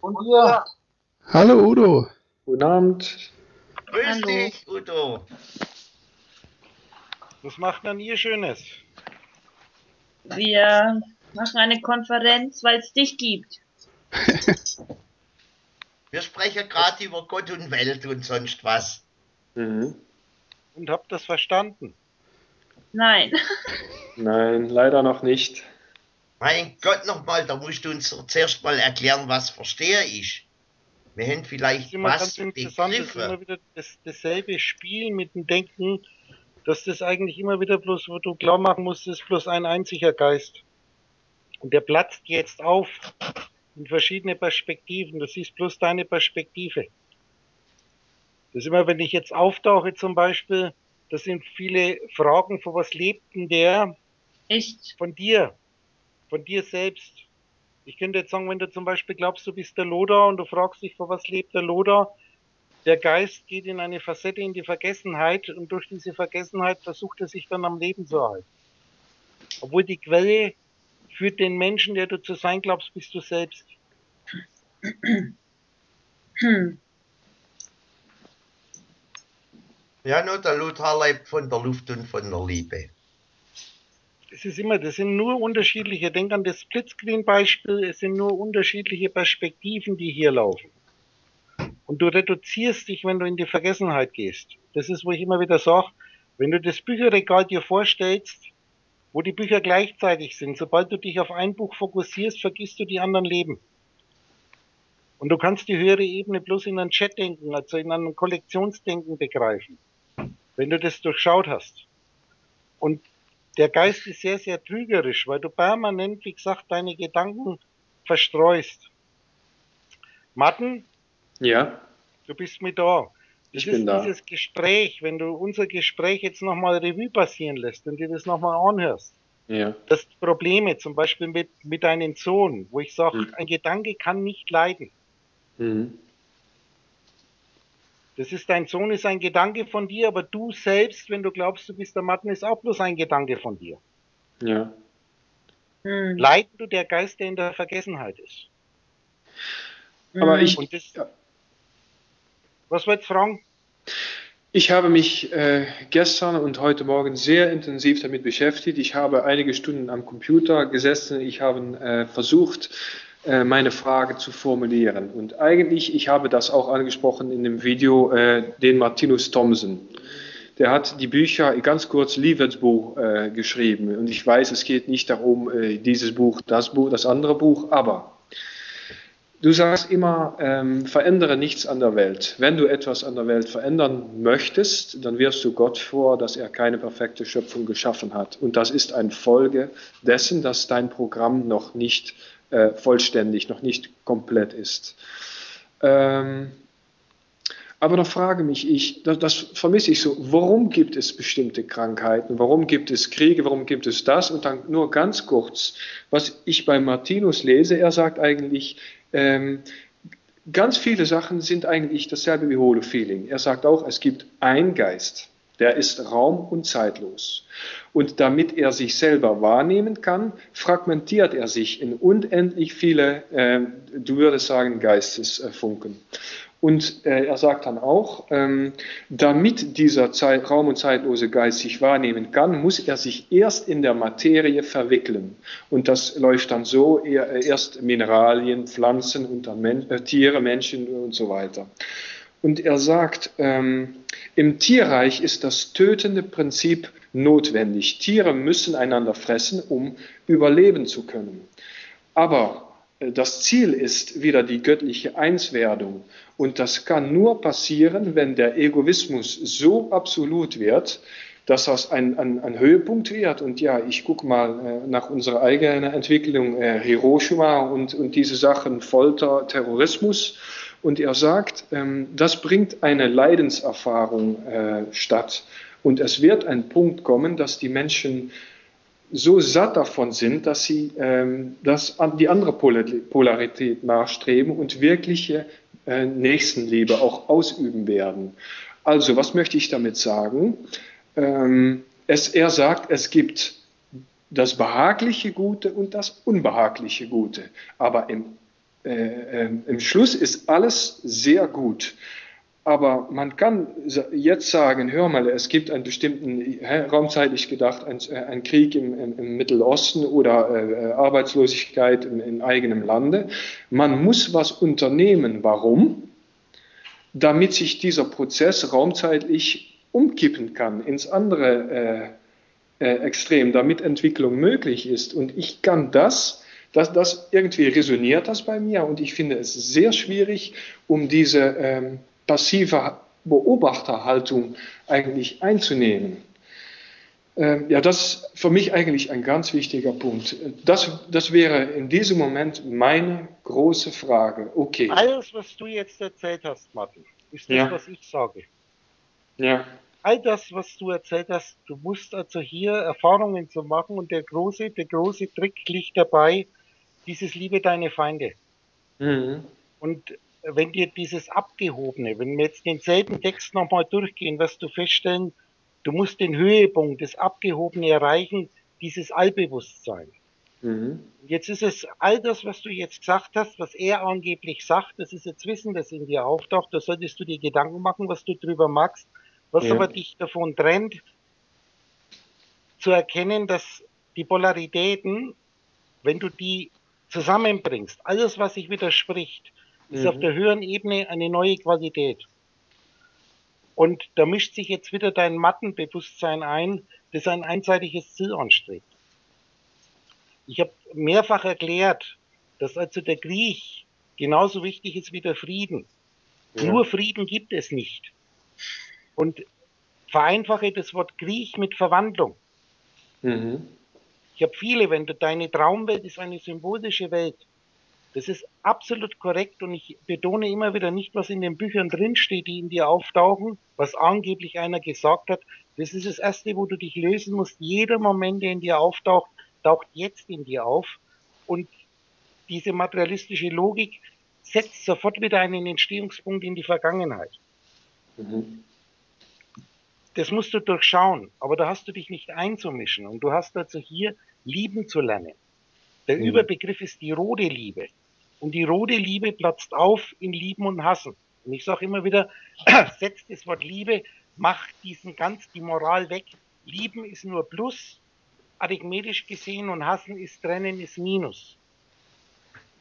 Und ihr? Hallo Udo. Guten Abend. Grüß Hallo. dich, Udo. Was macht denn ihr Schönes? Wir machen eine Konferenz, weil es dich gibt. Wir sprechen gerade über Gott und Welt und sonst was. Mhm. Und habt das verstanden? Nein. Nein, leider noch nicht. Mein Gott nochmal, da musst du uns zuerst mal erklären, was verstehe ich. Wir haben Das vielleicht ist immer was ganz interessant, das ist immer wieder das, dasselbe Spiel mit dem Denken, dass das eigentlich immer wieder bloß, wo du klar machen musst, ist bloß ein einziger Geist. Und der platzt jetzt auf in verschiedene Perspektiven. Du siehst bloß deine Perspektive. Das ist immer, wenn ich jetzt auftauche zum Beispiel, das sind viele Fragen, von was lebt denn der? Ich. von dir, von dir selbst. Ich könnte jetzt sagen, wenn du zum Beispiel glaubst, du bist der Loder und du fragst dich, vor was lebt der Loder, der Geist geht in eine Facette in die Vergessenheit und durch diese Vergessenheit versucht er sich dann am Leben zu erhalten. Obwohl die Quelle für den Menschen, der du zu sein glaubst, bist du selbst. Ja, nur der Lothar lebt von der Luft und von der Liebe. Es ist immer, das sind nur unterschiedliche, denk an das Splitscreen-Beispiel, es sind nur unterschiedliche Perspektiven, die hier laufen. Und du reduzierst dich, wenn du in die Vergessenheit gehst. Das ist, wo ich immer wieder sage, wenn du das Bücherregal dir vorstellst, wo die Bücher gleichzeitig sind, sobald du dich auf ein Buch fokussierst, vergisst du die anderen Leben. Und du kannst die höhere Ebene bloß in ein Chatdenken, also in ein Kollektionsdenken begreifen, wenn du das durchschaut hast. Und der Geist ist sehr, sehr trügerisch, weil du permanent, wie gesagt, deine Gedanken verstreust. Martin, Ja, du bist mit da. Das Ich bin da. dieses Gespräch, wenn du unser Gespräch jetzt nochmal Revue passieren lässt und dir das nochmal anhörst. ja. Das Probleme, zum Beispiel mit, mit deinem Sohn, wo ich sage, Mhm. ein Gedanke kann nicht leiden. Mhm. Das ist dein Sohn ist ein Gedanke von dir, aber du selbst, wenn du glaubst, du bist der Martin, ist auch bloß ein Gedanke von dir. Ja. Hm. Leiden du der Geist, der in der Vergessenheit ist. Aber Hm. ich, Und das, Ja. was wolltest du fragen? ich habe mich äh, gestern und heute Morgen sehr intensiv damit beschäftigt. Ich habe einige Stunden am Computer gesessen. Ich habe äh, versucht, äh, meine Frage zu formulieren. Und eigentlich, ich habe das auch angesprochen in dem Video, äh, den Martinus Thompson. Der hat die Bücher, ganz kurz, Lieberts Buch äh, geschrieben. Und ich weiß, es geht nicht darum, äh, dieses Buch, das Buch, das andere Buch, aber Du sagst immer, ähm, verändere nichts an der Welt. Wenn du etwas an der Welt verändern möchtest, dann wirst du Gott vor, dass er keine perfekte Schöpfung geschaffen hat. Und das ist eine Folge dessen, dass dein Programm noch nicht äh, vollständig, noch nicht komplett ist. Ähm, aber da frage mich ich, das, das vermisse ich so, warum gibt es bestimmte Krankheiten, warum gibt es Kriege, warum gibt es das? Und dann nur ganz kurz, was ich bei Martinus lese, er sagt eigentlich, ähm, ganz viele Sachen sind eigentlich dasselbe wie Holo-Feeling. Er sagt auch, es gibt einen Geist, der ist raum- und zeitlos. Und damit er sich selber wahrnehmen kann, fragmentiert er sich in unendlich viele, äh, du würdest sagen, Geistesfunken. Und äh, er sagt dann auch, ähm, damit dieser Zeit, raum- und zeitlose Geist sich wahrnehmen kann, muss er sich erst in der Materie verwickeln. Und das läuft dann so, er, äh, erst Mineralien, Pflanzen und dann Men äh, Tiere, Menschen und so weiter. Und er sagt, ähm, im Tierreich ist das tötende Prinzip notwendig. Tiere müssen einander fressen, um überleben zu können. Aber äh, das Ziel ist wieder die göttliche Einswerdung. Und das kann nur passieren, wenn der Egoismus so absolut wird, dass das ein, ein, ein Höhepunkt wird. Und ja, ich gucke mal äh, nach unserer eigenen Entwicklung, äh, Hiroshima und, und diese Sachen, Folter, Terrorismus. Und er sagt, ähm, das bringt eine Leidenserfahrung äh, statt. Und es wird ein Punkt kommen, dass die Menschen so satt davon sind, dass sie ähm, das an die andere Polar Polarität nachstreben und wirkliche äh, Nächstenliebe auch ausüben werden. Also, was möchte ich damit sagen? Ähm, es, er sagt, es gibt das behagliche Gute und das unbehagliche Gute. Aber im äh, äh, im Schluss ist alles sehr gut. Aber man kann jetzt sagen, hör mal, es gibt einen bestimmten, raumzeitlich gedacht, einen, äh, Krieg im, im, im, Mittelosten oder äh, Arbeitslosigkeit in, in eigenem Lande. Man muss was unternehmen. Warum? Damit sich dieser Prozess raumzeitlich umkippen kann ins andere äh, äh, Extrem, damit Entwicklung möglich ist. Und ich kann das, das, das irgendwie resoniert das bei mir und ich finde es sehr schwierig, um diese ähm, passive Beobachterhaltung eigentlich einzunehmen. Ähm, ja, das ist für mich eigentlich ein ganz wichtiger Punkt. Das, das wäre in diesem Moment meine große Frage. Okay. Alles, was du jetzt erzählt hast, Martin, ist das, ja. was ich sage. Ja. All das, was du erzählt hast, du musst also hier Erfahrungen zu machen und der große, der große Trick liegt dabei, dieses Liebe deine Feinde. Mhm. Und wenn dir dieses Abgehobene, wenn wir jetzt denselben Text nochmal durchgehen, wirst du feststellen, du musst den Höhepunkt, des Abgehobene erreichen, dieses Allbewusstsein. Mhm. Jetzt ist es all das, was du jetzt gesagt hast, was er angeblich sagt, das ist jetzt Wissen, das in dir auftaucht, da solltest du dir Gedanken machen, was du drüber magst, was ja. aber dich davon trennt, zu erkennen, dass die Polaritäten, wenn du die zusammenbringst, alles, was sich widerspricht, ist mhm. auf der höheren Ebene eine neue Qualität. Und da mischt sich jetzt wieder dein Mattenbewusstsein ein, das ein einseitiges Ziel anstrebt. Ich habe mehrfach erklärt, dass also der Krieg genauso wichtig ist wie der Frieden. Ja. Nur Frieden gibt es nicht. Und vereinfache das Wort Krieg mit Verwandlung. Mhm. Ich habe viele, wenn du deine Traumwelt ist eine symbolische Welt. Das ist absolut korrekt und ich betone immer wieder nicht, was in den Büchern drinsteht, die in dir auftauchen, was angeblich einer gesagt hat. Das ist das Erste, wo du dich lösen musst. Jeder Moment, der in dir auftaucht, taucht jetzt in dir auf und diese materialistische Logik setzt sofort wieder einen Entstehungspunkt in die Vergangenheit. Mhm. Das musst du durchschauen, aber da hast du dich nicht einzumischen und du hast also hier lieben zu lernen. Der mhm. Überbegriff ist die rote Liebe. Und die rote Liebe platzt auf in Lieben und Hassen. Und ich sage immer wieder, setzt das Wort Liebe, macht diesen ganz die Moral weg. Lieben ist nur Plus, arithmetisch gesehen, und Hassen ist Trennen, ist Minus.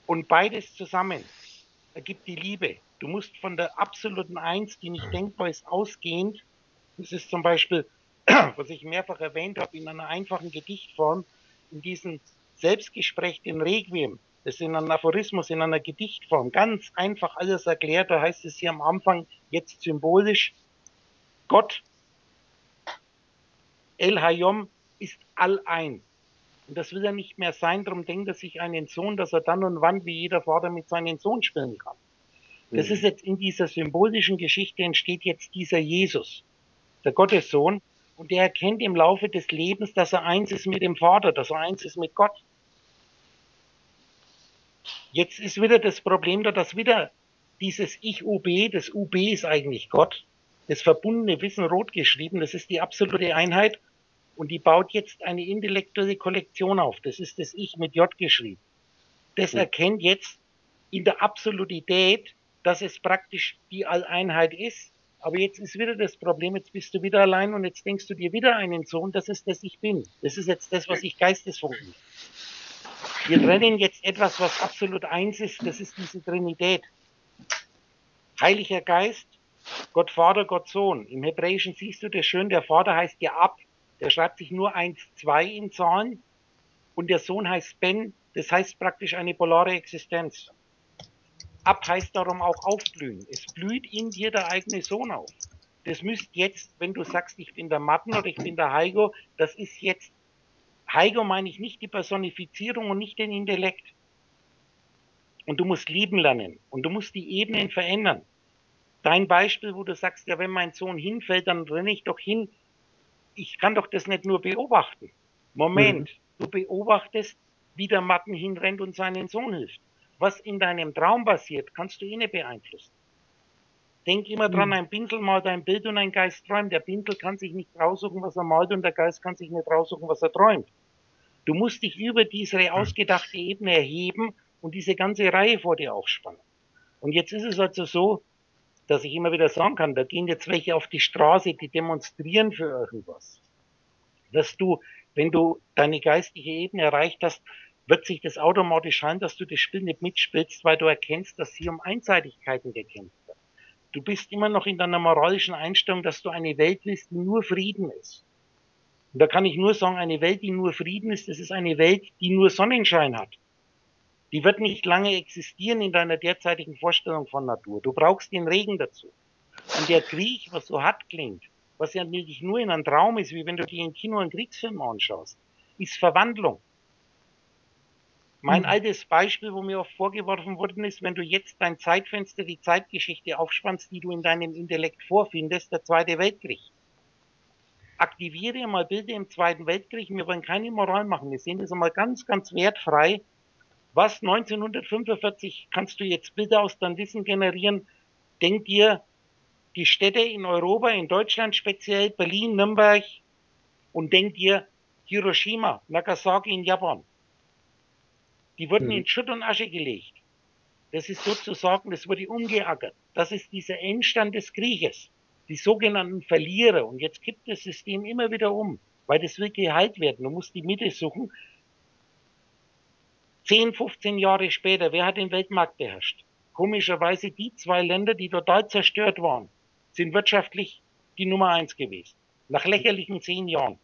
Und beides zusammen ergibt die Liebe. Du musst von der absoluten Eins, die nicht denkbar ist, ausgehend, das ist zum Beispiel, was ich mehrfach erwähnt habe, in einer einfachen Gedichtform, in diesem Selbstgespräch, den Requiem, das ist in einem Aphorismus, in einer Gedichtform, ganz einfach alles erklärt. Da heißt es hier am Anfang jetzt symbolisch, Gott, El Hayom, ist allein. Und das will er nicht mehr sein, darum denkt er sich einen Sohn, dass er dann und wann wie jeder Vater mit seinem Sohn spielen kann. Das mhm. ist jetzt in dieser symbolischen Geschichte entsteht jetzt dieser Jesus, der Gottessohn, und der erkennt im Laufe des Lebens, dass er eins ist mit dem Vater, dass er eins ist mit Gott. Jetzt ist wieder das Problem da, dass wieder dieses Ich-UB, das UB ist eigentlich Gott, das verbundene Wissen rot geschrieben, das ist die absolute Einheit und die baut jetzt eine intellektuelle Kollektion auf. Das ist das Ich mit J geschrieben. Das hm. erkennt jetzt in der Absolutität, dass es praktisch die Alleinheit ist aber jetzt ist wieder das Problem, jetzt bist du wieder allein und jetzt denkst du dir wieder einen Sohn, das ist das ich bin. Das ist jetzt das, was ich Geistesfunken. Wir trennen jetzt etwas, was absolut eins ist, das ist diese Trinität. Heiliger Geist, Gott Vater, Gott Sohn. Im Hebräischen siehst du das schön, der Vater heißt ja Ab, der schreibt sich nur 1, 2 in Zahlen und der Sohn heißt Ben, das heißt praktisch eine polare Existenz. Ab heißt darum auch aufblühen. Es blüht in dir der eigene Sohn auf. Das müsst jetzt, wenn du sagst, ich bin der Matten oder ich bin der Heigo, das ist jetzt, Heigo meine ich nicht die Personifizierung und nicht den Intellekt. Und du musst lieben lernen und du musst die Ebenen verändern. Dein Beispiel, wo du sagst, ja, wenn mein Sohn hinfällt, dann renne ich doch hin. Ich kann doch das nicht nur beobachten. Moment, mhm. du beobachtest, wie der Matten hinrennt und seinen Sohn hilft was in deinem Traum passiert, kannst du eh nicht beeinflussen. Denk immer dran, mhm. ein Pinsel malt ein Bild und ein Geist träumt. Der Pinsel kann sich nicht raussuchen, was er malt und der Geist kann sich nicht raussuchen, was er träumt. Du musst dich über diese ausgedachte Ebene erheben und diese ganze Reihe vor dir aufspannen. Und jetzt ist es also so, dass ich immer wieder sagen kann, da gehen jetzt welche auf die Straße, die demonstrieren für irgendwas. Dass du, wenn du deine geistige Ebene erreicht hast, wird sich das automatisch scheinen, dass du das Spiel nicht mitspielst, weil du erkennst, dass hier um Einseitigkeiten gekämpft wird. Du bist immer noch in deiner moralischen Einstellung, dass du eine Welt willst, die nur Frieden ist. Und da kann ich nur sagen, eine Welt, die nur Frieden ist, das ist eine Welt, die nur Sonnenschein hat. Die wird nicht lange existieren in deiner derzeitigen Vorstellung von Natur. Du brauchst den Regen dazu. Und der Krieg, was so hart klingt, was ja wirklich nur in einem Traum ist, wie wenn du dir im Kino einen Kriegsfilm anschaust, ist Verwandlung. Mein mhm. altes Beispiel, wo mir oft vorgeworfen worden ist, wenn du jetzt dein Zeitfenster, die Zeitgeschichte aufspannst, die du in deinem Intellekt vorfindest, der Zweite Weltkrieg. Aktiviere mal Bilder im Zweiten Weltkrieg. Wir wollen keine Moral machen. Wir sehen das einmal ganz, ganz wertfrei was 1945 kannst du jetzt Bilder aus deinem Wissen generieren? Denk dir die Städte in Europa, in Deutschland speziell, Berlin, Nürnberg und denk dir Hiroshima, Nagasaki in Japan. Die wurden mhm. in Schutt und Asche gelegt. Das ist sozusagen, das wurde umgeackert. Das ist dieser Endstand des Krieges. Die sogenannten Verlierer. Und jetzt kippt das System immer wieder um, weil das will geheilt werden. Du musst die Mitte suchen. 10, 15 Jahre später, wer hat den Weltmarkt beherrscht? Komischerweise die zwei Länder, die total zerstört waren, sind wirtschaftlich die Nummer eins gewesen. Nach lächerlichen zehn Jahren.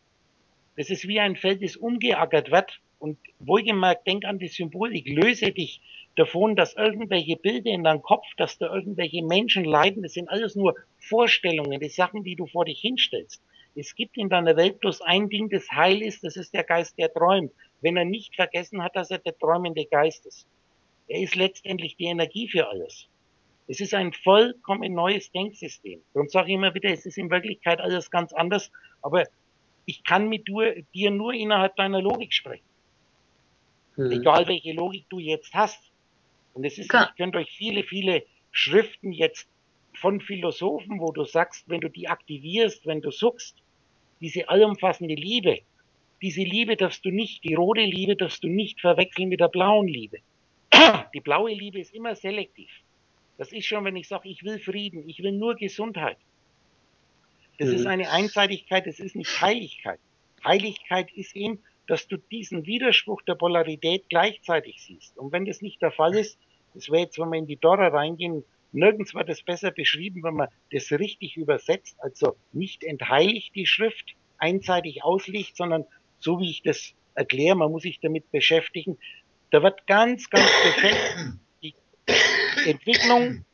Das ist wie ein Feld, das umgeackert wird. Und wohlgemerkt, denk an die Symbolik, löse dich davon, dass irgendwelche Bilder in deinem Kopf, dass da irgendwelche Menschen leiden. Das sind alles nur Vorstellungen, die Sachen, die du vor dich hinstellst. Es gibt in deiner Welt bloß ein Ding, das heil ist, das ist der Geist, der träumt wenn er nicht vergessen hat, dass er der träumende Geist ist. Er ist letztendlich die Energie für alles. Es ist ein vollkommen neues Denksystem. Darum sage ich immer wieder, es ist in Wirklichkeit alles ganz anders, aber ich kann mit dir nur innerhalb deiner Logik sprechen. Mhm. Egal welche Logik du jetzt hast. Und es ist, Klar. ich könnte euch viele, viele Schriften jetzt von Philosophen, wo du sagst, wenn du die aktivierst, wenn du suchst, diese allumfassende Liebe, diese Liebe darfst du nicht, die rote Liebe darfst du nicht verwechseln mit der blauen Liebe. Die blaue Liebe ist immer selektiv. Das ist schon, wenn ich sage, ich will Frieden, ich will nur Gesundheit. Das mhm. ist eine Einseitigkeit, das ist nicht Heiligkeit. Heiligkeit ist eben, dass du diesen Widerspruch der Polarität gleichzeitig siehst. Und wenn das nicht der Fall ist, das wäre jetzt, wenn wir in die Dora reingehen, nirgends wird das besser beschrieben, wenn man das richtig übersetzt, also nicht entheiligt die Schrift, einseitig auslegt, sondern so wie ich das erkläre, man muss sich damit beschäftigen. Da wird ganz, ganz befestigt die Entwicklung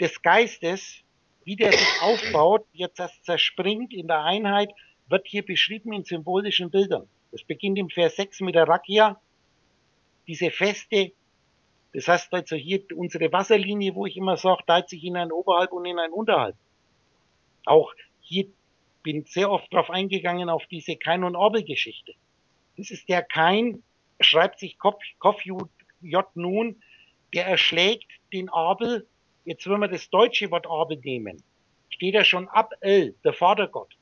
des Geistes, wie der sich aufbaut, jetzt das zerspringt in der Einheit, wird hier beschrieben in symbolischen Bildern. Das beginnt im Vers 6 mit der Rakia, diese Feste, das heißt also hier unsere Wasserlinie, wo ich immer sage, teilt sich in ein Oberhalb und in ein Unterhalb. Auch hier bin sehr oft darauf eingegangen, auf diese Kain- und Abel-Geschichte. Das ist der Kain, schreibt sich Kopf J nun, der erschlägt den Abel. Jetzt, wenn wir das deutsche Wort Abel nehmen, steht er schon ab El, der Vatergott.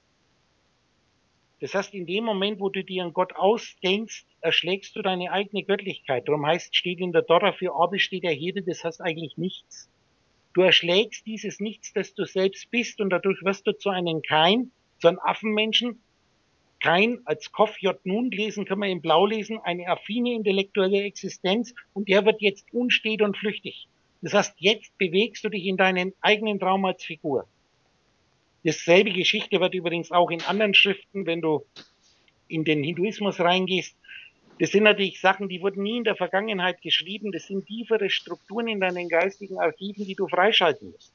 Das heißt, in dem Moment, wo du dir einen Gott ausdenkst, erschlägst du deine eigene Göttlichkeit. Darum heißt, steht in der Dora für Abel steht der Hebel, das heißt eigentlich nichts. Du erschlägst dieses Nichts, das du selbst bist und dadurch wirst du zu einem Kein, so ein Affenmenschen, kein als Koff J. Nun lesen, kann man in Blau lesen, eine affine intellektuelle Existenz und der wird jetzt unstet und flüchtig. Das heißt, jetzt bewegst du dich in deinen eigenen Traum als Figur. Dasselbe Geschichte wird übrigens auch in anderen Schriften, wenn du in den Hinduismus reingehst. Das sind natürlich Sachen, die wurden nie in der Vergangenheit geschrieben. Das sind tiefere Strukturen in deinen geistigen Archiven, die du freischalten musst.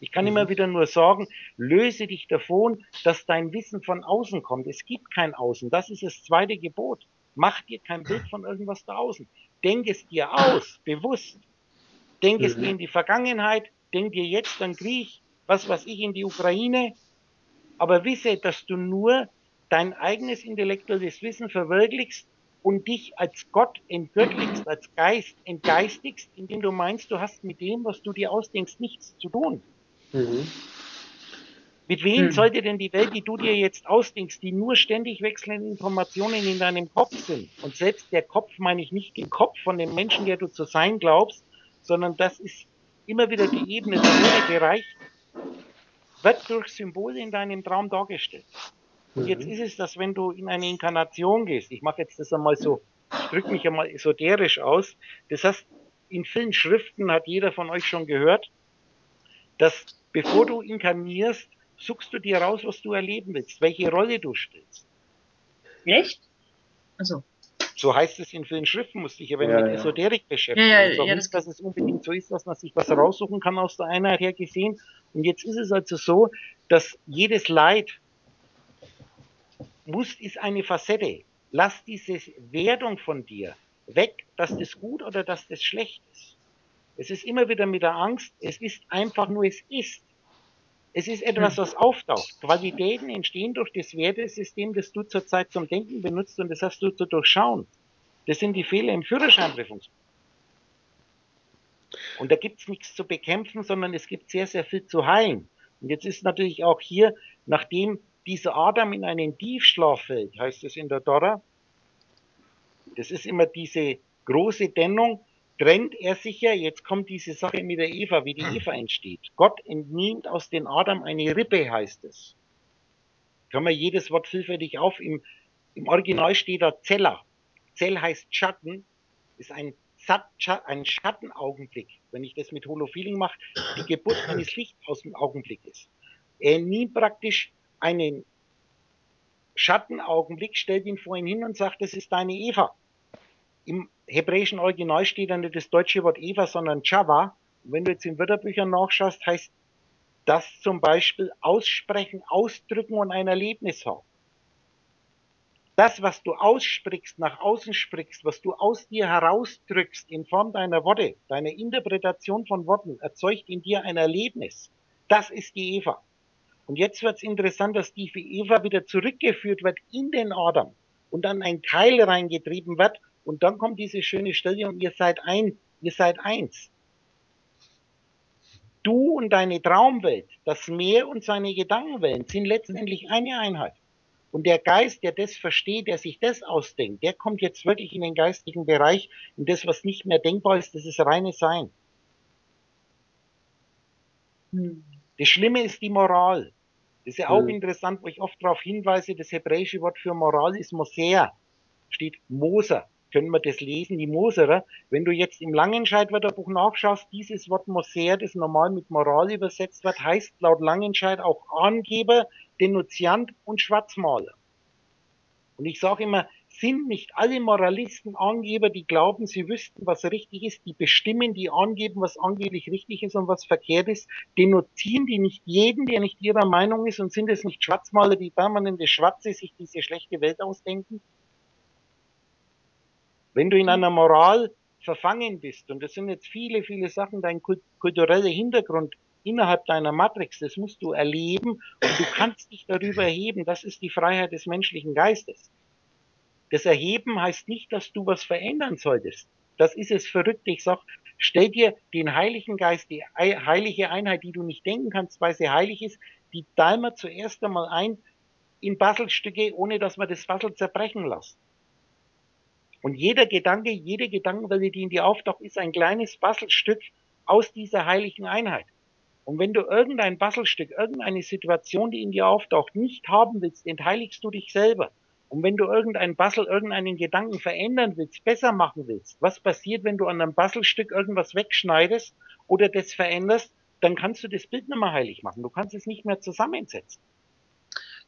Ich kann mhm. immer wieder nur sagen, löse dich davon, dass dein Wissen von außen kommt. Es gibt kein Außen. Das ist das zweite Gebot. Mach dir kein Bild von irgendwas da außen. Denk es dir aus, bewusst. Denk mhm. es dir in die Vergangenheit. Denk dir jetzt an Krieg, was weiß ich, in die Ukraine. Aber wisse, dass du nur dein eigenes intellektuelles Wissen verwirklichst und dich als Gott entgöttlichst, als Geist entgeistigst, indem du meinst, du hast mit dem, was du dir ausdenkst, nichts zu tun. Mhm. Mit wem hm. sollte denn die Welt, die du dir jetzt ausdenkst, die nur ständig wechselnden Informationen in deinem Kopf sind? Und selbst der Kopf meine ich nicht den Kopf von dem Menschen, der du zu sein glaubst, sondern das ist immer wieder die Ebene höhere Bereich, wird durch Symbole in deinem Traum dargestellt. Und mhm. jetzt ist es, dass wenn du in eine Inkarnation gehst, ich mache jetzt das einmal so, ich drücke mich einmal esoterisch aus, das heißt, in vielen Schriften hat jeder von euch schon gehört, dass bevor du inkarnierst, suchst du dir raus, was du erleben willst, welche Rolle du spielst. Echt? Also. So heißt es in vielen Schriften, musste ich ja, wenn ja, mit ja. Esoterik beschäftigen. Ja, ja, ja, nicht, dass es unbedingt so ist, dass man sich was raussuchen kann aus der Einheit her gesehen. Und jetzt ist es also so, dass jedes Leid muss, ist eine Facette. Lass diese Wertung von dir weg, dass das gut oder dass das schlecht ist. Es ist immer wieder mit der Angst, es ist einfach nur, es ist. Es ist etwas, hm. was auftaucht. Qualitäten entstehen durch das Wertesystem, das du zurzeit zum Denken benutzt und das hast du zu durchschauen. Das sind die Fehler im Führerscheinprüfungsbuch. Und da gibt es nichts zu bekämpfen, sondern es gibt sehr, sehr viel zu heilen. Und jetzt ist natürlich auch hier, nachdem dieser Adam in einen Tiefschlaf fällt, heißt es in der Dora, das ist immer diese große Dennung, trennt er sich ja, jetzt kommt diese Sache mit der Eva, wie die Eva entsteht. Gott entnimmt aus den Adam eine Rippe, heißt es. Kann man jedes Wort vielfältig auf. Im, im Original steht da Zeller. Zell heißt Schatten, ist ein, ein Schattenaugenblick. Wenn ich das mit Holofeeling mache, die Geburt eines Lichts aus dem Augenblick ist. Er nimmt praktisch einen Schattenaugenblick, stellt ihn vor ihn hin und sagt, das ist deine Eva. Im hebräischen Original steht dann nicht das deutsche Wort Eva, sondern Java. Und wenn du jetzt in Wörterbüchern nachschaust, heißt das zum Beispiel aussprechen, ausdrücken und ein Erlebnis haben. Das, was du aussprichst, nach außen sprichst, was du aus dir herausdrückst in Form deiner Worte, deiner Interpretation von Worten, erzeugt in dir ein Erlebnis. Das ist die Eva. Und jetzt wird es interessant, dass die Eva wieder zurückgeführt wird in den Adam und dann ein Keil reingetrieben wird und dann kommt diese schöne Stelle und ihr seid ein, ihr seid eins. Du und deine Traumwelt, das Meer und seine Gedankenwelt sind letztendlich eine Einheit. Und der Geist, der das versteht, der sich das ausdenkt, der kommt jetzt wirklich in den geistigen Bereich. Und das, was nicht mehr denkbar ist, das ist reines Sein. Hm. Das Schlimme ist die Moral. Das ist ja auch hm. interessant, wo ich oft darauf hinweise, das hebräische Wort für Moral ist Moser. Steht Moser können wir das lesen, die Moserer. Wenn du jetzt im Langenscheid-Wörterbuch nachschaust, dieses Wort Moser, das normal mit Moral übersetzt wird, heißt laut Langenscheid auch Angeber, Denunziant und Schwarzmaler. Und ich sage immer, sind nicht alle Moralisten Angeber, die glauben, sie wüssten, was richtig ist, die bestimmen, die angeben, was angeblich richtig ist und was verkehrt ist, denunzieren die nicht jeden, der nicht ihrer Meinung ist und sind es nicht Schwarzmaler, die permanente Schwarze sich diese schlechte Welt ausdenken? Wenn du in einer Moral verfangen bist, und das sind jetzt viele, viele Sachen, dein kultureller Hintergrund innerhalb deiner Matrix, das musst du erleben und du kannst dich darüber erheben. Das ist die Freiheit des menschlichen Geistes. Das Erheben heißt nicht, dass du was verändern solltest. Das ist es verrückt. Ich sag, stell dir den Heiligen Geist, die heilige Einheit, die du nicht denken kannst, weil sie heilig ist, die teilen wir zuerst einmal ein in Baselstücke, ohne dass wir das Basel zerbrechen lassen. Und jeder Gedanke, jede Gedankenwelle, die in dir auftaucht, ist ein kleines Bastelstück aus dieser heiligen Einheit. Und wenn du irgendein Bastelstück, irgendeine Situation, die in dir auftaucht, nicht haben willst, entheiligst du dich selber. Und wenn du irgendein Bastel, irgendeinen Gedanken verändern willst, besser machen willst, was passiert, wenn du an einem Bastelstück irgendwas wegschneidest oder das veränderst, dann kannst du das Bild nicht mehr heilig machen. Du kannst es nicht mehr zusammensetzen.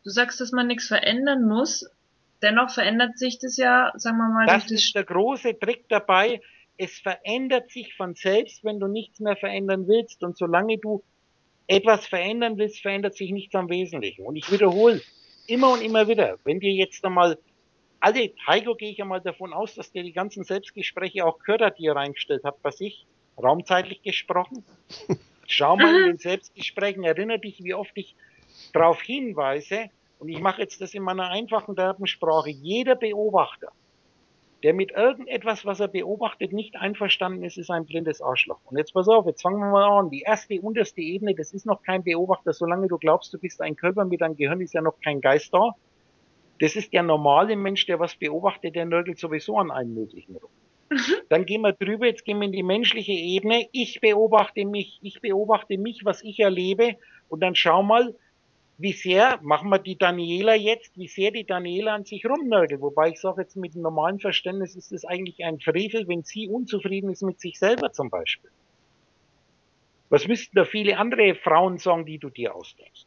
Du sagst, dass man nichts verändern muss, dennoch verändert sich das ja, sagen wir mal. Das ist der große Trick dabei. Es verändert sich von selbst, wenn du nichts mehr verändern willst. Und solange du etwas verändern willst, verändert sich nichts am Wesentlichen. Und ich wiederhole immer und immer wieder, wenn dir jetzt einmal alle, Heiko gehe ich einmal davon aus, dass der die ganzen Selbstgespräche auch gehört hat, die er reingestellt hat bei sich, raumzeitlich gesprochen. Schau mal in den Selbstgesprächen, erinnere dich, wie oft ich darauf hinweise, und ich mache jetzt das in meiner einfachen derben Sprache. Jeder Beobachter der mit irgendetwas, was er beobachtet, nicht einverstanden ist, ist ein blindes Arschloch. Und jetzt pass auf, jetzt fangen wir mal an. Die erste, unterste Ebene, das ist noch kein Beobachter. Solange du glaubst, du bist ein Körper mit einem Gehirn, ist ja noch kein Geist da. Das ist der normale Mensch, der was beobachtet, der nörgelt sowieso an allen möglichen rum. Dann gehen wir drüber, jetzt gehen wir in die menschliche Ebene. Ich beobachte mich, ich beobachte mich, was ich erlebe. Und dann schau mal, wie sehr, machen wir die Daniela jetzt, wie sehr die Daniela an sich rumnörgelt. Wobei ich sage jetzt mit dem normalen Verständnis ist es eigentlich ein Frevel, wenn sie unzufrieden ist mit sich selber zum Beispiel. Was müssten da viele andere Frauen sagen, die du dir ausdenkst?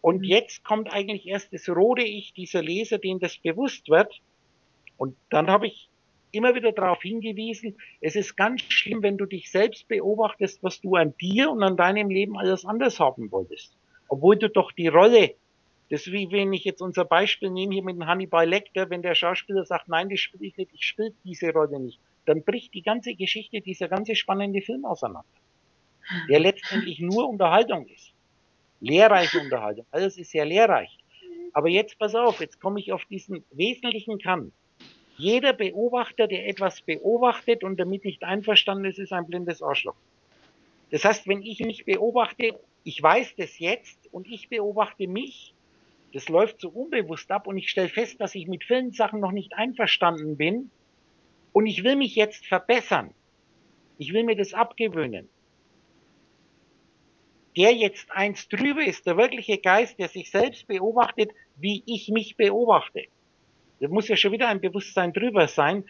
Und mhm. jetzt kommt eigentlich erst das rote Ich, dieser Leser, dem das bewusst wird. Und dann habe ich immer wieder darauf hingewiesen, es ist ganz schlimm, wenn du dich selbst beobachtest, was du an dir und an deinem Leben alles anders haben wolltest. Obwohl du doch die Rolle, das ist wie wenn ich jetzt unser Beispiel nehme hier mit dem Hannibal Lecter, wenn der Schauspieler sagt, nein, das spiele ich nicht, ich spiele diese Rolle nicht, dann bricht die ganze Geschichte, dieser ganze spannende Film auseinander. Der letztendlich nur Unterhaltung ist. Lehrreiche Unterhaltung. Alles ist sehr lehrreich. Aber jetzt pass auf, jetzt komme ich auf diesen wesentlichen Kern. Jeder Beobachter, der etwas beobachtet und damit nicht einverstanden ist, ist ein blindes Arschloch. Das heißt, wenn ich mich beobachte ich weiß das jetzt und ich beobachte mich, das läuft so unbewusst ab und ich stelle fest, dass ich mit vielen Sachen noch nicht einverstanden bin und ich will mich jetzt verbessern. Ich will mir das abgewöhnen. Der jetzt eins drüber ist, der wirkliche Geist, der sich selbst beobachtet, wie ich mich beobachte. Da muss ja schon wieder ein Bewusstsein drüber sein,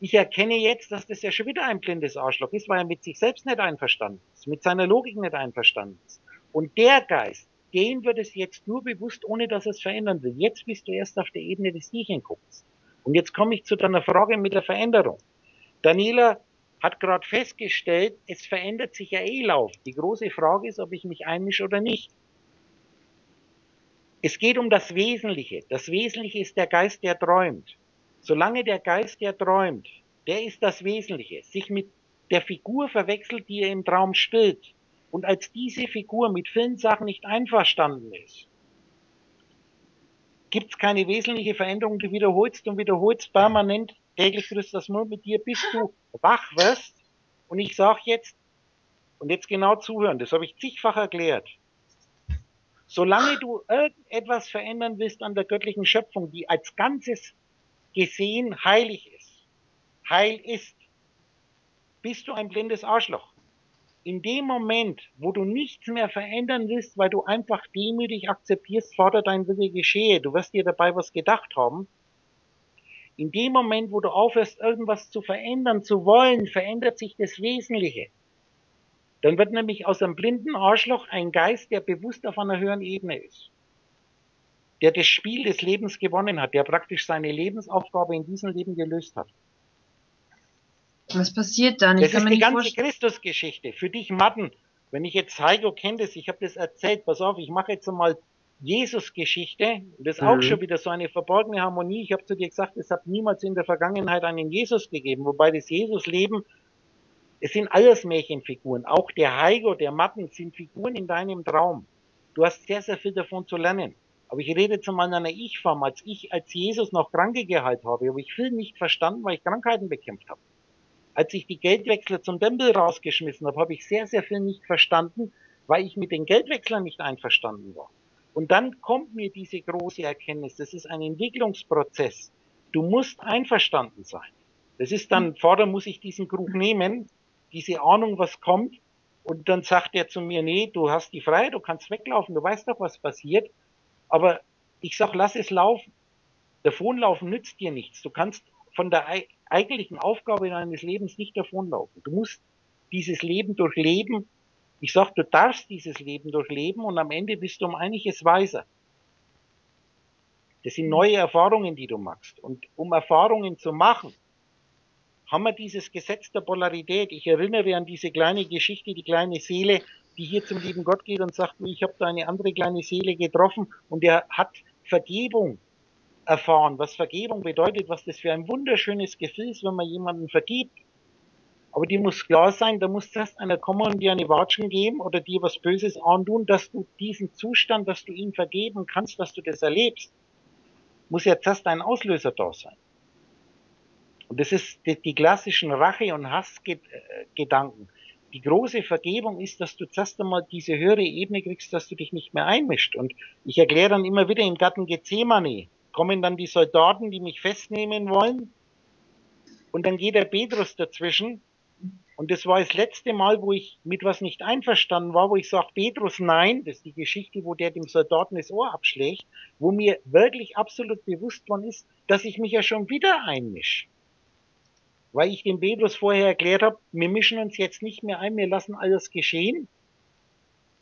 ich erkenne jetzt, dass das ja schon wieder ein blindes Arschloch ist, weil er mit sich selbst nicht einverstanden ist, mit seiner Logik nicht einverstanden ist. Und der Geist, den wird es jetzt nur bewusst, ohne dass es verändern will. Jetzt bist du erst auf der Ebene des Ich-Hinguckens. Und jetzt komme ich zu deiner Frage mit der Veränderung. Daniela hat gerade festgestellt, es verändert sich ja eh lauf. Die große Frage ist, ob ich mich einmische oder nicht. Es geht um das Wesentliche. Das Wesentliche ist der Geist, der träumt. Solange der Geist, der träumt, der ist das Wesentliche, sich mit der Figur verwechselt, die er im Traum spielt, und als diese Figur mit vielen Sachen nicht einverstanden ist, gibt es keine wesentliche Veränderung, du wiederholst und wiederholst permanent täglich grüßt das nur mit dir, bis du wach wirst. Und ich sage jetzt, und jetzt genau zuhören, das habe ich zigfach erklärt. Solange du irgendetwas verändern willst an der göttlichen Schöpfung, die als Ganzes gesehen heilig ist, heil ist, bist du ein blindes Arschloch. In dem Moment, wo du nichts mehr verändern willst, weil du einfach demütig akzeptierst, Vater, dein Wille geschehe, du wirst dir dabei was gedacht haben, in dem Moment, wo du aufhörst, irgendwas zu verändern zu wollen, verändert sich das Wesentliche. Dann wird nämlich aus einem blinden Arschloch ein Geist, der bewusst auf einer höheren Ebene ist der das Spiel des Lebens gewonnen hat, der praktisch seine Lebensaufgabe in diesem Leben gelöst hat. Was passiert dann? Ich das ist die ganze Christusgeschichte. Für dich Matten, wenn ich jetzt Heiko kennt es, ich habe das erzählt, pass auf, ich mache jetzt mal Jesus-Geschichte. Das ist mhm. auch schon wieder so eine verborgene Harmonie. Ich habe zu dir gesagt, es hat niemals in der Vergangenheit einen Jesus gegeben, wobei das Jesus-Leben, es sind alles Märchenfiguren. Auch der Heiko, der Matten sind Figuren in deinem Traum. Du hast sehr, sehr viel davon zu lernen. Aber ich rede jetzt mal in einer Ich-Form, als ich als Jesus noch Kranke geheilt habe, habe ich viel nicht verstanden, weil ich Krankheiten bekämpft habe. Als ich die Geldwechsler zum Tempel rausgeschmissen habe, habe ich sehr, sehr viel nicht verstanden, weil ich mit den Geldwechslern nicht einverstanden war. Und dann kommt mir diese große Erkenntnis, das ist ein Entwicklungsprozess. Du musst einverstanden sein. Das ist dann, vorder muss ich diesen Krug nehmen, diese Ahnung, was kommt, und dann sagt er zu mir, nee, du hast die Freiheit, du kannst weglaufen, du weißt doch, was passiert. Aber ich sag, lass es laufen. Davonlaufen nützt dir nichts. Du kannst von der eigentlichen Aufgabe deines Lebens nicht davonlaufen. Du musst dieses Leben durchleben. Ich sag, du darfst dieses Leben durchleben und am Ende bist du um einiges weiser. Das sind neue Erfahrungen, die du machst. Und um Erfahrungen zu machen, haben wir dieses Gesetz der Polarität. Ich erinnere an diese kleine Geschichte, die kleine Seele, die hier zum lieben Gott geht und sagt, ich habe da eine andere kleine Seele getroffen und er hat Vergebung erfahren, was Vergebung bedeutet, was das für ein wunderschönes Gefühl ist, wenn man jemanden vergibt. Aber die muss klar sein, da muss erst einer kommen und dir eine Watschen geben oder dir was Böses antun, dass du diesen Zustand, dass du ihm vergeben kannst, dass du das erlebst, muss ja erst ein Auslöser da sein. Und das ist die, die klassischen Rache- und Hassgedanken. Die große Vergebung ist, dass du zuerst einmal diese höhere Ebene kriegst, dass du dich nicht mehr einmischt. Und ich erkläre dann immer wieder im Garten Gethsemane, kommen dann die Soldaten, die mich festnehmen wollen, und dann geht der Petrus dazwischen. Und das war das letzte Mal, wo ich mit was nicht einverstanden war, wo ich sage, Petrus, nein, das ist die Geschichte, wo der dem Soldaten das Ohr abschlägt, wo mir wirklich absolut bewusst worden ist, dass ich mich ja schon wieder einmische. Weil ich dem Petrus vorher erklärt habe, wir mischen uns jetzt nicht mehr ein, wir lassen alles geschehen.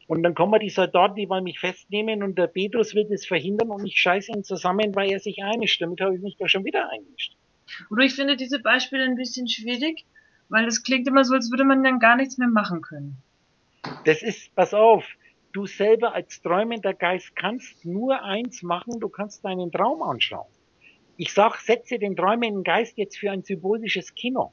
Und dann kommen die Soldaten, die wollen mich festnehmen und der Petrus will das verhindern und ich scheiße ihn zusammen, weil er sich einmischt. Damit habe ich mich da schon wieder einmischt. Oder ich finde diese Beispiele ein bisschen schwierig, weil es klingt immer so, als würde man dann gar nichts mehr machen können. Das ist, pass auf, du selber als träumender Geist kannst nur eins machen, du kannst deinen Traum anschauen. Ich sag, setze den träumenden Geist jetzt für ein symbolisches Kino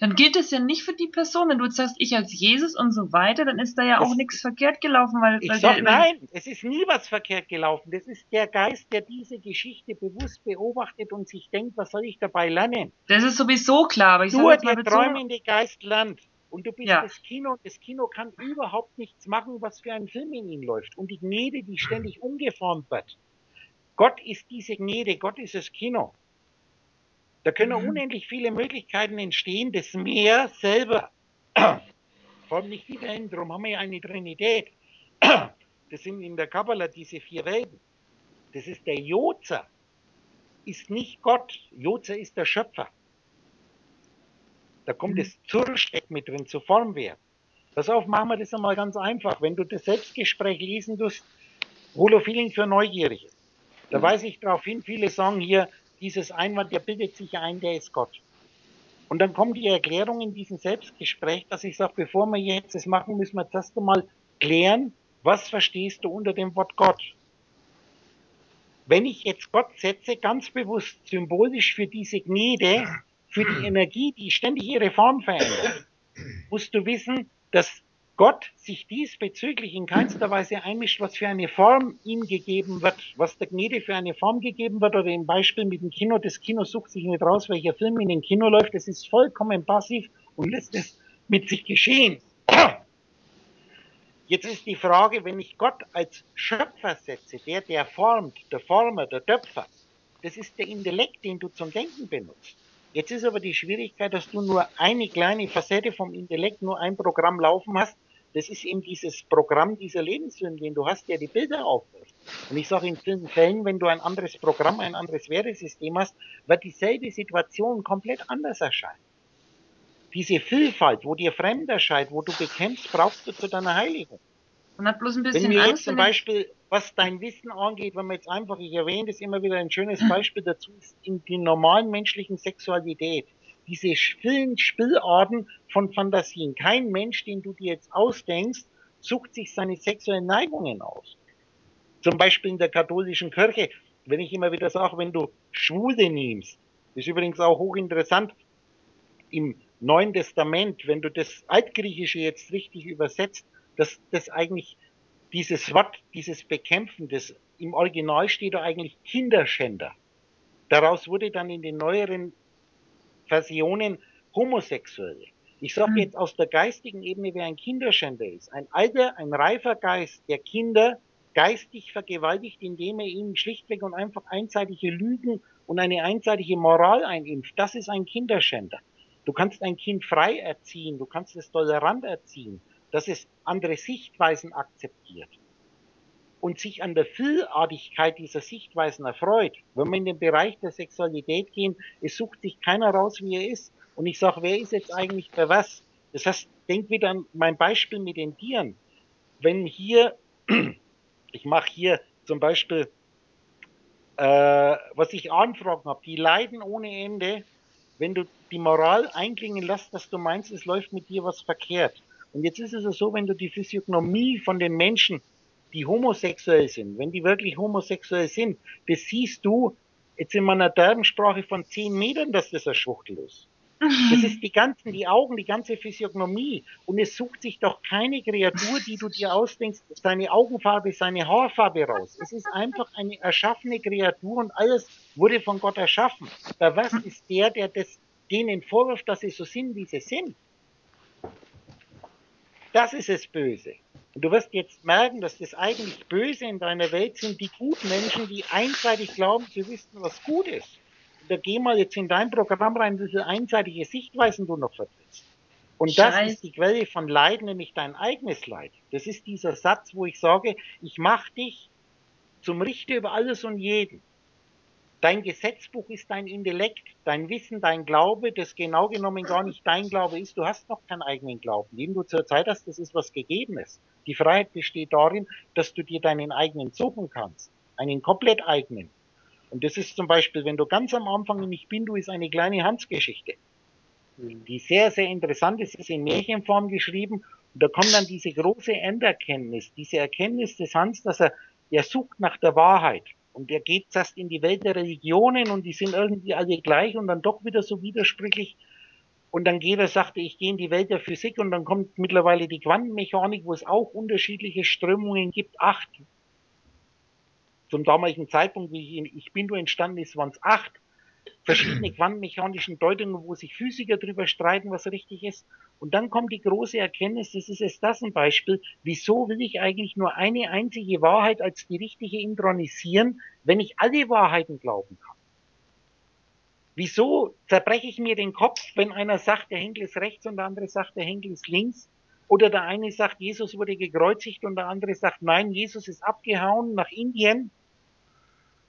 dann gilt es ja nicht für die Person. Wenn du jetzt sagst, ich als Jesus und so weiter, dann ist da ja auch nichts verkehrt gelaufen. Weil, weil sag, nein, es ist nie was verkehrt gelaufen. Das ist der Geist, der diese Geschichte bewusst beobachtet und sich denkt, was soll ich dabei lernen? Das ist sowieso klar. Aber ich Nur der träumende Geist lernt. Und du bist Ja. das Kino, das Kino kann überhaupt nichts machen, was für ein Film in ihm läuft. Und die Gnede, die ständig umgeformt wird. Gott ist diese Gnede, Gott ist das Kino. Da können Mhm. unendlich viele Möglichkeiten entstehen, das Meer selber. Vor allem nicht die Wellen, darum haben wir ja eine Trinität. Das sind in der Kabbala diese vier Welten. Das ist der Jozer, ist nicht Gott. Jozer ist der Schöpfer. Da kommt Mhm. das Zursteck mit drin, zur Formwert. Pass auf, machen wir das einmal ganz einfach. Wenn du das Selbstgespräch lesen tust, Holofeeling für Neugierige. Da weise ich darauf hin, viele sagen hier, dieses Einwand, der bildet sich ein, der ist Gott. Und dann kommt die Erklärung in diesem Selbstgespräch, dass ich sage, bevor wir jetzt das machen, müssen wir zuerst einmal klären, was verstehst du unter dem Wort Gott? Wenn ich jetzt Gott setze, ganz bewusst symbolisch für diese Gnede, für die Energie, die ständig ihre Form verändert, musst du wissen, dass Gott sich diesbezüglich in keinster Weise einmischt, was für eine Form ihm gegeben wird, was der Gnede für eine Form gegeben wird, oder im Beispiel mit dem Kino, das Kino sucht sich nicht raus, welcher Film in den Kino läuft, das ist vollkommen passiv und lässt es mit sich geschehen. Jetzt ist die Frage, wenn ich Gott als Schöpfer setze, der, der formt, der Former, der Töpfer, das ist der Intellekt, den du zum Denken benutzt. Jetzt ist aber die Schwierigkeit, dass du nur eine kleine Facette vom Intellekt, nur ein Programm laufen hast. Das ist eben dieses Programm dieser Lebensfilm, den du hast, der die Bilder aufwirft. Und ich sage in vielen Fällen, wenn du ein anderes Programm, ein anderes Wertesystem hast, wird dieselbe Situation komplett anders erscheinen. Diese Vielfalt, wo dir fremd erscheint, wo du bekämpfst, brauchst du zu deiner Heiligung. Man hat bloß ein Wenn bisschen wir jetzt zum wenn Beispiel, was dein Wissen angeht, wenn wir jetzt einfach, ich erwähne das immer wieder, ein schönes Beispiel dazu ist in die normalen menschlichen Sexualität. Diese vielen Spillarten von Fantasien. Kein Mensch, den du dir jetzt ausdenkst, sucht sich seine sexuellen Neigungen aus. Zum Beispiel in der katholischen Kirche, wenn ich immer wieder sage, wenn du Schwule nimmst, ist übrigens auch hochinteressant, im Neuen Testament, wenn du das Altgriechische jetzt richtig übersetzt, dass das eigentlich dieses Wort, dieses Bekämpfen, das im Original steht da eigentlich Kinderschänder. Daraus wurde dann in den neueren Versionen Homosexuelle. Ich sage Hm. jetzt aus der geistigen Ebene, wer ein Kinderschänder ist. Ein alter, ein reifer Geist, der Kinder geistig vergewaltigt, indem er ihnen schlichtweg und einfach einseitige Lügen und eine einseitige Moral einimpft. Das ist ein Kinderschänder. Du kannst ein Kind frei erziehen, du kannst es tolerant erziehen, dass es andere Sichtweisen akzeptiert und sich an der Vielartigkeit dieser Sichtweisen erfreut. Wenn wir in den Bereich der Sexualität gehen, es sucht sich keiner raus, wie er ist. Und ich sage, wer ist jetzt eigentlich für was? Das heißt, denk wieder an mein Beispiel mit den Tieren. Wenn hier, ich mache hier zum Beispiel, äh, was ich anfragen habe, die leiden ohne Ende, wenn du die Moral einklingen lässt, dass du meinst, es läuft mit dir was verkehrt. Und jetzt ist es so, wenn du die Physiognomie von den Menschen, die homosexuell sind, wenn die wirklich homosexuell sind, das siehst du jetzt in meiner derben Sprache von zehn Metern, dass das ein Schwuchtel ist. Das ist die ganzen, die Augen, die ganze Physiognomie. Und es sucht sich doch keine Kreatur, die du dir ausdenkst, seine Augenfarbe, seine Haarfarbe raus. Es ist einfach eine erschaffene Kreatur und alles wurde von Gott erschaffen. Bei was ist der, der das, denen vorwirft, dass sie so sind, wie sie sind? Das ist es Böse. Und du wirst jetzt merken, dass das eigentlich Böse in deiner Welt sind die Gutmenschen, die einseitig glauben zu wissen, was gut ist. Und da geh mal jetzt in dein Programm rein, wie viele einseitige Sichtweisen du noch vertrittst. Und das Scheiß. ist die Quelle von Leid, nämlich dein eigenes Leid. Das ist dieser Satz, wo ich sage, ich mache dich zum Richter über alles und jeden. Dein Gesetzbuch ist dein Intellekt, dein Wissen, dein Glaube, das genau genommen gar nicht dein Glaube ist. Du hast noch keinen eigenen Glauben. Den du zur Zeit hast, das ist was Gegebenes. Die Freiheit besteht darin, dass du dir deinen eigenen suchen kannst. Einen komplett eigenen. Und das ist zum Beispiel, wenn du ganz am Anfang in Ich bin, du ist eine kleine Hans-Geschichte, die sehr, sehr interessant ist, ist in Märchenform geschrieben. Und da kommt dann diese große Enderkenntnis, diese Erkenntnis des Hans, dass er, er sucht nach der Wahrheit. Und er geht erst in die Welt der Religionen und die sind irgendwie alle gleich und dann doch wieder so widersprüchlich. Und dann geht er, sagte, ich gehe in die Welt der Physik und dann kommt mittlerweile die Quantenmechanik, wo es auch unterschiedliche Strömungen gibt. Acht. Zum damaligen Zeitpunkt, wie ich, in, ich bin nur entstanden ist, waren es acht verschiedene quantenmechanischen Deutungen, wo sich Physiker drüber streiten, was richtig ist. Und dann kommt die große Erkenntnis, das ist jetzt das ein Beispiel, wieso will ich eigentlich nur eine einzige Wahrheit als die richtige intronisieren, wenn ich alle Wahrheiten glauben kann? Wieso zerbreche ich mir den Kopf, wenn einer sagt, der Henkel ist rechts und der andere sagt, der Henkel ist links? Oder der eine sagt, Jesus wurde gekreuzigt und der andere sagt, nein, Jesus ist abgehauen nach Indien.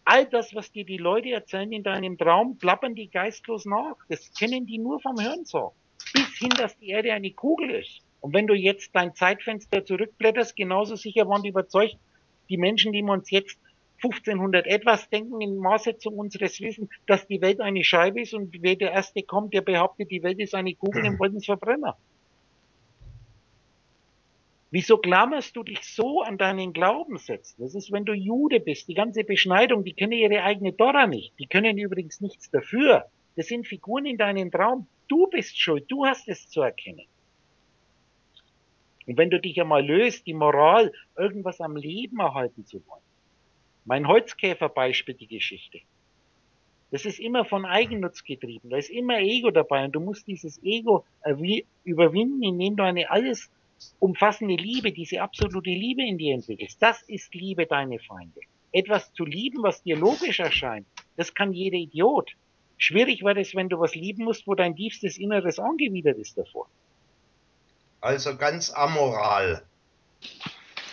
All das, was dir die Leute erzählen in deinem Traum, plappern die geistlos nach. Das kennen die nur vom Hörensagen. Bis hin, dass die Erde eine Kugel ist. Und wenn du jetzt dein Zeitfenster zurückblätterst, genauso sicher waren die überzeugt, die Menschen, die wir uns jetzt 1500 etwas denken in Maßsetzung unseres Wissens, dass die Welt eine Scheibe ist und wer der Erste kommt, der behauptet, die Welt ist eine Kugel, den wollten sie verbrennen. Wieso klammerst du dich so an deinen Glaubenssätzen? Das ist, wenn du Jude bist, die ganze Beschneidung, die kennen ihre eigene Tora nicht. Die können übrigens nichts dafür. Das sind Figuren in deinem Traum. Du bist schuld, du hast es zu erkennen. Und wenn du dich einmal löst, die Moral, irgendwas am Leben erhalten zu wollen. Mein Holzkäferbeispiel, die Geschichte. Das ist immer von Eigennutz getrieben. Da ist immer Ego dabei und du musst dieses Ego überwinden, indem du eine alles umfassende Liebe, diese absolute Liebe in dir entwickelst. Das ist Liebe deine Feinde. Etwas zu lieben, was dir logisch erscheint, das kann jeder Idiot. Schwierig wird es, wenn du was lieben musst, wo dein tiefstes Inneres angewidert ist davor. Also ganz amoral.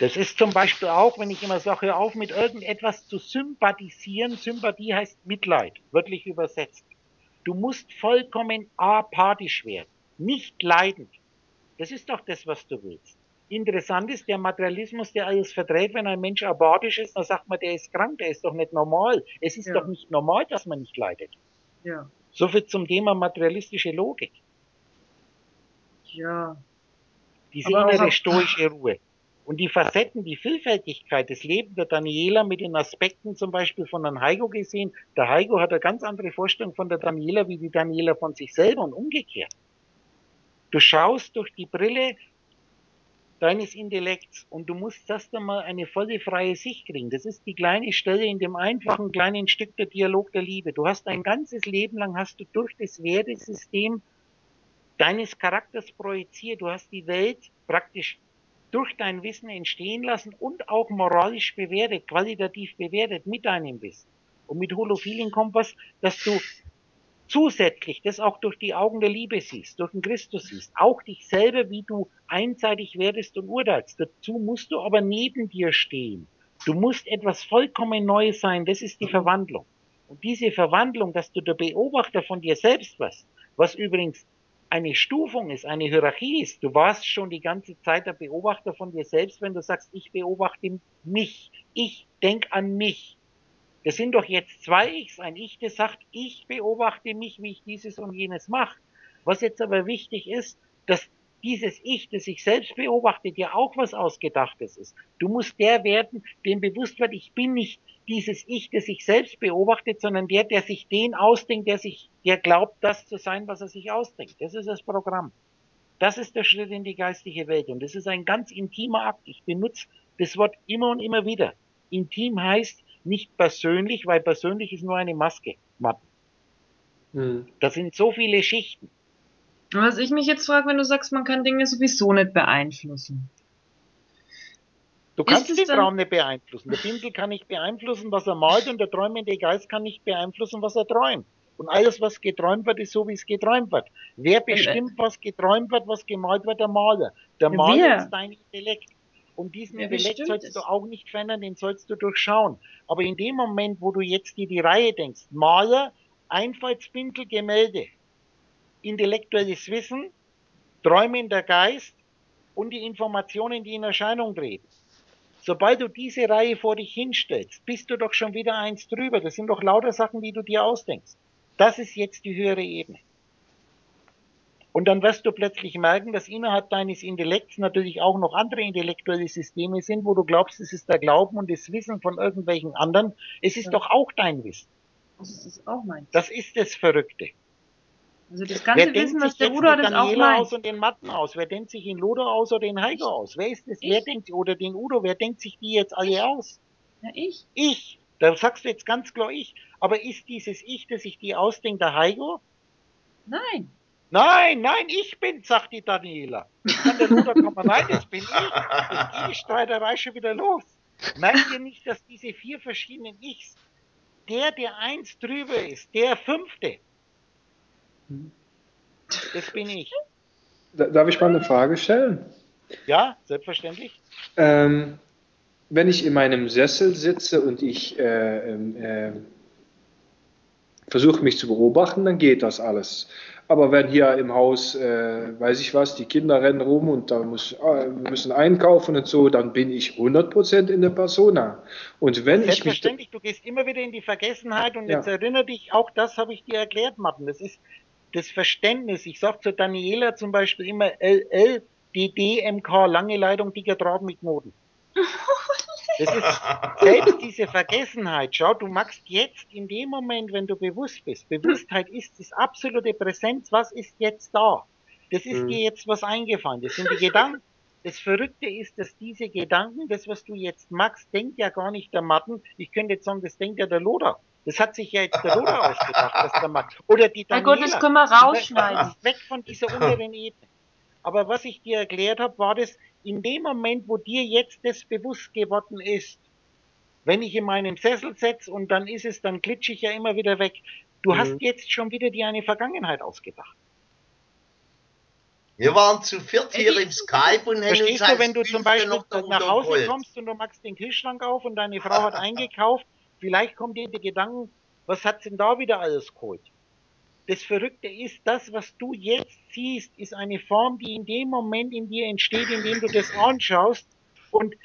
Das ist zum Beispiel auch, wenn ich immer sage, hör auf mit irgendetwas zu sympathisieren. Sympathie heißt Mitleid, wörtlich übersetzt. Du musst vollkommen apathisch werden, nicht leidend. Das ist doch das, was du willst. Interessant ist der Materialismus, der alles verdreht, wenn ein Mensch apathisch ist, dann sagt man, der ist krank, der ist doch nicht normal. Es ist Ja. doch nicht normal, dass man nicht leidet. Ja. So viel zum Thema materialistische Logik. Ja. Diese Aber innere stoische Ruhe. Und die Facetten, die Vielfältigkeit des Lebens der Daniela mit den Aspekten zum Beispiel von Herrn Heigo gesehen. Der Heigo hat eine ganz andere Vorstellung von der Daniela wie die Daniela von sich selber und umgekehrt. Du schaust durch die Brille deines Intellekts und du musst erst einmal eine volle freie Sicht kriegen. Das ist die kleine Stelle in dem einfachen kleinen Stück der Dialog der Liebe. Du hast ein ganzes Leben lang hast du durch das Wertesystem deines Charakters projiziert. Du hast die Welt praktisch durch dein Wissen entstehen lassen und auch moralisch bewertet, qualitativ bewertet mit deinem Wissen. Und mit Holophilen kommt was, dass du zusätzlich das auch durch die Augen der Liebe siehst, durch den Christus siehst, auch dich selber, wie du einseitig werdest und urteilst. Dazu musst du aber neben dir stehen. Du musst etwas vollkommen Neues sein, das ist die Verwandlung. Und diese Verwandlung, dass du der Beobachter von dir selbst warst, was übrigens eine Stufung ist, eine Hierarchie ist. Du warst schon die ganze Zeit der Beobachter von dir selbst, wenn du sagst, ich beobachte mich, ich denk an mich. Das sind doch jetzt zwei Ichs. Ein Ich, das sagt, ich beobachte mich, wie ich dieses und jenes mache. Was jetzt aber wichtig ist, dass dieses Ich, das sich selbst beobachtet, ja auch was Ausgedachtes ist. Du musst der werden, dem bewusst wird, ich bin nicht dieses Ich, das sich selbst beobachtet, sondern der, der sich den ausdenkt, der sich, der glaubt, das zu sein, was er sich ausdenkt. Das ist das Programm. Das ist der Schritt in die geistige Welt. Und das ist ein ganz intimer Akt. Ich benutze das Wort immer und immer wieder. Intim heißt nicht persönlich, weil persönlich ist nur eine Maske. Matten. Hm. Das sind so viele Schichten. Was ich mich jetzt frage, wenn du sagst, man kann Dinge sowieso nicht beeinflussen. Du kannst den Traum nicht beeinflussen. Der Pinsel kann nicht beeinflussen, was er malt und der träumende Geist kann nicht beeinflussen, was er träumt. Und alles, was geträumt wird, ist so, wie es geträumt wird. Wer bestimmt, was geträumt wird, was gemalt wird? Der Maler. Der Maler Wer? ist dein Intellekt. Und diesen Wer Intellekt sollst es? du auch nicht verändern, den sollst du durchschauen. Aber in dem Moment, wo du jetzt dir die Reihe denkst, Maler, Einfallspinsel, Gemälde, intellektuelles Wissen, träumender Geist und die Informationen, die in Erscheinung treten. Sobald du diese Reihe vor dich hinstellst, bist du doch schon wieder eins drüber. Das sind doch lauter Sachen, die du dir ausdenkst. Das ist jetzt die höhere Ebene. Und dann wirst du plötzlich merken, dass innerhalb deines Intellekts natürlich auch noch andere intellektuelle Systeme sind, wo du glaubst, es ist der Glauben und das Wissen von irgendwelchen anderen. Es ist ja. doch auch dein Wissen. Das ist auch mein. Das ist das Verrückte. Also das ganze wer Wissen, was der Udo ist auch meins. aus und den Matten aus? Wer denkt sich den Loder aus oder den Heiko aus? Wer ist das? Ich? Wer denkt, oder den Udo, wer denkt sich die jetzt alle aus? Ja, ich. Ich. Da sagst du jetzt ganz klar ich. Aber ist dieses Ich, das sich die ausdenkt, der Heiko? Nein. Nein, nein, ich bin, sagt die Daniela. Kann der Luder kommen? Nein, das bin ich. Jetzt geht die Streiterei schon wieder los. Merkt ihr nicht, dass diese vier verschiedenen Ichs, der, der eins drüber ist, der fünfte, das bin ich. Darf ich mal eine Frage stellen? Ja, selbstverständlich. Ähm, wenn ich in meinem Sessel sitze und ich äh, ähm, äh, versuche mich zu beobachten, dann geht das alles. Aber wenn hier im Haus, äh, weiß ich was, die Kinder rennen rum und da muss, äh, müssen einkaufen und so, dann bin ich 100% in der Persona. Und wenn ich mich... du gehst immer wieder in die Vergessenheit und ja. jetzt erinnere dich, auch das habe ich dir erklärt, Martin, das ist das Verständnis. Ich sage zu Daniela zum Beispiel immer LL, DDMK, lange Leitung, dicker Draht mit Knoten. Das ist selbst diese Vergessenheit. Schau, du machst jetzt in dem Moment, wenn du bewusst bist. Bewusstheit ist das absolute Präsenz. Was ist jetzt da? Das ist mhm. dir jetzt was eingefallen. Das sind die Gedanken. Das Verrückte ist, dass diese Gedanken, das, was du jetzt machst, denkt ja gar nicht der Matten. Ich könnte jetzt sagen, das denkt ja der Loder. Das hat sich ja jetzt der Loder ausgedacht, dass der Matten. Oder die Daniela. Na gut, das können wir rausschneiden. Weg von dieser unteren Ebene. Aber was ich dir erklärt habe, war das, in dem Moment, wo dir jetzt das bewusst geworden ist, wenn ich in meinen Sessel setze und dann ist es, dann glitsche ich ja immer wieder weg. Du mhm. hast jetzt schon wieder dir eine Vergangenheit ausgedacht. Wir waren zu viert hier im Skype und haben uns du, wenn du zum Beispiel nach Hause kommst und du machst den Kühlschrank auf und deine Frau hat eingekauft, vielleicht kommt dir der Gedanke, was hat denn da wieder alles geholt? das Verrückte ist, das, was du jetzt siehst, ist eine Form, die in dem Moment in dir entsteht, in dem du das anschaust. Und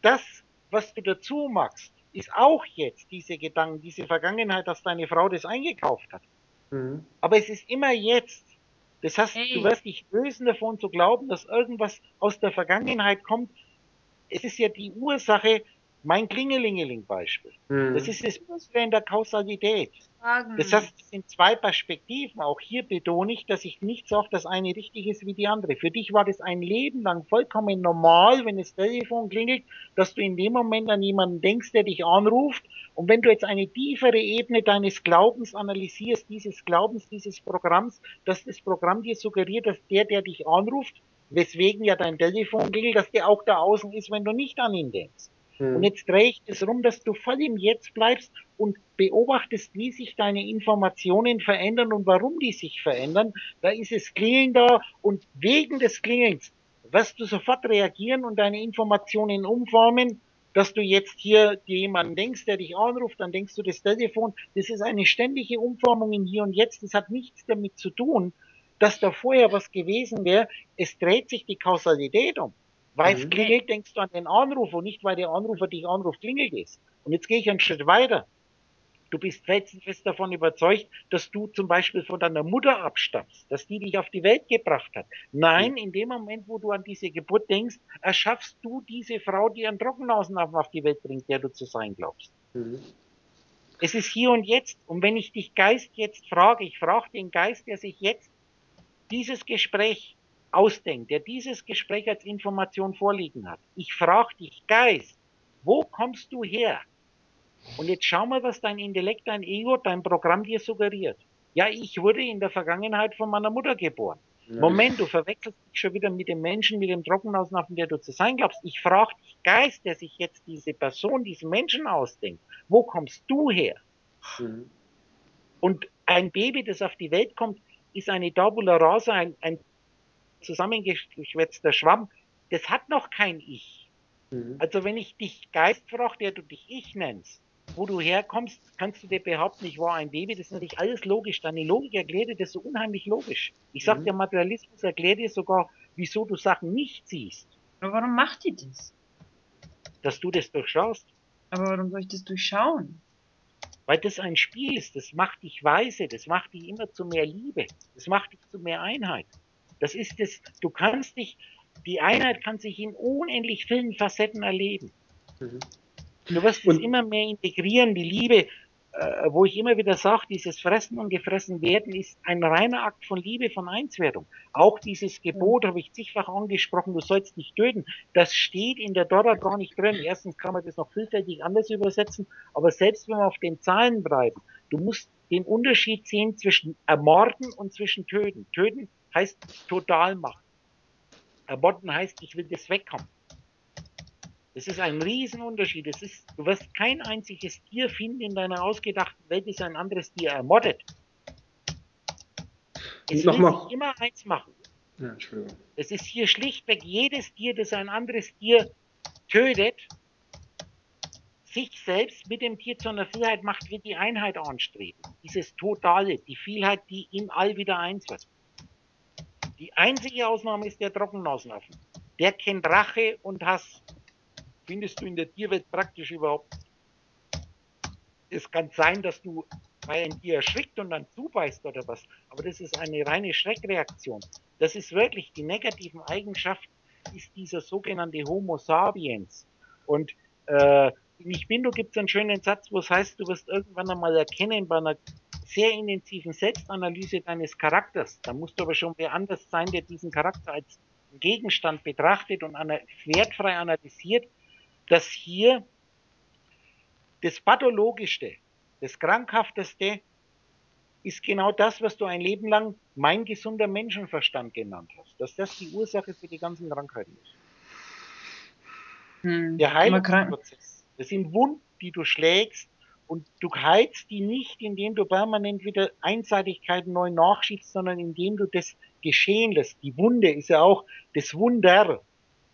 das, was du dazu machst, ist auch jetzt diese Gedanken, diese Vergangenheit, dass deine Frau das eingekauft hat. Mhm. Aber es ist immer jetzt. Das heißt, hey. du wirst dich lösen davon zu glauben, dass irgendwas aus der Vergangenheit kommt. Es ist ja die Ursache, mein Klingelingeling-Beispiel. Mhm. Das ist das Muster in der Kausalität. Fragen. Das heißt, es sind zwei Perspektiven. Auch hier betone ich, dass ich nicht sage, dass eine richtig ist wie die andere. Für dich war das ein Leben lang vollkommen normal, wenn das Telefon klingelt, dass du in dem Moment an jemanden denkst, der dich anruft. Und wenn du jetzt eine tiefere Ebene deines Glaubens analysierst, dieses Glaubens, dieses Programms, dass das Programm dir suggeriert, dass der, der dich anruft, weswegen ja dein Telefon klingelt, dass der auch da außen ist, wenn du nicht an ihn denkst. Hm. Und jetzt drehe ich es rum, dass du voll im Jetzt bleibst und beobachtest, wie sich deine Informationen verändern und warum die sich verändern. Da ist es Klingeln da und wegen des Klingelns wirst du sofort reagieren und deine Informationen umformen, dass du jetzt hier dir jemanden denkst, der dich anruft, dann denkst du das Telefon. Das ist eine ständige Umformung in hier und jetzt. Das hat nichts damit zu tun, dass da vorher was gewesen wäre. Es dreht sich die Kausalität um. Weil es mhm. klingelt, denkst du an den Anruf und nicht, weil der Anrufer dich anruft, klingelt es. Und jetzt gehe ich einen Schritt weiter. Du bist felsenfest davon überzeugt, dass du zum Beispiel von deiner Mutter abstammst, dass die dich auf die Welt gebracht hat. Nein, in dem Moment, wo du an diese Geburt denkst, erschaffst du diese Frau, die einen Trockenhausenaffen auf die Welt bringt, der du zu sein glaubst. Mhm. Es ist hier und jetzt. Und wenn ich dich Geist jetzt frage, ich frage den Geist, der sich jetzt dieses Gespräch ausdenkt, der dieses Gespräch als Information vorliegen hat. Ich frage dich, Geist, wo kommst du her? Und jetzt schau mal, was dein Intellekt, dein Ego, dein Programm dir suggeriert. Ja, ich wurde in der Vergangenheit von meiner Mutter geboren. Ja. Moment, du verwechselst dich schon wieder mit dem Menschen, mit dem Trockenhausenaffen, der du zu sein glaubst. Ich frage dich, Geist, der sich jetzt diese Person, diesen Menschen ausdenkt, wo kommst du her? Mhm. Und ein Baby, das auf die Welt kommt, ist eine Tabula rasa, ein, ein zusammengeschwätzter Schwamm. Das hat noch kein Ich. Mhm. Also wenn ich dich Geist frage, der du dich Ich nennst, wo du herkommst, kannst du dir behaupten, ich war ein Baby. Das ist natürlich alles logisch. Deine Logik erklärt dir das so unheimlich logisch. Ich sag Mhm. dir, Materialismus erklärt dir sogar, wieso du Sachen nicht siehst, Aber warum macht die das? dass du das durchschaust. Aber warum soll ich das durchschauen? Weil das ein Spiel ist, das macht dich weise, das macht dich immer zu mehr Liebe, das macht dich zu mehr Einheit. Das ist es, du kannst dich, die Einheit kann sich in unendlich vielen Facetten erleben. Mhm. Du wirst es immer mehr integrieren, die Liebe, äh, wo ich immer wieder sage, dieses Fressen und gefressen werden ist ein reiner Akt von Liebe, von Einswertung. Auch dieses Gebot habe ich zigfach angesprochen, du sollst nicht töten. Das steht in der Tora gar nicht drin. Erstens kann man das noch vielfältig anders übersetzen, aber selbst wenn wir auf den Zahlen bleiben, du musst den Unterschied sehen zwischen ermorden und zwischen töten. Töten heißt total machen. Ermorden heißt, ich will das wegkommen. Das ist ein Riesenunterschied. Das ist, du wirst kein einziges Tier finden in deiner ausgedachten Welt, das ein anderes Tier ermordet. Es will Nochmal. sich immer eins machen. Ja, Entschuldigung. Es ist hier schlichtweg jedes Tier, das ein anderes Tier tötet, sich selbst mit dem Tier zu einer Vielheit macht, wird die Einheit anstreben. Dieses Totale, die Vielheit, die im All wieder eins wird. Die einzige Ausnahme ist der Trockenausenaffen. Der kennt Rache und Hass. Findest du in der Tierwelt praktisch überhaupt. Es kann sein, dass du weil ein Tier erschrickt und dann zubeißt oder was, aber das ist eine reine Schreckreaktion. Das ist wirklich die negativen Eigenschaft, ist dieser sogenannte Homo sapiens. Und äh, in Ich bin, du gibt es einen schönen Satz, wo es heißt, du wirst irgendwann einmal erkennen bei einer sehr intensiven Selbstanalyse deines Charakters. Da musst du aber schon wer anders sein, der diesen Charakter als Gegenstand betrachtet und wertfrei analysiert, dass hier das Pathologischste, das Krankhafteste ist genau das, was du ein Leben lang mein gesunder Menschenverstand genannt hast. Dass das die Ursache für die ganzen Krankheiten ist. Hm. Der. Heilungsprozess. Das sind Wunden, die du schlägst und du heilst die nicht, indem du permanent wieder Einseitigkeiten neu nachschiebst, sondern indem du das geschehen lässt. Die Wunde ist ja auch das Wunder.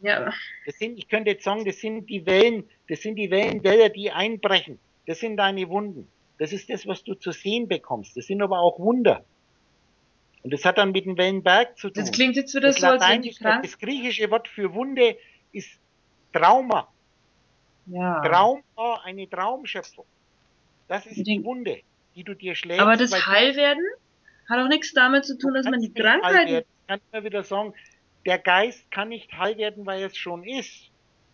Ja, Das sind, ich könnte jetzt sagen, das sind die Wellen, das sind die Wellenwälder, die einbrechen. Das sind deine Wunden. Das ist das, was du zu sehen bekommst. Das sind aber auch Wunder. Und das hat dann mit dem Wellenberg zu tun. das klingt jetzt wieder Das, so, als wenn die krank. das griechische Wort für Wunde ist Trauma. Ja. Traum war eine Traumschöpfung. Das ist die Wunde, die du dir schlägst. Aber das du- Heilwerden hat auch nichts damit zu du tun, dass man die werden. Ich kann immer wieder sagen, der Geist kann nicht heil werden, weil er es schon ist.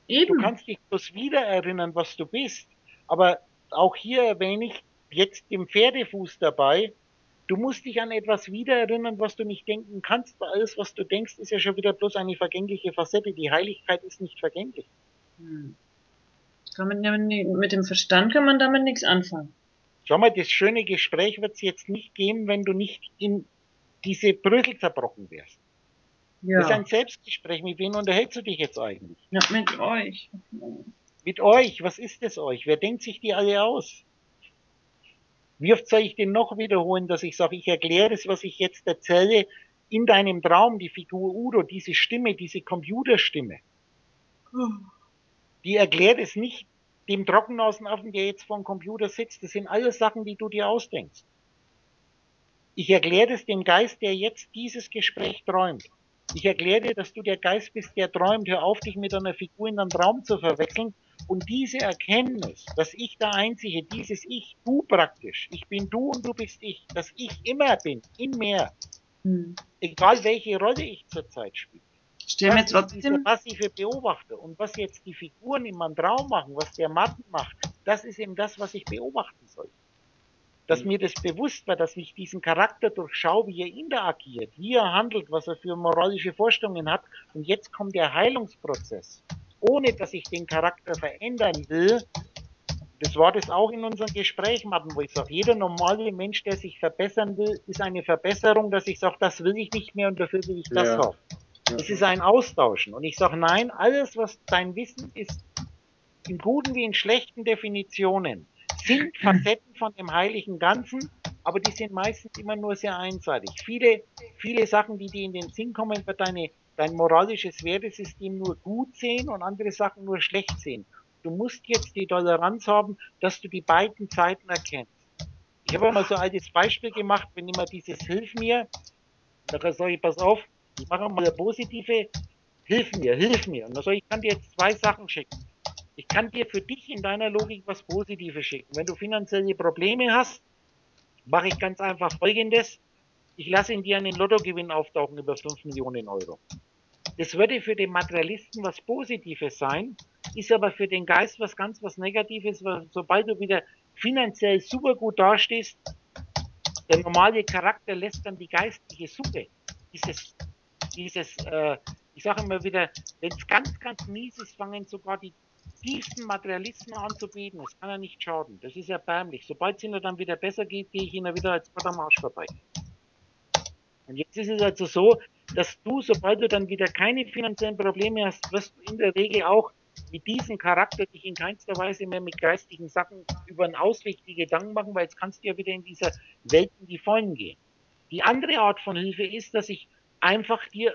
Du Eben. kannst dich bloß wieder erinnern, was du bist. Aber auch hier erwähne ich jetzt den Pferdefuß dabei. Du musst dich an etwas wieder erinnern, was du nicht denken kannst, weil alles, was du denkst, ist ja schon wieder bloß eine vergängliche Facette. Die Heiligkeit ist nicht vergänglich. Hm. Kann man ja mit dem Verstand kann man damit nichts anfangen. Schau mal, das schöne Gespräch wird es jetzt nicht geben, wenn du nicht in diese Brösel zerbrochen wärst. Das ist Ja. ein Selbstgespräch. Mit wem unterhältst du dich jetzt eigentlich? ja mit euch. Mit euch. Was ist es euch? Wer denkt sich die alle aus? Wie oft soll ich denn noch wiederholen, dass ich sage, ich erkläre das, was ich jetzt erzähle, in deinem Traum, die Figur Udo, diese Stimme, diese Computerstimme, die erklärt es nicht dem Trockenausenaffen, der jetzt vor dem Computer sitzt. Das sind alles Sachen, die du dir ausdenkst. Ich erkläre es dem Geist, der jetzt dieses Gespräch träumt. Ich erkläre dir, dass du der Geist bist, der träumt. Hör auf, dich mit einer Figur in einem Traum zu verwechseln. Und diese Erkenntnis, dass ich der Einzige, dieses Ich, du praktisch, ich bin du und du bist ich, dass ich immer bin, in mir, hm. egal welche Rolle ich zurzeit spiele. Stell mir trotzdem. passive Beobachter und was jetzt die Figuren in meinem Traum machen, was der Martin macht, das ist eben das, was ich beobachten soll dass mir das bewusst war, dass ich diesen Charakter durchschaue, wie er interagiert, wie er handelt, was er für moralische Vorstellungen hat. Und jetzt kommt der Heilungsprozess, ohne dass ich den Charakter verändern will. Das war das auch in unserem Gespräch, Martin, wo ich sage, jeder normale Mensch, der sich verbessern will, ist eine Verbesserung, dass ich sage, das will ich nicht mehr und dafür will ich das ja. haben. Es ist ein Austauschen. Und ich sage, nein, alles, was dein Wissen ist, in guten wie in schlechten Definitionen, sind Facetten von dem heiligen Ganzen, aber die sind meistens immer nur sehr einseitig. Viele, viele Sachen, die dir in den Sinn kommen, wird deine, dein moralisches Wertesystem nur gut sehen und andere Sachen nur schlecht sehen. Du musst jetzt die Toleranz haben, dass du die beiden Seiten erkennst. Ich habe mal so ein altes Beispiel gemacht, wenn immer dieses Hilf mir, da sage ich, pass auf, ich mache mal eine positive, hilf mir, hilf mir. Und da sage ich, ich kann dir jetzt zwei Sachen schicken. Ich kann dir für dich in deiner Logik was Positives schicken. Wenn du finanzielle Probleme hast, mache ich ganz einfach Folgendes. Ich lasse in dir einen Lottogewinn auftauchen über 5 Millionen Euro. Das würde für den Materialisten was Positives sein, ist aber für den Geist was ganz was Negatives, weil sobald du wieder finanziell super gut dastehst, der normale Charakter lässt dann die geistliche Suppe, dieses, dieses, äh, ich sage immer wieder, wenn es ganz, ganz mies ist, fangen sogar die diesen Materialisten anzubieten, das kann ja nicht schaden. Das ist erbärmlich. Sobald es ihnen dann wieder besser geht, gehe ich ihnen wieder als Gott am Arsch vorbei. Und jetzt ist es also so, dass du, sobald du dann wieder keine finanziellen Probleme hast, wirst du in der Regel auch mit diesem Charakter dich in keinster Weise mehr mit geistigen Sachen über einen Ausweg die Gedanken machen, weil jetzt kannst du ja wieder in dieser Welt in die Vollen gehen. Die andere Art von Hilfe ist, dass ich einfach dir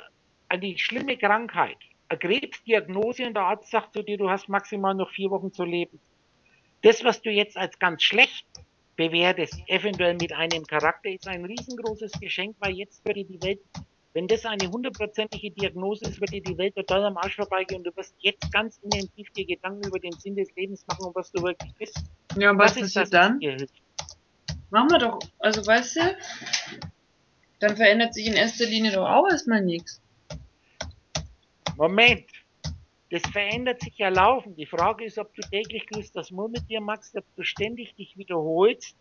eine schlimme Krankheit, eine Krebsdiagnose und der Arzt sagt zu dir, du hast maximal noch vier Wochen zu leben. Das, was du jetzt als ganz schlecht bewertest, eventuell mit einem Charakter, ist ein riesengroßes Geschenk, weil jetzt würde die Welt, wenn das eine hundertprozentige Diagnose ist, dir die Welt total am Arsch vorbeigehen und du wirst jetzt ganz intensiv dir Gedanken über den Sinn des Lebens machen und was du wirklich bist. Ja, und was, was ist das dann? Machen wir doch, also weißt du, dann verändert sich in erster Linie doch auch erstmal nichts. Moment, das verändert sich ja laufend. Die Frage ist, ob du täglich grüßt das Murmeltier magst, ob du ständig dich wiederholst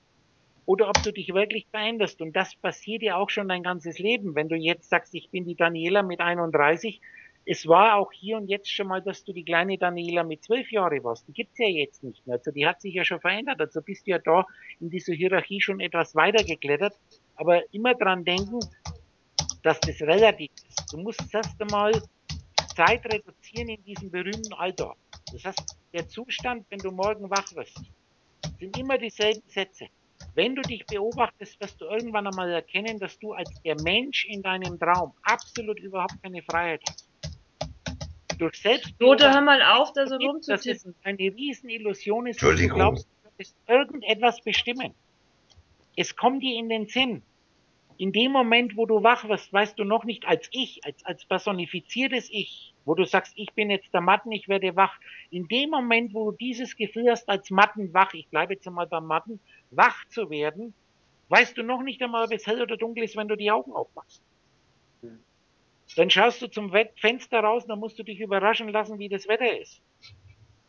oder ob du dich wirklich veränderst. Und das passiert ja auch schon dein ganzes Leben. Wenn du jetzt sagst, ich bin die Daniela mit 31, es war auch hier und jetzt schon mal, dass du die kleine Daniela mit zwölf Jahren warst. Die gibt's ja jetzt nicht mehr. Also die hat sich ja schon verändert. Also bist du ja da in dieser Hierarchie schon etwas weiter geklettert. Aber immer dran denken, dass das relativ ist. Du musst erst einmal Zeit reduzieren in diesem berühmten Alter. Das heißt, der Zustand, wenn du morgen wach wirst, sind immer dieselben Sätze. Wenn du dich beobachtest, wirst du irgendwann einmal erkennen, dass du als der Mensch in deinem Traum absolut überhaupt keine Freiheit hast. Durch selbst Oder hör mal auf, da so rumzutippen. Dass es eine Riesenillusion ist, dass du glaubst, du könntest irgendetwas bestimmen. Es kommt dir in den Sinn in dem Moment, wo du wach wirst, weißt du noch nicht als ich, als, als personifiziertes Ich, wo du sagst, ich bin jetzt der Matten, ich werde wach. In dem Moment, wo du dieses Gefühl hast, als Matten wach, ich bleibe jetzt einmal beim Matten, wach zu werden, weißt du noch nicht einmal, ob es hell oder dunkel ist, wenn du die Augen aufmachst. Dann schaust du zum Fenster raus, dann musst du dich überraschen lassen, wie das Wetter ist.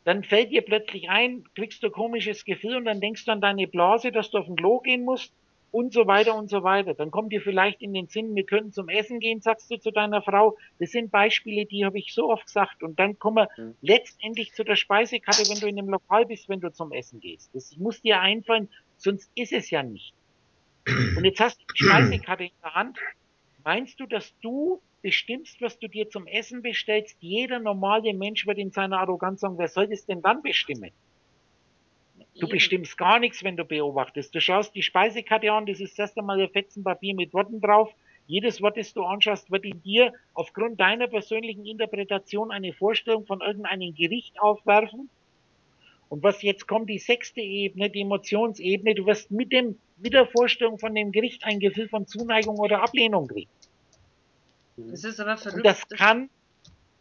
Dann fällt dir plötzlich ein, kriegst du ein komisches Gefühl und dann denkst du an deine Blase, dass du auf den Klo gehen musst und so weiter und so weiter. Dann kommt dir vielleicht in den Sinn, wir können zum Essen gehen, sagst du zu deiner Frau. Das sind Beispiele, die habe ich so oft gesagt. Und dann kommen wir mhm. letztendlich zu der Speisekarte, wenn du in einem Lokal bist, wenn du zum Essen gehst. Das muss dir einfallen, sonst ist es ja nicht. Und jetzt hast du die Speisekarte in der Hand. Meinst du, dass du bestimmst, was du dir zum Essen bestellst? Jeder normale Mensch wird in seiner Arroganz sagen, wer soll das denn dann bestimmen? Du bestimmst gar nichts, wenn du beobachtest. Du schaust die Speisekarte an, das ist das erste Mal ein Fetzenpapier mit Worten drauf. Jedes Wort, das du anschaust, wird in dir aufgrund deiner persönlichen Interpretation eine Vorstellung von irgendeinem Gericht aufwerfen. Und was jetzt kommt, die sechste Ebene, die Emotionsebene, du wirst mit, dem, mit der Vorstellung von dem Gericht ein Gefühl von Zuneigung oder Ablehnung kriegen. Das ist aber verrückt. Und das kann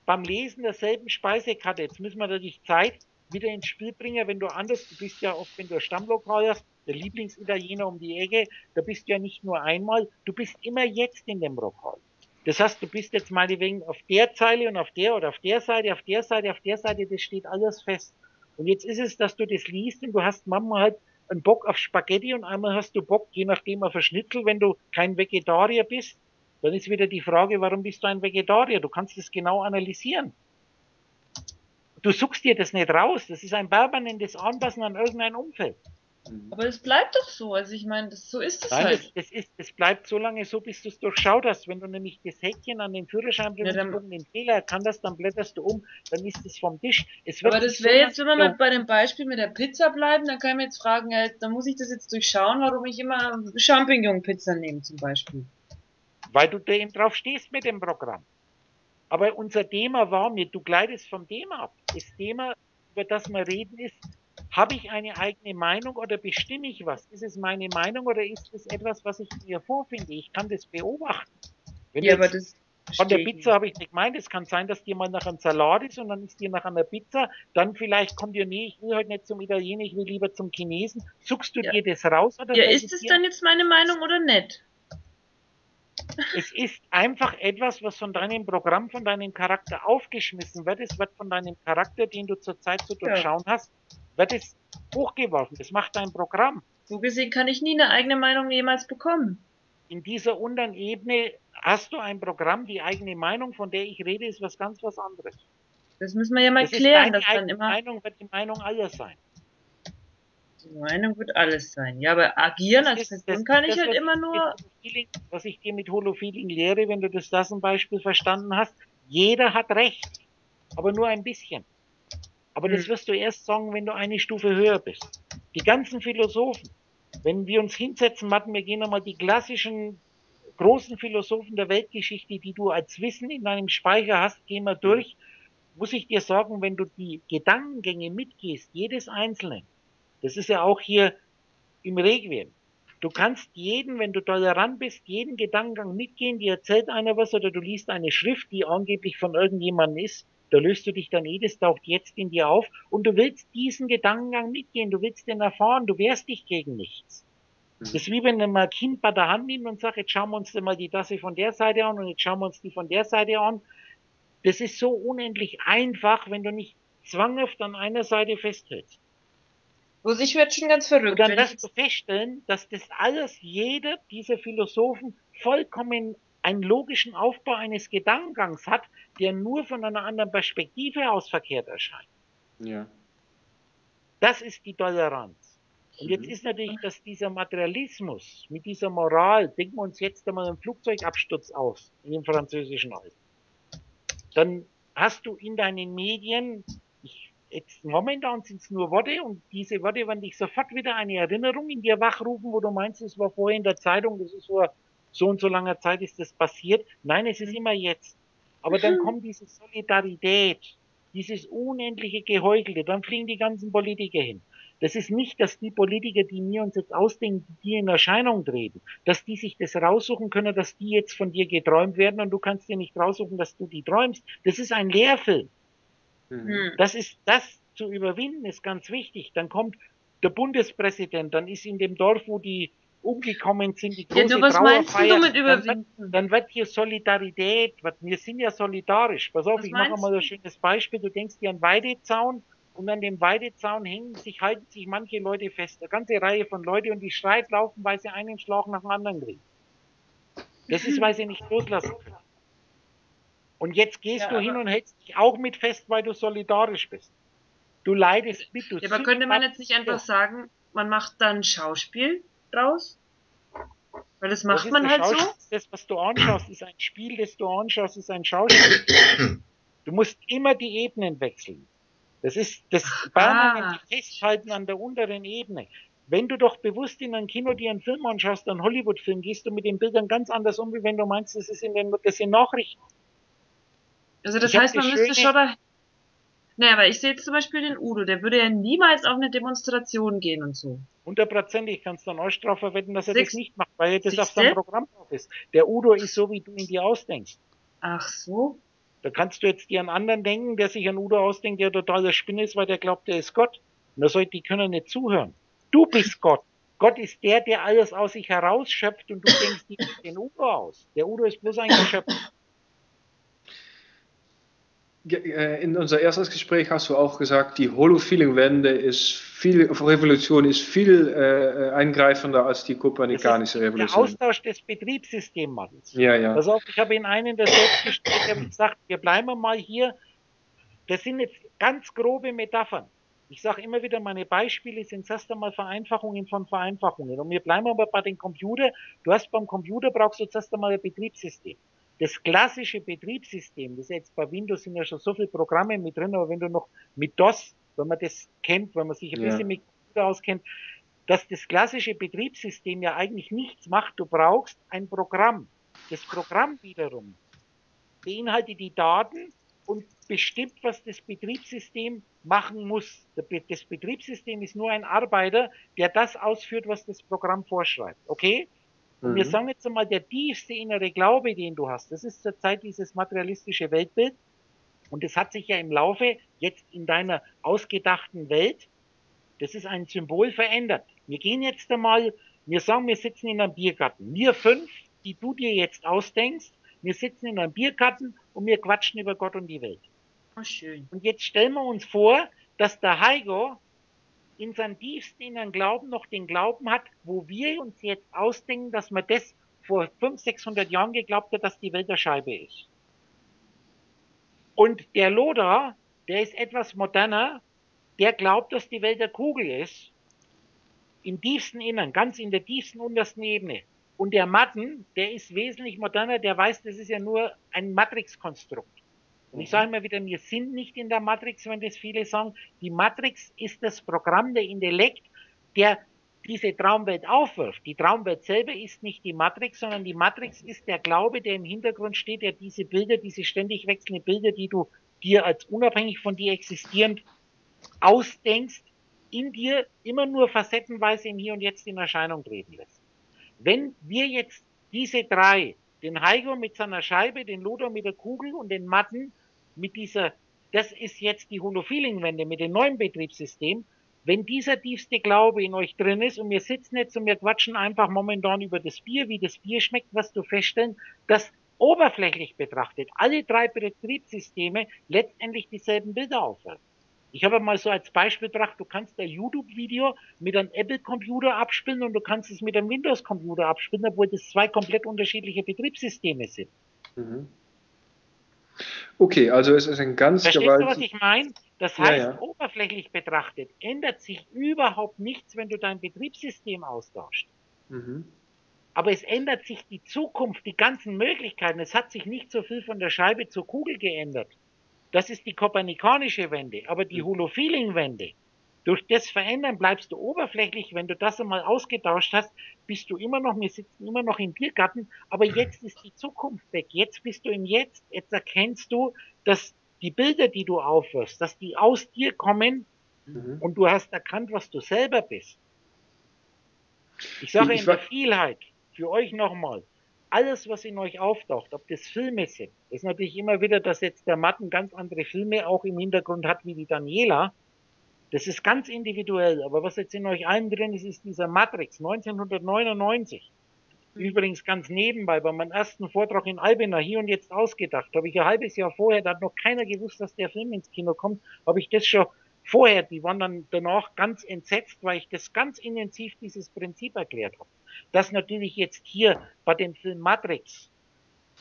beim Lesen derselben Speisekarte, jetzt müssen wir natürlich Zeit wieder ins Spiel bringen, wenn du anders, du bist ja oft, wenn du ein Stammlokal hast, der Lieblingsitaliener um die Ecke, da bist du ja nicht nur einmal, du bist immer jetzt in dem Lokal. Das heißt, du bist jetzt meinetwegen auf der Zeile und auf der oder auf der Seite, auf der Seite, auf der Seite, das steht alles fest. Und jetzt ist es, dass du das liest und du hast manchmal halt einen Bock auf Spaghetti und einmal hast du Bock, je nachdem auf ein Schnitzel, wenn du kein Vegetarier bist, dann ist wieder die Frage, warum bist du ein Vegetarier? Du kannst das genau analysieren. Du suchst dir das nicht raus. Das ist ein permanentes Anpassen an irgendein Umfeld. Aber es bleibt doch so. Also ich meine, das, so ist es Nein, halt. das, ist, das bleibt so lange so, bis du es durchschaut hast. Wenn du nämlich das Häkchen an den Führerscheinprüfungspunkten den Fehler erkannt hast, dann blätterst du um, dann ist es vom Tisch. Es Aber das nicht so wäre jetzt, wenn wir mal bei dem Beispiel mit der Pizza bleiben, dann kann ich mir jetzt fragen, ja, dann muss ich das jetzt durchschauen, warum ich immer Champignon-Pizza nehme zum Beispiel. Weil du da eben drauf stehst mit dem Programm. Aber unser Thema war mir, du gleitest vom Thema ab. Das Thema, über das wir reden, ist, habe ich eine eigene Meinung oder bestimme ich was? Ist es meine Meinung oder ist es etwas, was ich mir vorfinde? Ich kann das beobachten. Wenn Ja, aber das von der Pizza habe ich nicht gemeint, es kann sein, dass dir mal nach einem Salat ist und dann ist dir nach einer Pizza, dann vielleicht kommt dir, nee, ich will heute nicht zum Italiener, ich will lieber zum Chinesen. Suchst du Ja. dir das raus oder. Ja, ist es dir dann jetzt meine Meinung oder nicht? Es ist einfach etwas, was von deinem Programm, von deinem Charakter aufgeschmissen wird. Es wird von deinem Charakter, den du zurzeit zu Ja. durchschauen hast, wird es hochgeworfen. Das macht dein Programm. So gesehen kann ich nie eine eigene Meinung jemals bekommen. In dieser unteren Ebene hast du ein Programm, die eigene Meinung, von der ich rede, ist was ganz was anderes. Das müssen wir ja mal Das ist klären, deine dass dann eigene immer Meinung wird die Meinung aller sein. Die Meinung wird alles sein. Ja, aber agieren Das als ist- Person das- kann ich das, halt was immer nur. Holofeeling- Was ich dir mit Holofeeling lehre, wenn du das da zum Beispiel verstanden hast, jeder hat Recht, aber nur ein bisschen. Aber das Hm. wirst du erst sagen, wenn du eine Stufe höher bist. Die ganzen Philosophen, wenn wir uns hinsetzen, Martin, wir gehen einmal die klassischen großen Philosophen der Weltgeschichte, die du als Wissen in deinem Speicher hast, gehen wir durch. Muss ich dir sagen, wenn du die Gedankengänge mitgehst, jedes einzelne, das ist ja auch hier im Requiem. Du kannst jeden, wenn du tolerant bist, jeden Gedankengang mitgehen, dir erzählt einer was oder du liest eine Schrift, die angeblich von irgendjemandem ist, da löst du dich dann eh, das taucht jetzt in dir auf und du willst diesen Gedankengang mitgehen, du willst den erfahren, du wehrst dich gegen nichts. Das ist wie wenn du mal ein Kind bei der Hand nimmt und sagt, jetzt schauen wir uns mal die Tasse von der Seite an und jetzt schauen wir uns die von der Seite an. Das ist so unendlich einfach, wenn du nicht zwanghaft an einer Seite festhältst. Bloß ich werde schon ganz verrückt. Und dann wirst du feststellen, dass das alles, jeder dieser Philosophen vollkommen einen logischen Aufbau eines Gedankengangs hat, der nur von einer anderen Perspektive aus verkehrt erscheint. Ja. Das ist die Toleranz. Und jetzt Mhm. ist natürlich, dass dieser Materialismus mit dieser Moral, denken wir uns jetzt einmal einen Flugzeugabsturz aus in dem französischen Alpen. Dann hast du in deinen Medien, jetzt momentan sind es nur Worte und diese Worte werden dich sofort wieder eine Erinnerung in dir wachrufen, wo du meinst, es war vorher in der Zeitung, das ist vor so und so langer Zeit ist das passiert. Nein, es ist immer jetzt. Aber dann Mhm. kommt diese Solidarität, dieses unendliche Geheuchelte, dann fliegen die ganzen Politiker hin. Das ist nicht, dass die Politiker, die wir uns jetzt ausdenken, die in Erscheinung treten, dass die sich das raussuchen können, dass die jetzt von dir geträumt werden und du kannst dir nicht raussuchen, dass du die träumst. Das ist ein Lehrfilm. Mhm. Hm. Das ist, das zu überwinden ist ganz wichtig. Dann kommt der Bundespräsident, dann ist in dem Dorf, wo die umgekommen sind, die Ja, große du, was meinst Trauerfeier. du mit Dann wird, dann wird hier Solidarität, wird, wir sind ja solidarisch. Pass auf, Was ich mache meinst mal ein schönes Beispiel. Du denkst dir an Weidezaun und an dem Weidezaun hängen sich, halten sich manche Leute fest. Eine ganze Reihe von Leuten und die schreit laufen, weil sie einen Schlauch nach dem anderen kriegen. Das ist, weil sie nicht loslassen können. Und jetzt gehst Ja, du hin und hältst dich auch mit fest, weil du solidarisch bist. Du leidest mit, du Ja, aber könnte man jetzt nicht einfach sagen, man macht dann ein Schauspiel draus? Weil das Das macht ist man halt so. Schauspiel. Das, was du anschaust, ist ein Spiel, das du anschaust, ist ein Schauspiel. Du musst immer die Ebenen wechseln. Das ist das permanente Festhalten an der unteren Ebene. Wenn du doch bewusst in ein Kino dir einen Film anschaust, einen Hollywood-Film, gehst du mit den Bildern ganz anders um, wie wenn du meinst, das ist in den, das sind Nachrichten. Also das Ich heißt, man müsste schon da. Naja, aber ich sehe jetzt zum Beispiel den Udo, der würde ja niemals auf eine Demonstration gehen und so. Hundertprozentig kannst du an euch drauf verwetten, dass er Siehst- das nicht macht, weil er das auf seinem Programm drauf ist. Der Udo ist so, wie du ihn dir ausdenkst. Ach so. Da kannst du jetzt dir einen anderen denken, der sich an Udo ausdenkt, der totaler Spinne ist, weil der glaubt, der ist Gott. Und da soll, die können nicht zuhören. Du bist Gott. Gott ist der, der alles aus sich herausschöpft und du denkst dir den Udo aus. Der Udo ist bloß ein Geschöpf. Äh, in unser erstes Gespräch hast du auch gesagt, die Holo-Feeling-Wende ist viel, Revolution ist viel äh, eingreifender als die kopernikanische Revolution. Der Austausch des Betriebssystems. Ja, ja. Pass auf, ich habe in einem der Selbstgespräche gesagt, wir bleiben mal hier. Das sind jetzt ganz grobe Metaphern. Ich sage immer wieder, meine Beispiele sind erst einmal Vereinfachungen von Vereinfachungen. Und wir bleiben aber bei den Computer. Du hast beim Computer brauchst du zuerst einmal ein Betriebssystem das klassische Betriebssystem, das jetzt bei Windows sind ja schon so viele Programme mit drin, aber wenn du noch mit DOS, wenn man das kennt, wenn man sich ein ja. bisschen mit Computer auskennt, dass das klassische Betriebssystem ja eigentlich nichts macht. Du brauchst ein Programm. Das Programm wiederum beinhaltet die Daten und bestimmt, was das Betriebssystem machen muss. Das Betriebssystem ist nur ein Arbeiter, der das ausführt, was das Programm vorschreibt. Okay? Und wir mhm. sagen jetzt einmal, der tiefste innere Glaube, den du hast, das ist zurzeit dieses materialistische Weltbild. Und das hat sich ja im Laufe jetzt in deiner ausgedachten Welt, das ist ein Symbol verändert. Wir gehen jetzt einmal, wir sagen, wir sitzen in einem Biergarten. Wir fünf, die du dir jetzt ausdenkst, wir sitzen in einem Biergarten und wir quatschen über Gott und die Welt. Oh, schön. Und jetzt stellen wir uns vor, dass der Heigo in seinem tiefsten inneren Glauben noch den Glauben hat, wo wir uns jetzt ausdenken, dass man das vor 500, 600 Jahren geglaubt hat, dass die Welt der Scheibe ist. Und der Loder, der ist etwas moderner, der glaubt, dass die Welt der Kugel ist. Im tiefsten Innern, ganz in der tiefsten untersten Ebene. Und der Matten, der ist wesentlich moderner, der weiß, das ist ja nur ein Matrixkonstrukt. Und ich sage immer wieder, wir sind nicht in der Matrix, wenn das viele sagen. Die Matrix ist das Programm, der Intellekt, der diese Traumwelt aufwirft. Die Traumwelt selber ist nicht die Matrix, sondern die Matrix ist der Glaube, der im Hintergrund steht, der diese Bilder, diese ständig wechselnden Bilder, die du dir als unabhängig von dir existierend ausdenkst, in dir immer nur facettenweise im Hier und Jetzt in Erscheinung treten lässt. Wenn wir jetzt diese drei, den Heigo mit seiner Scheibe, den Loder mit der Kugel und den Matten mit dieser, das ist jetzt die Holo-Feeling-Wende mit dem neuen Betriebssystem, wenn dieser tiefste Glaube in euch drin ist und wir sitzen jetzt und wir quatschen einfach momentan über das Bier, wie das Bier schmeckt, was du feststellen, dass oberflächlich betrachtet alle drei Betriebssysteme letztendlich dieselben Bilder aufwerfen. Ich habe mal so als Beispiel gebracht, du kannst ein YouTube-Video mit einem Apple-Computer abspielen und du kannst es mit einem Windows-Computer abspielen, obwohl das zwei komplett unterschiedliche Betriebssysteme sind. Mhm. Okay, also es ist ein ganz Verstehst gewaltig... du, was ich meine? Das heißt, ja, ja. oberflächlich betrachtet ändert sich überhaupt nichts, wenn du dein Betriebssystem austauscht. Mhm. Aber es ändert sich die Zukunft, die ganzen Möglichkeiten. Es hat sich nicht so viel von der Scheibe zur Kugel geändert. Das ist die kopernikanische Wende. Aber die mhm. Holo-Feeling-Wende, durch das Verändern bleibst du oberflächlich. Wenn du das einmal ausgetauscht hast, bist du immer noch, wir sitzen immer noch im Biergarten, aber jetzt ist die Zukunft weg. Jetzt bist du im Jetzt. Jetzt erkennst du, dass die Bilder, die du aufwirfst, dass die aus dir kommen mhm. und du hast erkannt, was du selber bist. Ich sage ich in der Vielheit, für euch nochmal, alles, was in euch auftaucht, ob das Filme sind, ist natürlich immer wieder, dass jetzt der Matten ganz andere Filme auch im Hintergrund hat wie die Daniela, das ist ganz individuell, aber was jetzt in euch allen drin ist, ist dieser Matrix 1999. Mhm. Übrigens ganz nebenbei, bei meinem ersten Vortrag in Albina, hier und jetzt ausgedacht, habe ich ein halbes Jahr vorher, da hat noch keiner gewusst, dass der Film ins Kino kommt, habe ich das schon vorher, die waren dann danach ganz entsetzt, weil ich das ganz intensiv dieses Prinzip erklärt habe. Dass natürlich jetzt hier bei dem Film Matrix,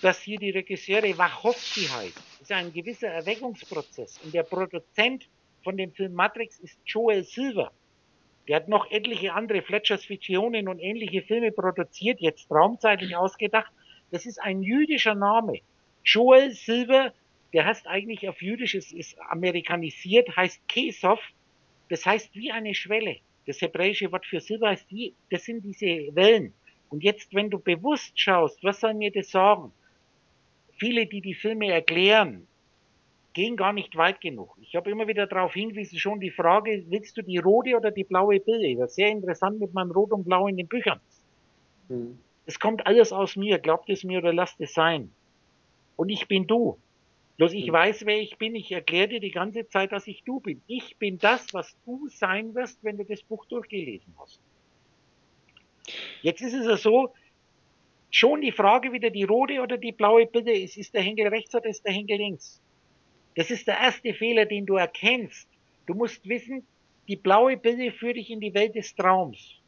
dass hier die Regisseure Wachowski heißt, ist ein gewisser Erweckungsprozess und der Produzent von dem Film Matrix ist Joel Silver. Der hat noch etliche andere Fletchers Fictionen und ähnliche Filme produziert, jetzt raumzeitlich ausgedacht. Das ist ein jüdischer Name. Joel Silver, der heißt eigentlich auf Jüdisch, es ist amerikanisiert, heißt Kesov. Das heißt wie eine Schwelle. Das hebräische Wort für Silber heißt wie, das sind diese Wellen. Und jetzt, wenn du bewusst schaust, was soll mir das sagen? Viele, die die Filme erklären, gehen gar nicht weit genug. Ich habe immer wieder darauf hingewiesen, schon die Frage, willst du die rote oder die blaue Pille? Das ist sehr interessant mit meinem Rot und Blau in den Büchern. Mhm. Es kommt alles aus mir, glaubt es mir oder lasst es sein. Und ich bin du. Bloß ich Mhm. weiß, wer ich bin. Ich erkläre dir die ganze Zeit, dass ich du bin. Ich bin das, was du sein wirst, wenn du das Buch durchgelesen hast. Jetzt ist es ja so, schon die Frage wieder die rote oder die blaue Bitte ist, ist der Henkel rechts oder ist der Henkel links? Das ist der erste Fehler, den du erkennst. Du musst wissen, die blaue Bille führt dich in die Welt des Traums.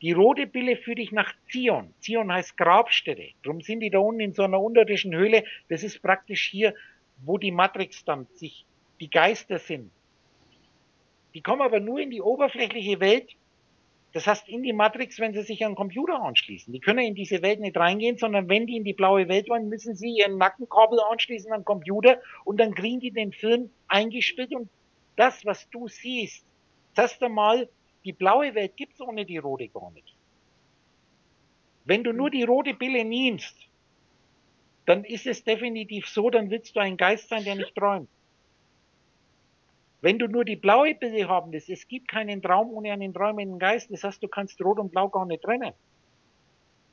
Die rote Bille führt dich nach Zion. Zion heißt Grabstätte. Darum sind die da unten in so einer unterirdischen Höhle. Das ist praktisch hier, wo die Matrix dann sich, die Geister sind. Die kommen aber nur in die oberflächliche Welt. Das heißt, in die Matrix, wenn sie sich an den Computer anschließen. Die können in diese Welt nicht reingehen, sondern wenn die in die blaue Welt wollen, müssen sie ihren Nackenkabel anschließen an den Computer und dann kriegen die den Film eingespielt und das, was du siehst, das einmal, die blaue Welt gibt's ohne die rote gar nicht. Wenn du nur die rote Pille nimmst, dann ist es definitiv so, dann willst du ein Geist sein, der nicht träumt. Wenn du nur die blaue Pille haben willst, es gibt keinen Traum ohne einen träumenden Geist, das heißt, du kannst Rot und Blau gar nicht trennen.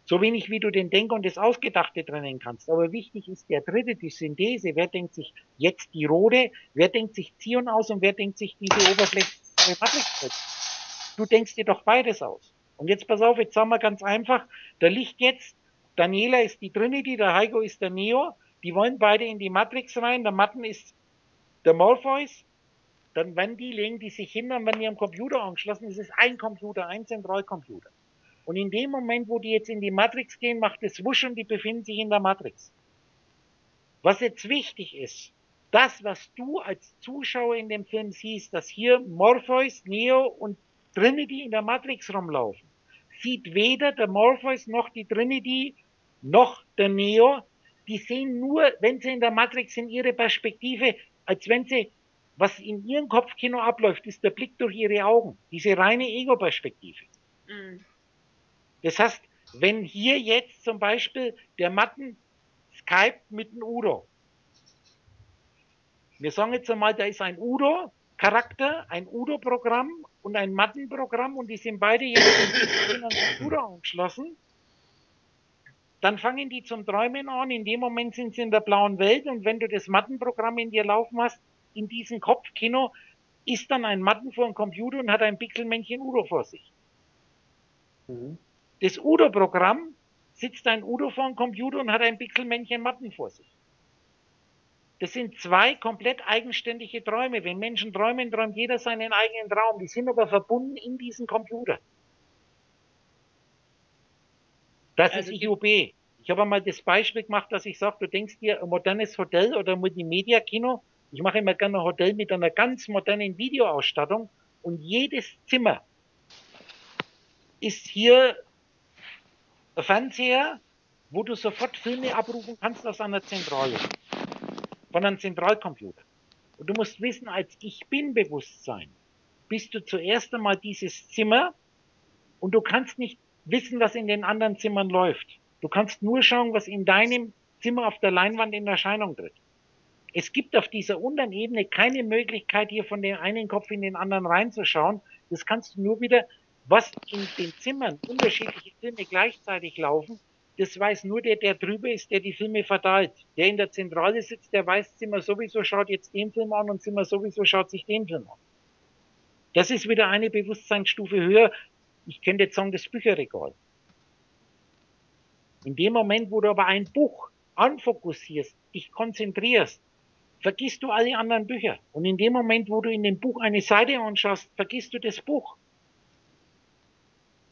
So wenig wie du den Denk- und das Ausgedachte trennen kannst. Aber wichtig ist der dritte, die Synthese. Wer denkt sich jetzt die rote, wer denkt sich Zion aus und wer denkt sich diese oberflächliche Matrix? Du denkst dir doch beides aus. Und jetzt pass auf, jetzt sagen wir ganz einfach, da liegt jetzt, Daniela ist die Trinity, der Heiko ist der Neo, die wollen beide in die Matrix rein, der Matten ist der Morpheus, dann wenn die, legen die sich hin, dann werden die am Computer angeschlossen, es ist ein Computer, ein Zentralcomputer. Und in dem Moment, wo die jetzt in die Matrix gehen, macht es wusch und die befinden sich in der Matrix. Was jetzt wichtig ist, das, was du als Zuschauer in dem Film siehst, dass hier Morpheus, Neo und Trinity in der Matrix rumlaufen, sieht weder der Morpheus noch die Trinity noch der Neo. Die sehen nur, wenn sie in der Matrix sind, ihre Perspektive, als wenn sie, was in ihrem Kopfkino abläuft, ist der Blick durch ihre Augen. Diese reine Ego-Perspektive. Mhm. Das heißt, wenn hier jetzt zum Beispiel der Matten Skype mit dem Udo. Wir sagen jetzt einmal, da ist ein Udo-Charakter, ein Udo-Programm und ein Mattenprogramm und die sind beide jetzt in den Computer angeschlossen. Dann fangen die zum Träumen an. In dem Moment sind sie in der blauen Welt und wenn du das Mattenprogramm in dir laufen hast, in diesem Kopfkino, ist dann ein Matten vor dem Computer und hat ein Pixelmännchen Udo vor sich. Mhm. Das Udo-Programm sitzt ein Udo vor dem Computer und hat ein Pixelmännchen Matten vor sich. Das sind zwei komplett eigenständige Träume. Wenn Menschen träumen, träumt jeder seinen eigenen Traum. Die sind aber verbunden in diesem Computer. Das Also ist IOB. Ich habe einmal das Beispiel gemacht, dass ich sage, du denkst dir ein modernes Hotel oder Multimedia-Kino. Ich mache immer gerne ein Hotel mit einer ganz modernen Videoausstattung und jedes Zimmer ist hier ein Fernseher, wo du sofort Filme abrufen kannst aus einer Zentrale. Von einem Zentralcomputer. Und du musst wissen, als Ich Bin-Bewusstsein bist du zuerst einmal dieses Zimmer und du kannst nicht wissen, was in den anderen Zimmern läuft. Du kannst nur schauen, was in deinem Zimmer auf der Leinwand in Erscheinung tritt. Es gibt auf dieser unteren Ebene keine Möglichkeit, hier von dem einen Kopf in den anderen reinzuschauen. Das kannst du nur wieder, was in den Zimmern unterschiedliche Filme gleichzeitig laufen, das weiß nur der, der drüber ist, der die Filme verteilt. Der in der Zentrale sitzt, der weiß, Zimmer sowieso schaut jetzt den Film an und Zimmer sowieso schaut sich den Film an. Das ist wieder eine Bewusstseinsstufe höher. Ich könnte jetzt sagen, das Bücherregal. In dem Moment, wo du aber ein Buch anfokussierst, dich konzentrierst, vergisst du alle anderen Bücher. Und in dem Moment, wo du in dem Buch eine Seite anschaust, vergisst du das Buch.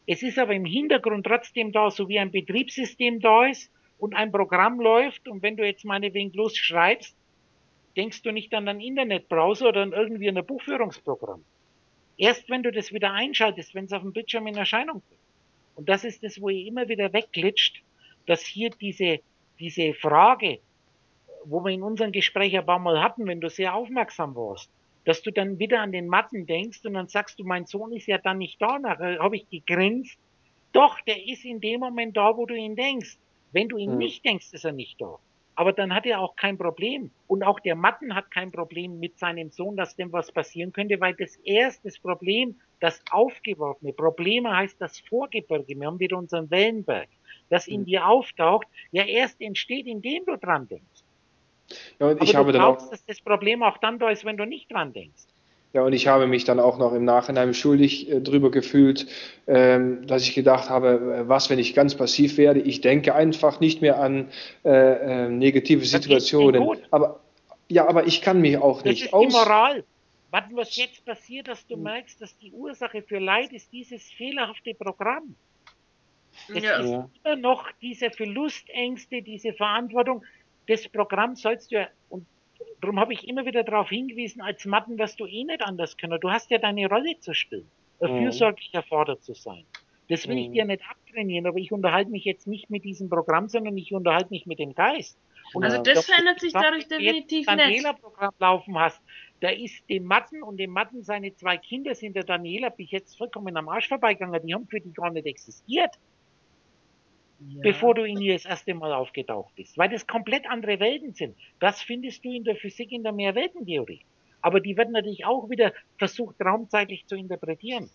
Es ist aber im Hintergrund trotzdem da, so wie ein Betriebssystem da ist und ein Programm läuft. Und wenn du jetzt meinetwegen bloß schreibst, denkst du nicht an einen Internetbrowser oder an irgendwie ein Buchführungsprogramm. Erst wenn du das wieder einschaltest, wenn es auf dem Bildschirm in Erscheinung tritt. Und das ist das, wo ihr immer wieder wegglitscht, dass hier diese, diese Frage, wo wir in unserem Gespräch ein paar Mal hatten, wenn du sehr aufmerksam warst, dass du dann wieder an den Matten denkst und dann sagst du, mein Sohn ist ja dann nicht da, nachher habe ich gegrinst. Doch, der ist in dem Moment da, wo du ihn denkst. Wenn du ihn Mhm. nicht denkst, ist er nicht da. Aber dann hat er auch kein Problem. Und auch der Matten hat kein Problem mit seinem Sohn, dass dem was passieren könnte, weil das erste Problem, das aufgeworfene Probleme heißt das Vorgebirge. Wir haben wieder unseren Wellenberg, das in Mhm. dir auftaucht, ja erst entsteht, indem du dran denkst. Ja, und Aber ich du habe dann glaubst, auch, dass das Problem auch dann da ist, wenn du nicht dran denkst. ja, und ich habe mich dann auch noch im Nachhinein schuldig äh, drüber gefühlt, ähm, dass ich gedacht habe, äh, was, wenn ich ganz passiv werde? Ich denke einfach nicht mehr an äh, äh, negative Das Situationen. Aber ja, aber ich kann mich auch Das nicht ist die aus. Moral. Warten, was jetzt passiert, dass du merkst, dass die Ursache für Leid ist dieses fehlerhafte Programm. Es Ja. ist immer noch diese Verlustängste, diese Verantwortung. Das Programm sollst du ja, und darum habe ich immer wieder darauf hingewiesen, als Matten, dass du eh nicht anders können. Du hast ja deine Rolle zu spielen, ein Mhm. fürsorglicher Vater zu sein. Das will ich Mhm. dir nicht abtrainieren, aber ich unterhalte mich jetzt nicht mit diesem Programm, sondern ich unterhalte mich mit dem Geist. Und Also Ja. das da- verändert sich dadurch wenn du definitiv ein nicht. Daniela-Programm laufen hast, da ist dem Matten und dem Matten seine zwei Kinder sind der Daniela bis jetzt vollkommen am Arsch vorbeigegangen. Die haben für die gar nicht existiert, Ja. bevor du in ihr das erste Mal aufgetaucht bist. Weil das komplett andere Welten sind. Das findest du in der Physik in der Mehrweltentheorie. Aber die werden natürlich auch wieder versucht, raumzeitlich zu interpretieren.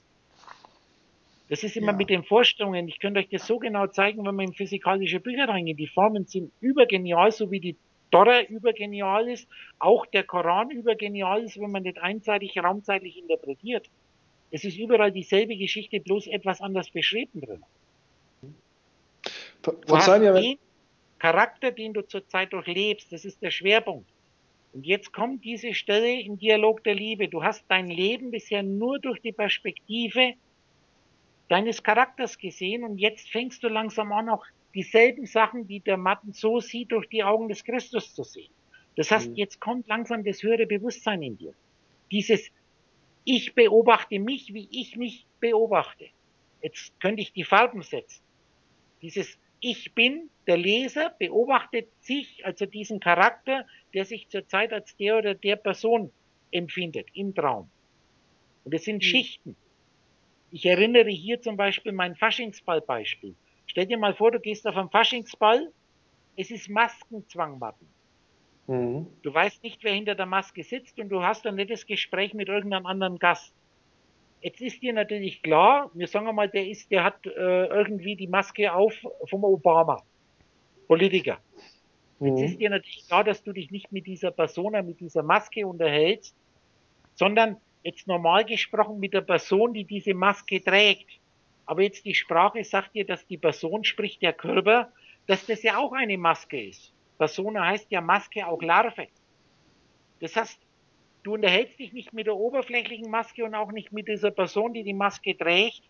Das ist immer Ja. mit den Vorstellungen. Ich könnte euch das so genau zeigen, wenn wir in physikalische Bücher reingehen. Die Formen sind übergenial, so wie die Dora übergenial ist. Auch der Koran übergenial ist, wenn man nicht einseitig raumzeitlich interpretiert. Es ist überall dieselbe Geschichte, bloß etwas anders beschrieben drin. Verzeih mir, den Charakter, den du zurzeit durchlebst. Das ist der Schwerpunkt. Und jetzt kommt diese Stelle im Dialog der Liebe. Du hast dein Leben bisher nur durch die Perspektive deines Charakters gesehen und jetzt fängst du langsam an, auch dieselben Sachen, die der Matten so sieht, durch die Augen des Christus zu sehen. Das heißt, Mhm. jetzt kommt langsam das höhere Bewusstsein in dir. Dieses Ich beobachte mich, wie ich mich beobachte. Jetzt könnte ich die Farben setzen. Dieses Ich bin, der Leser beobachtet sich, also diesen Charakter, der sich zurzeit als der oder der Person empfindet im Traum. Und es sind Schichten. Ich erinnere hier zum Beispiel mein Faschingsball-Beispiel. Stell dir mal vor, du gehst auf einen Faschingsball, es ist Maskenzwang, Martin. Mhm. Du weißt nicht, wer hinter der Maske sitzt und du hast ein nettes Gespräch mit irgendeinem anderen Gast. Jetzt ist dir natürlich klar, wir sagen mal, der ist, der hat äh, irgendwie die Maske auf vom Obama, Politiker. Jetzt ist Mhm. dir natürlich klar, dass du dich nicht mit dieser Persona, mit dieser Maske unterhältst, sondern jetzt normal gesprochen mit der Person, die diese Maske trägt. Aber jetzt die Sprache sagt dir, dass die Person, sprich der Körper, dass das ja auch eine Maske ist. Persona heißt ja Maske auch Larve. Das heißt, du unterhältst dich nicht mit der oberflächlichen Maske und auch nicht mit dieser Person, die die Maske trägt,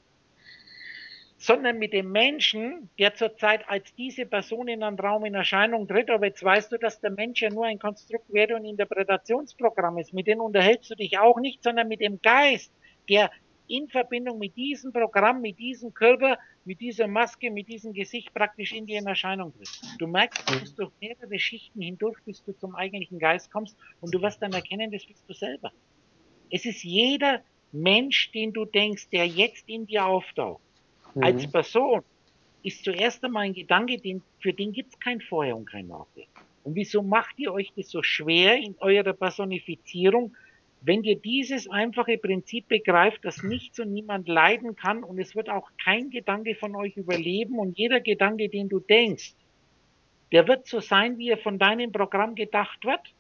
sondern mit dem Menschen, der zurzeit als diese Person in einem Raum in Erscheinung tritt. Aber jetzt weißt du, dass der Mensch ja nur ein Konstrukt, Werte und Interpretationsprogramm ist. Mit dem unterhältst du dich auch nicht, sondern mit dem Geist, der in Verbindung mit diesem Programm, mit diesem Körper, mit dieser Maske, mit diesem Gesicht praktisch in dir in Erscheinung tritt. Du merkst, du bist durch mehrere Schichten hindurch, bis du zum eigentlichen Geist kommst und du wirst dann erkennen, das bist du selber. Es ist jeder Mensch, den du denkst, der jetzt in dir auftaucht als Mhm. Person ist zuerst einmal ein Gedanke, den, für den gibt es kein Vorher und kein Nachher. Und wieso macht ihr euch das so schwer in eurer Personifizierung, wenn ihr dieses einfache Prinzip begreift, dass nichts und niemand leiden kann und es wird auch kein Gedanke von euch überleben und jeder Gedanke, den du denkst, der wird so sein, wie er von deinem Programm gedacht wird.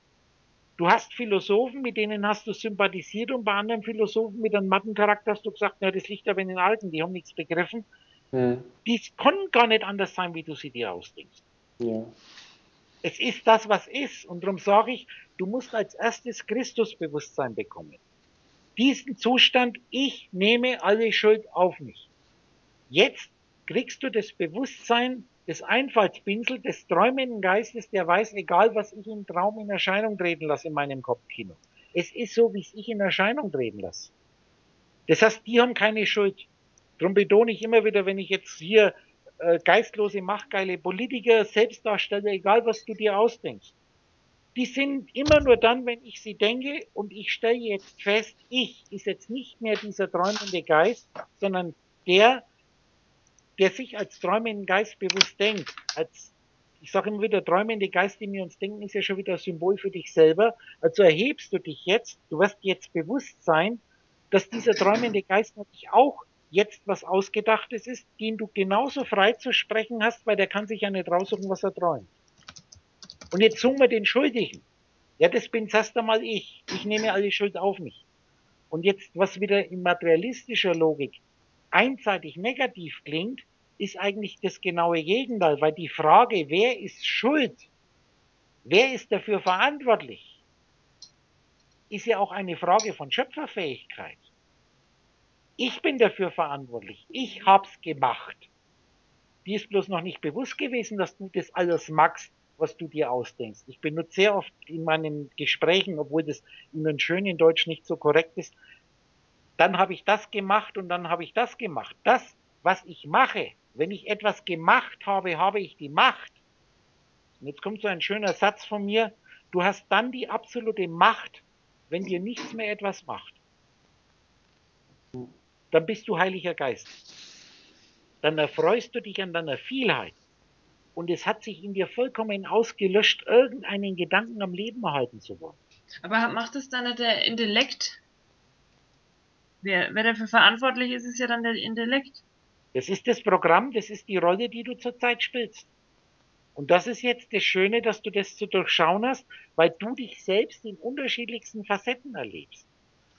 Du hast Philosophen, mit denen hast du sympathisiert und bei anderen Philosophen mit einem Mattencharakter hast du gesagt, na, das liegt aber in den Alten, die haben nichts begriffen. Mhm. Die können gar nicht anders sein, wie du sie dir ausdenkst. Ja. Es ist das, was ist. Und darum sage ich, du musst als erstes Christusbewusstsein bekommen. Diesen Zustand, ich nehme alle Schuld auf mich. Jetzt kriegst du das Bewusstsein des Einfallspinsel des träumenden Geistes, der weiß, egal was ich im Traum in Erscheinung treten lasse in meinem Kopfkino. Es ist so, wie es ich in Erscheinung treten lasse. Das heißt, die haben keine Schuld. Darum betone ich immer wieder, wenn ich jetzt hier äh, geistlose, machtgeile Politiker, Selbstdarsteller, egal was du dir ausdenkst, die sind immer nur dann, wenn ich sie denke und ich stelle jetzt fest, ich ist jetzt nicht mehr dieser träumende Geist, sondern der, der sich als träumenden Geist bewusst denkt, als ich sage immer wieder, träumende Geist, die wir uns denken, ist ja schon wieder ein Symbol für dich selber. Also erhebst du dich jetzt, du wirst jetzt bewusst sein, dass dieser träumende Geist natürlich auch jetzt was Ausgedachtes ist, den du genauso frei zu sprechen hast, weil der kann sich ja nicht raussuchen, was er träumt. Und jetzt suchen wir den Schuldigen. Ja, das bin erst einmal ich. Ich nehme alle Schuld auf mich. Und jetzt, was wieder in materialistischer Logik einseitig negativ klingt, ist eigentlich das genaue Gegenteil, weil die Frage, wer ist schuld, wer ist dafür verantwortlich, ist ja auch eine Frage von Schöpferfähigkeit. Ich bin dafür verantwortlich. Ich hab's gemacht. Dir ist bloß noch nicht bewusst gewesen, dass du das alles magst, was du dir ausdenkst. Ich benutze sehr oft in meinen Gesprächen, obwohl das in den schönen Deutsch nicht so korrekt ist, dann habe ich das gemacht und dann habe ich das gemacht. Das, was ich mache, wenn ich etwas gemacht habe, habe ich die Macht. Und jetzt kommt so ein schöner Satz von mir. Du hast dann die absolute Macht, wenn dir nichts mehr etwas macht. Dann bist du Heiliger Geist dann erfreust du dich an deiner Vielheit. Und es hat sich in dir vollkommen ausgelöscht, irgendeinen Gedanken am Leben erhalten zu wollen. Aber macht es dann nicht der Intellekt? Wer, wer dafür verantwortlich ist, ist ja dann der Intellekt. Das ist das Programm, das ist die Rolle, die du zurzeit spielst. Und das ist jetzt das Schöne, dass du das zu durchschauen hast, weil du dich selbst in unterschiedlichsten Facetten erlebst.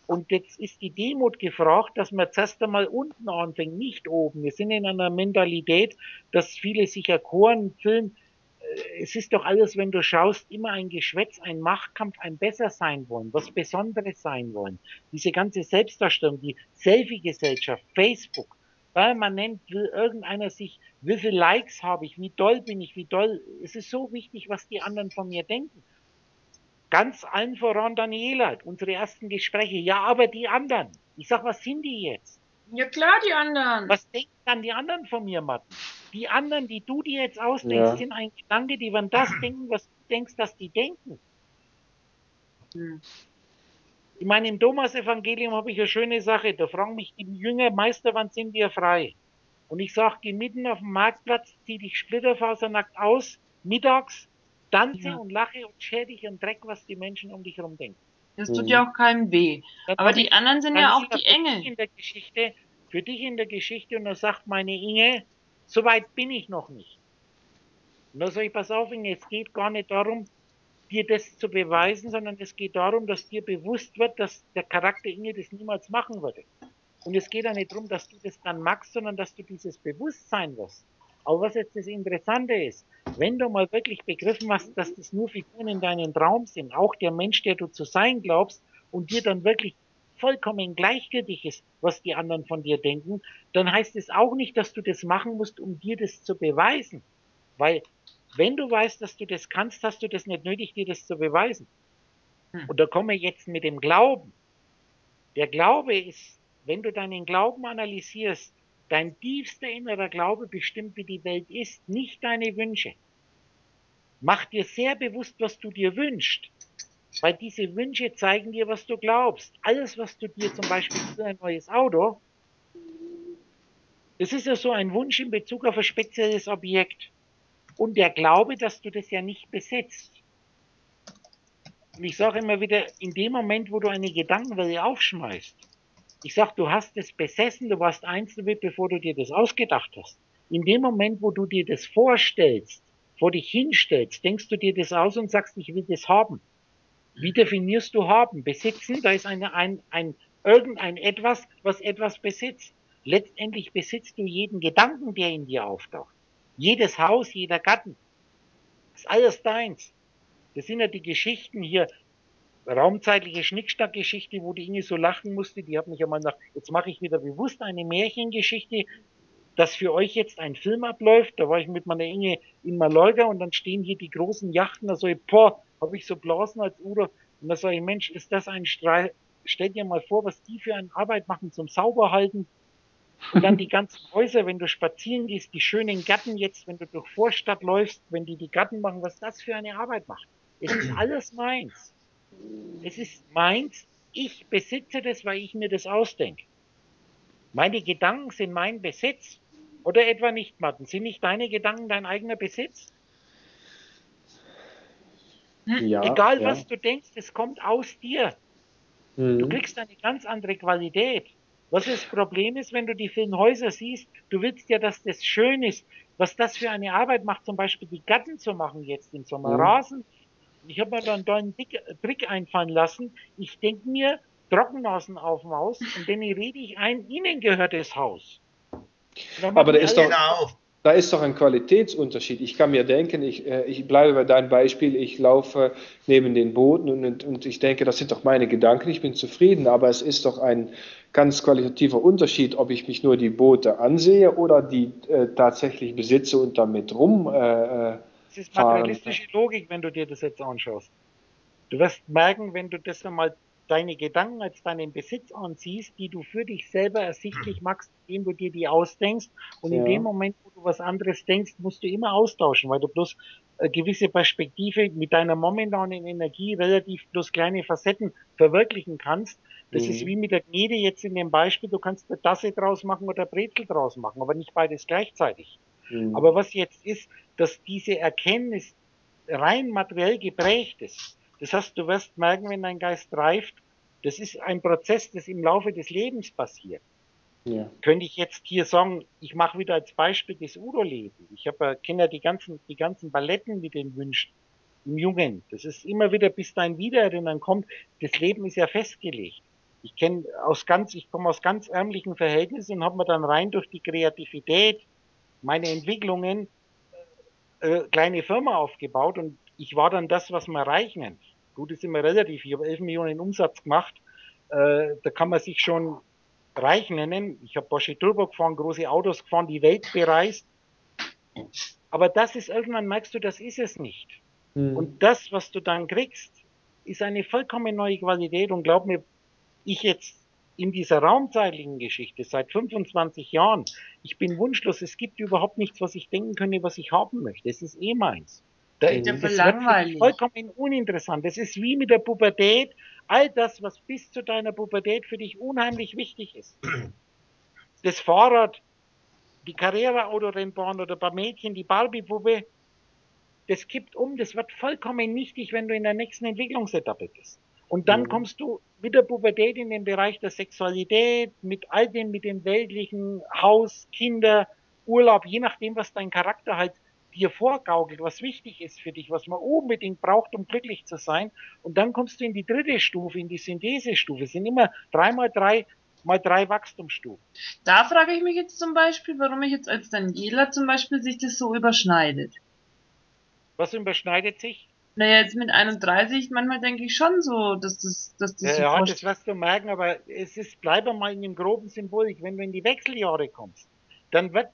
Und jetzt ist die Demut gefragt, dass man zuerst einmal unten anfängt, nicht oben. Wir sind in einer Mentalität, dass viele sich erkoren fühlen. Äh, es ist doch alles, wenn du schaust, immer ein Geschwätz, ein Machtkampf, ein besser sein wollen, was Besonderes sein wollen. Diese ganze Selbstdarstellung, die Selfie-Gesellschaft, Facebook, permanent will irgendeiner sich, wie viele Likes habe ich, wie doll bin ich, wie doll. Es ist so wichtig, was die anderen von mir denken. Ganz allen voran Daniela, unsere ersten Gespräche. Ja, aber die anderen. Ich sag, was sind die jetzt? Ja klar, die anderen. Was denken dann die anderen von mir, Martin? Die anderen, die du dir jetzt ausdenkst, ja. sind ein Gedanke, die werden das denken, was du denkst, dass die denken. Hm. Ich meine, im Thomas-Evangelium habe ich eine schöne Sache. Da fragen mich die Jünger, Meister, wann sind wir frei? Und ich sage, geh mitten auf dem Marktplatz, zieh dich splitterfasernackt aus, mittags, tanze ja. und lache und schädige und dreck, was die Menschen um dich herum denken. Das tut ja auch keinem weh. Aber die anderen sind ja auch die Engel. In der Geschichte, für dich in der Geschichte und da sagt meine Inge, so weit bin ich noch nicht. Und da sage ich, pass auf, Inge, es geht gar nicht darum, dir das zu beweisen, sondern es geht darum, dass dir bewusst wird, dass der Charakter Inge das niemals machen würde. Und es geht auch nicht darum, dass du das dann magst, sondern dass du dieses Bewusstsein wirst. Aber was jetzt das Interessante ist, wenn du mal wirklich begriffen hast, dass das nur Figuren in deinem Traum sind, auch der Mensch, der du zu sein glaubst, und dir dann wirklich vollkommen gleichgültig ist, was die anderen von dir denken, dann heißt es auch nicht, dass du das machen musst, um dir das zu beweisen. Weil wenn du weißt, dass du das kannst, hast du das nicht nötig, dir das zu beweisen. Hm. Und da kommen wir jetzt mit dem Glauben. Der Glaube ist, wenn du deinen Glauben analysierst, Dein tiefster innerer Glaube bestimmt, wie die Welt ist, nicht deine Wünsche. Mach dir sehr bewusst, was du dir wünschst, weil diese Wünsche zeigen dir, was du glaubst. Alles, was du dir zum Beispiel für ein neues Auto, das ist ja so ein Wunsch in Bezug auf ein spezielles Objekt. Und der Glaube, dass du das ja nicht besitzt. Und ich sage immer wieder, in dem Moment, wo du eine Gedankenwelle aufschmeißt, ich sag, du hast es besessen, du warst eins damit, bevor du dir das ausgedacht hast. In dem Moment, wo du dir das vorstellst, vor dich hinstellst, denkst du dir das aus und sagst, ich will das haben. Wie definierst du haben? Besitzen, da ist eine, ein, ein, irgendein etwas, was etwas besitzt. Letztendlich besitzt du jeden Gedanken, der in dir auftaucht. Jedes Haus, jeder Garten. Das ist alles deins. Das sind ja die Geschichten hier, raumzeitliche Schnickschnack-Geschichte, wo die Inge so lachen musste, die hat mich einmal nach, jetzt mache ich wieder bewusst eine Märchengeschichte, dass für euch jetzt ein Film abläuft. Da war ich mit meiner Inge in Mallorca und dann stehen hier die großen Yachten, da sag ich, boah, habe ich so Blasen als Udo. Und da sage ich, Mensch, ist das ein Strahl? Stell dir mal vor, was die für eine Arbeit machen zum Sauberhalten. Und dann die ganzen Häuser, wenn du spazieren gehst, die schönen Gatten jetzt, wenn du durch Vorstadt läufst, wenn die die Gatten machen, was das für eine Arbeit macht. Es ist alles meins. Es ist meins. Ich besitze das, weil ich mir das ausdenke. Meine Gedanken sind mein Besitz. Oder etwa nicht, Martin? Sind nicht deine Gedanken dein eigener Besitz? Ja, Egal, ja. was du denkst, es kommt aus dir. Mhm. Du kriegst eine ganz andere Qualität. Was das Problem ist, wenn du die vielen Häuser siehst, du willst ja, dass das schön ist. was das für eine Arbeit macht, zum Beispiel die Gatten zu machen jetzt im Sommer. Mhm. Rasen. Ich habe mir dann da einen Dick, Trick einfallen lassen. Ich denke mir, Trockennasen auf dem Haus und dann rede ich ein, ihnen gehört das Haus. Aber da ist doch- Genau. Da ist doch ein Qualitätsunterschied. Ich kann mir denken, ich, äh, ich bleibe bei deinem Beispiel, ich laufe neben den Booten und, und, und ich denke, das sind doch meine Gedanken, ich bin zufrieden, aber es ist doch ein ganz qualitativer Unterschied, ob ich mich nur die Boote ansehe oder die äh, tatsächlich besitze und damit rum. Äh, äh, Das ist materialistische Logik, wenn du dir das jetzt anschaust. Du wirst merken, wenn du das einmal deine Gedanken als deinen Besitz ansiehst, die du für dich selber ersichtlich machst, indem du dir die ausdenkst. Und in Ja. dem Moment, wo du was anderes denkst, musst du immer austauschen, weil du bloß eine gewisse Perspektive mit deiner momentanen Energie relativ bloß kleine Facetten verwirklichen kannst. Das Mhm. ist wie mit der Gnede jetzt in dem Beispiel, du kannst eine Tasse draus machen oder Brezel draus machen, aber nicht beides gleichzeitig. Mh. Aber was jetzt ist, dass diese Erkenntnis rein materiell geprägt ist. Das heißt, du wirst merken, wenn dein Geist reift, das ist ein Prozess, das im Laufe des Lebens passiert. ja. Könnte ich jetzt hier sagen, ich mache wieder als Beispiel das Udo-Leben. Ich habe kenne ja die ganzen, die ganzen Balletten mit den Wünschen im Jungen. Das ist immer wieder, bis dein Wiedererinnern kommt. Das Leben ist ja festgelegt. Ich kenne aus ganz, ich komme aus ganz ärmlichen Verhältnissen und habe mir dann rein durch die Kreativität, meine Entwicklungen, äh, kleine Firma aufgebaut und ich war dann das, was man reich nennt. Gut, ist immer relativ. Ich habe 11 Millionen Umsatz gemacht. Äh, da kann man sich schon reich nennen. Ich habe Porsche Turbo gefahren, große Autos gefahren, die Welt bereist. Aber das ist irgendwann merkst du, das ist es nicht. Mh. Und das, was du dann kriegst, ist eine vollkommen neue Qualität. Und glaub mir, ich jetzt in dieser raumzeitlichen Geschichte seit 25 Jahren, ich bin wunschlos. Es gibt überhaupt nichts, was ich denken könnte, was ich haben möchte. Es ist eh meins. Da, ja das für dich langweilig. vollkommen uninteressant. Das ist wie mit der Pubertät. All das, was bis zu deiner Pubertät für dich unheimlich wichtig ist. Das Fahrrad, die Carrera-Autorennbahn oder bei Mädchen die Barbie-Puppe, das kippt um, das wird vollkommen nichtig, wenn du in der nächsten Entwicklungsetappe bist. Und dann Mhm. kommst du mit der Pubertät in den Bereich der Sexualität, mit all dem, mit dem weltlichen Haus, Kinder, Urlaub, je nachdem, was dein Charakter halt dir vorgaukelt, was wichtig ist für dich, was man unbedingt braucht, um glücklich zu sein. Und dann kommst du in die dritte Stufe, in die Synthesestufe. Es sind immer drei mal drei mal drei Wachstumsstufen. Da frage ich mich jetzt zum Beispiel, warum ich jetzt als Daniela zum Beispiel sich das so überschneidet. Was überschneidet sich? Naja, jetzt mit 31, manchmal denke ich schon so, dass das, dass das so Ja, das wirst du merken, aber es ist, bleibe mal in dem groben Symbolik. Wenn du in die Wechseljahre kommst, dann wird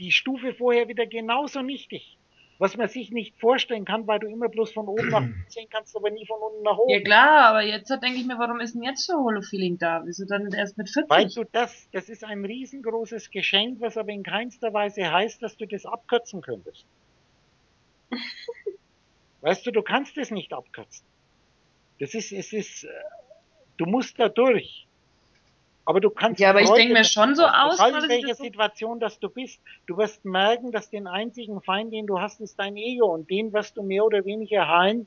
die Stufe vorher wieder genauso nichtig. Was man sich nicht vorstellen kann, weil du immer bloß von oben nach unten sehen kannst, aber nie von unten nach oben. Ja klar, aber jetzt denke ich mir, warum ist denn jetzt schon Holofeeling da? Wieso dann erst mit 40? Weil du das, das ist ein riesengroßes Geschenk, was aber in keinster Weise heißt, dass du das abkürzen könntest. weißt du, du kannst es nicht abkürzen. Das ist, es ist, äh, du musst da durch. Aber du kannst. Ja, aber ich denke mir schon so aus, Egal in welcher das Situation, dass du bist, du wirst merken, dass den einzigen Feind, den du hast, ist dein Ego und den wirst du mehr oder weniger heilen,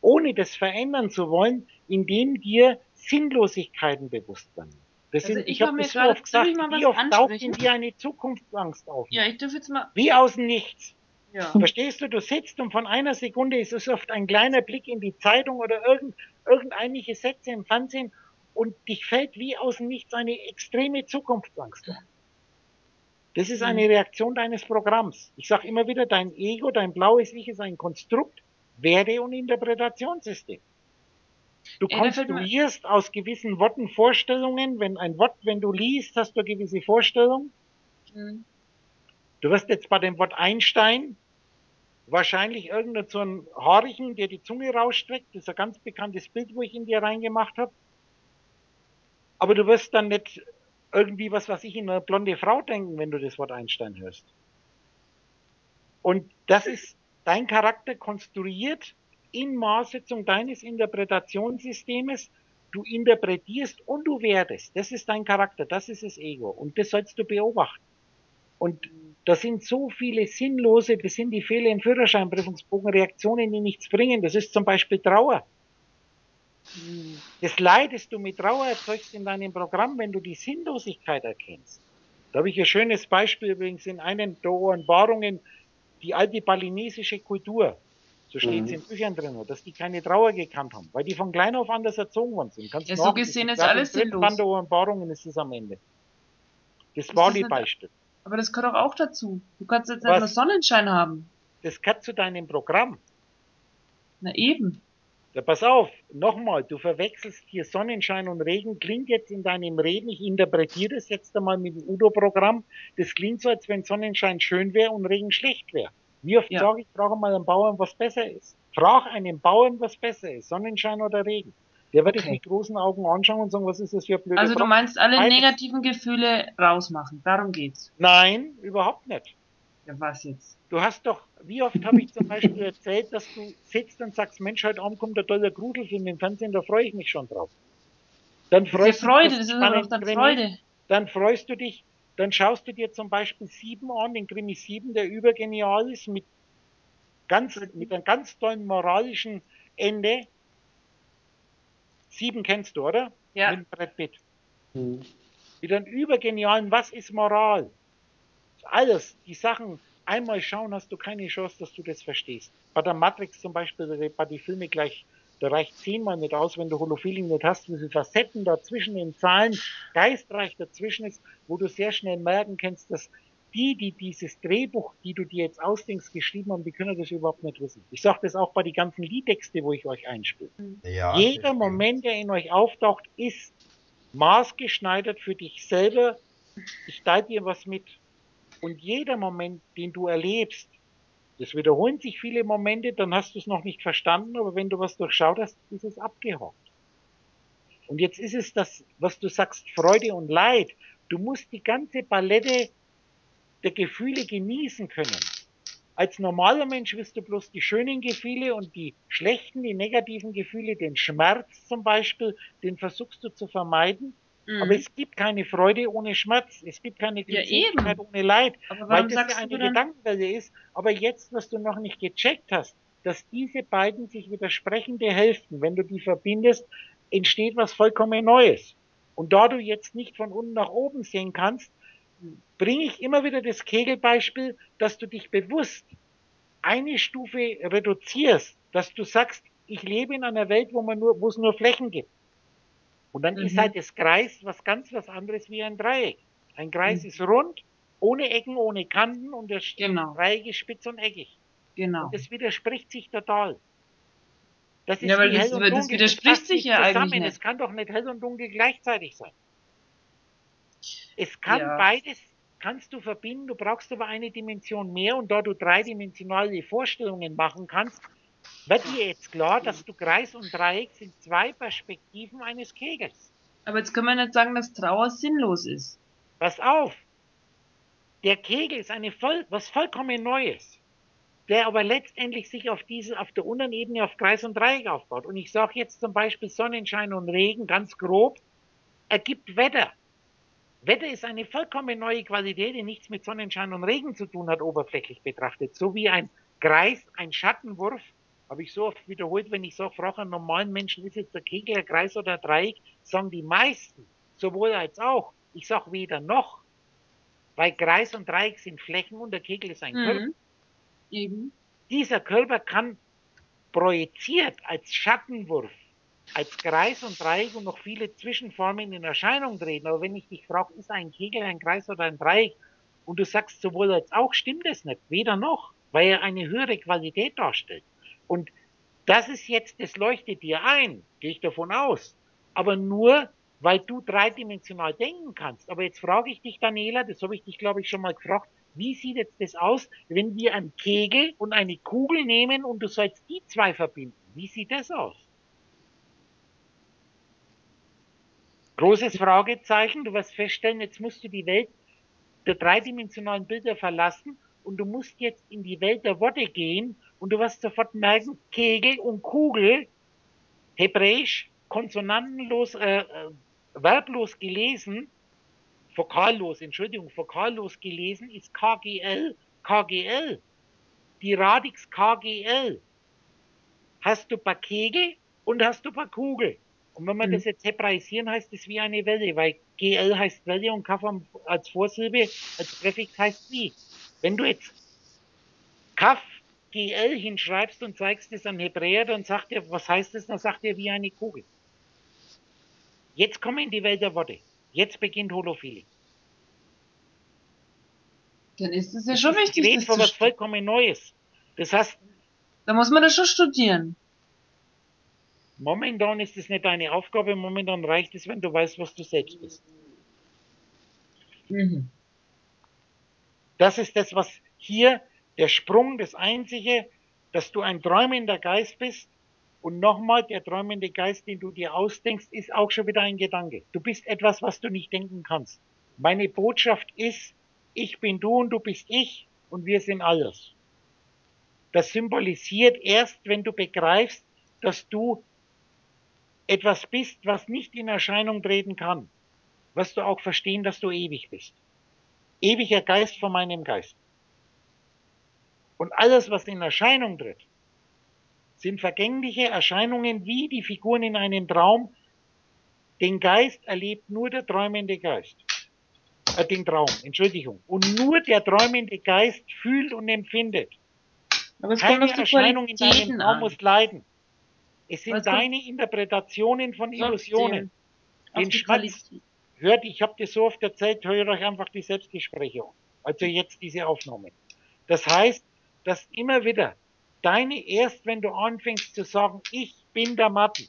ohne das verändern zu wollen, indem dir Sinnlosigkeiten bewusst werden. Das Also sind, ich ich habe das so gerade- oft gesagt, wie oft taucht in dir eine Zukunftsangst auf. Ja, ich dürfe jetzt mal. Wie aus dem Nichts. Ja. Verstehst du, du sitzt und von einer Sekunde ist es oft ein kleiner Blick in die Zeitung oder irgend, irgendeinige Sätze im Fernsehen und dich fällt wie aus dem Nichts eine extreme Zukunftsangst an. Das ist eine Mhm. Reaktion deines Programms. Ich sage immer wieder, dein Ego, dein blaues Ich ist ein Konstrukt, Werde- und Interpretationssystem. Du konstruierst aus gewissen Worten Vorstellungen. Wenn ein Wort, wenn du liest, hast du eine gewisse Vorstellung. Hm. Du wirst jetzt bei dem Wort Einstein wahrscheinlich irgendeinen so einen Haarigen, der die Zunge rausstreckt. Das ist ein ganz bekanntes Bild, wo ich in dir reingemacht habe. Aber du wirst dann nicht irgendwie was, was ich in eine blonde Frau denken, wenn du das Wort Einstein hörst. Und das ist dein Charakter konstruiert in Maßsetzung deines Interpretationssystemes. Du interpretierst und du werdest. Das ist dein Charakter, das ist das Ego. Und das sollst du beobachten. Und da sind so viele sinnlose, das sind die Fehler im Führerscheinprüfungsbogen, Reaktionen, die nichts bringen. Das ist zum Beispiel Trauer. Das Leid, das du mit Trauer erzeugst in deinem Programm, wenn du die Sinnlosigkeit erkennst, Da habe ich ein schönes Beispiel übrigens in einem der Offenbarungen, die alte balinesische Kultur. So steht es Mhm. in Büchern drin, dass die keine Trauer gekannt haben, weil die von klein auf anders erzogen worden sind. Kannst Ja, so gesehen ist alles sinnlos. Band der Offenbarungen ist es am Ende. Das das Bali nicht- Beispiel. Aber das gehört doch auch dazu. Du kannst jetzt nicht nur Sonnenschein haben. Das gehört zu deinem Programm. Na eben. Ja, pass auf, nochmal, du verwechselst hier Sonnenschein und Regen, klingt jetzt in deinem Reden, ich interpretiere das jetzt einmal mit dem Udo-Programm, das klingt so, als wenn Sonnenschein schön wäre und Regen schlecht wäre. Wie oft Ja. sage ich, frage mal einen Bauern, was besser ist. Frag einen Bauern, was besser ist, Sonnenschein oder Regen. Der wird dich Okay. mit großen Augen anschauen und sagen, was ist das für eine blöde Also du meinst alle Beides. negativen Gefühle rausmachen. Darum geht's. Nein, überhaupt nicht. Ja, was jetzt? Du hast doch, wie oft habe ich zum Beispiel erzählt, dass du sitzt und sagst, Mensch, heute Abend kommt der tolle Gruselfilm im Fernsehen, da freue ich mich schon drauf. Dann freust Freude, du das dich, ist doch spannend dann Freude. Dann freust du dich, dann schaust du dir zum Beispiel Sieben an, den Krimi Sieben, der übergenial ist, mit ganz, mit einem ganz tollen moralischen Ende. Sieben kennst du, oder? Ja. Mit Brad Pitt. Mhm. Mit einem übergenialen, was ist Moral? Alles, die Sachen, einmal schauen, hast du keine Chance, dass du das verstehst. Bei der Matrix zum Beispiel, bei die Filme gleich, da reicht zehnmal nicht aus, wenn du Holofeeling nicht hast, wie viele Facetten dazwischen den Zahlen geistreich dazwischen ist, wo du sehr schnell merken kannst, dass die, die dieses Drehbuch, die du dir jetzt ausdenkst, geschrieben haben, die können das überhaupt nicht wissen. Ich sage das auch bei den ganzen Liedtexte, wo ich euch einspiele. Ja, das Jeder. Moment, der in euch auftaucht, ist maßgeschneidert für dich selber. Ich teile dir was mit. Und jeder Moment, den du erlebst, das wiederholen sich viele Momente, dann hast du es noch nicht verstanden, aber wenn du was durchschaut hast, ist es abgehakt. Und jetzt ist es das, was du sagst, Freude und Leid. Du musst die ganze Palette der Gefühle genießen können. Als normaler Mensch wirst du bloß die schönen Gefühle und die schlechten, die negativen Gefühle, den Schmerz zum Beispiel, den versuchst du zu vermeiden. Mhm. Aber es gibt keine Freude ohne Schmerz. Es gibt keine Ja, Glückseligkeit eben. ohne Leid. Weil das ja eine Gedankenwelle ist. Aber jetzt, was du noch nicht gecheckt hast, dass diese beiden sich widersprechende Hälften, wenn du die verbindest, entsteht was vollkommen Neues. Und da du jetzt nicht von unten nach oben sehen kannst, bringe ich immer wieder das Kegelbeispiel, dass du dich bewusst eine Stufe reduzierst, dass du sagst, ich lebe in einer Welt, wo man nur, wo es nur Flächen gibt. Und dann Mhm. ist halt das Kreis was ganz was anderes wie ein Dreieck. Ein Kreis Mhm. ist rund, ohne Ecken, ohne Kanten und das Genau. Dreieck ist spitz und eckig. genau. Und das widerspricht sich total. Das Ja, weil das- das widerspricht passt sich ja eigentlich zusammen. nicht. Es kann doch nicht hell und dunkel gleichzeitig sein. Es kann Ja. beides, kannst du verbinden, du brauchst aber eine Dimension mehr und da du dreidimensionale Vorstellungen machen kannst, wird dir jetzt klar, dass du Kreis und Dreieck sind zwei Perspektiven eines Kegels. Aber jetzt können wir nicht sagen, dass Trauer sinnlos ist. Pass auf! Der Kegel ist eine voll, was vollkommen Neues, der aber letztendlich sich auf diese, auf der unteren Ebene auf Kreis und Dreieck aufbaut. Und ich sage jetzt zum Beispiel Sonnenschein und Regen ganz grob, ergibt Wetter. Wetter ist eine vollkommen neue Qualität, die nichts mit Sonnenschein und Regen zu tun hat, oberflächlich betrachtet. So wie ein Kreis, ein Schattenwurf, habe ich so oft wiederholt, wenn ich sage, frage einen normalen Menschen, ist jetzt der Kegel ein Kreis oder ein Dreieck, sagen die meisten, sowohl als auch. Ich sage weder noch, weil Kreis und Dreieck sind Flächen und der Kegel ist ein Körper. Mhm. Eben. Dieser Körper kann projiziert als Schattenwurf, als Kreis und Dreieck und noch viele Zwischenformen in Erscheinung treten. Aber wenn ich dich frage, ist ein Kegel ein Kreis oder ein Dreieck und du sagst sowohl als auch, stimmt es nicht, weder noch, weil er eine höhere Qualität darstellt. Und das ist jetzt, das leuchtet dir ein, gehe ich davon aus. Aber nur, weil du dreidimensional denken kannst. Aber jetzt frage ich dich, Daniela, das habe ich dich, glaube ich, schon mal gefragt, wie sieht jetzt das aus, wenn wir einen Kegel und eine Kugel nehmen und du sollst die zwei verbinden? Wie sieht das aus? Großes Fragezeichen. Du wirst feststellen, jetzt musst du die Welt der dreidimensionalen Bilder verlassen und du musst jetzt in die Welt der Worte gehen und du wirst sofort merken, Kegel und Kugel, hebräisch, konsonantenlos, äh, äh, verblos gelesen, vokallos, Entschuldigung, vokallos gelesen ist KGL, KGL. Die Radix KGL. Hast du paar Kegel und hast du paar Kugel. Und wenn wir Mhm. das jetzt hebraisieren, heißt es wie eine Welle, weil GL heißt Welle und Kaf am- als Vorsilbe, als Präfix heißt wie. Wenn du jetzt Kaf GL hinschreibst und zeigst es an Hebräer, dann sagt er, was heißt das? Dann sagt er wie eine Kugel. Jetzt kommen die Welt der Worte. Jetzt beginnt Holophilie. Dann ist es ja schon Es wichtig, das für zu was vollkommen Neues. Das heißt, Da muss man das schon studieren. Momentan ist es nicht deine Aufgabe, momentan reicht es, wenn du weißt, was du selbst bist. Mhm. Das ist das, was hier der Sprung, das Einzige, dass du ein träumender Geist bist. Und nochmal, der träumende Geist, den du dir ausdenkst, ist auch schon wieder ein Gedanke. Du bist etwas, was du nicht denken kannst. Meine Botschaft ist, ich bin du und du bist ich und wir sind alles. Das symbolisiert erst, wenn du begreifst, dass du etwas bist, was nicht in Erscheinung treten kann, wirst du auch verstehen, dass du ewig bist ewiger Geist von meinem Geist. Und alles, was in Erscheinung tritt, sind vergängliche Erscheinungen wie die Figuren in einem Traum. Den Geist erlebt nur der träumende Geist. Äh, den Traum, Entschuldigung. Und nur der träumende Geist fühlt und empfindet. Aber es kommt Keine auf die Erscheinung in deinem Qualitäten Traum an. muss leiden. Es sind Was deine Interpretationen von Illusionen. Den Schmatz hört, ich habe das so oft erzählt, hört euch einfach die Selbstgespräche an. Also jetzt diese Aufnahme. Das heißt, dass immer wieder deine, erst wenn du anfängst zu sagen, ich bin der Matten,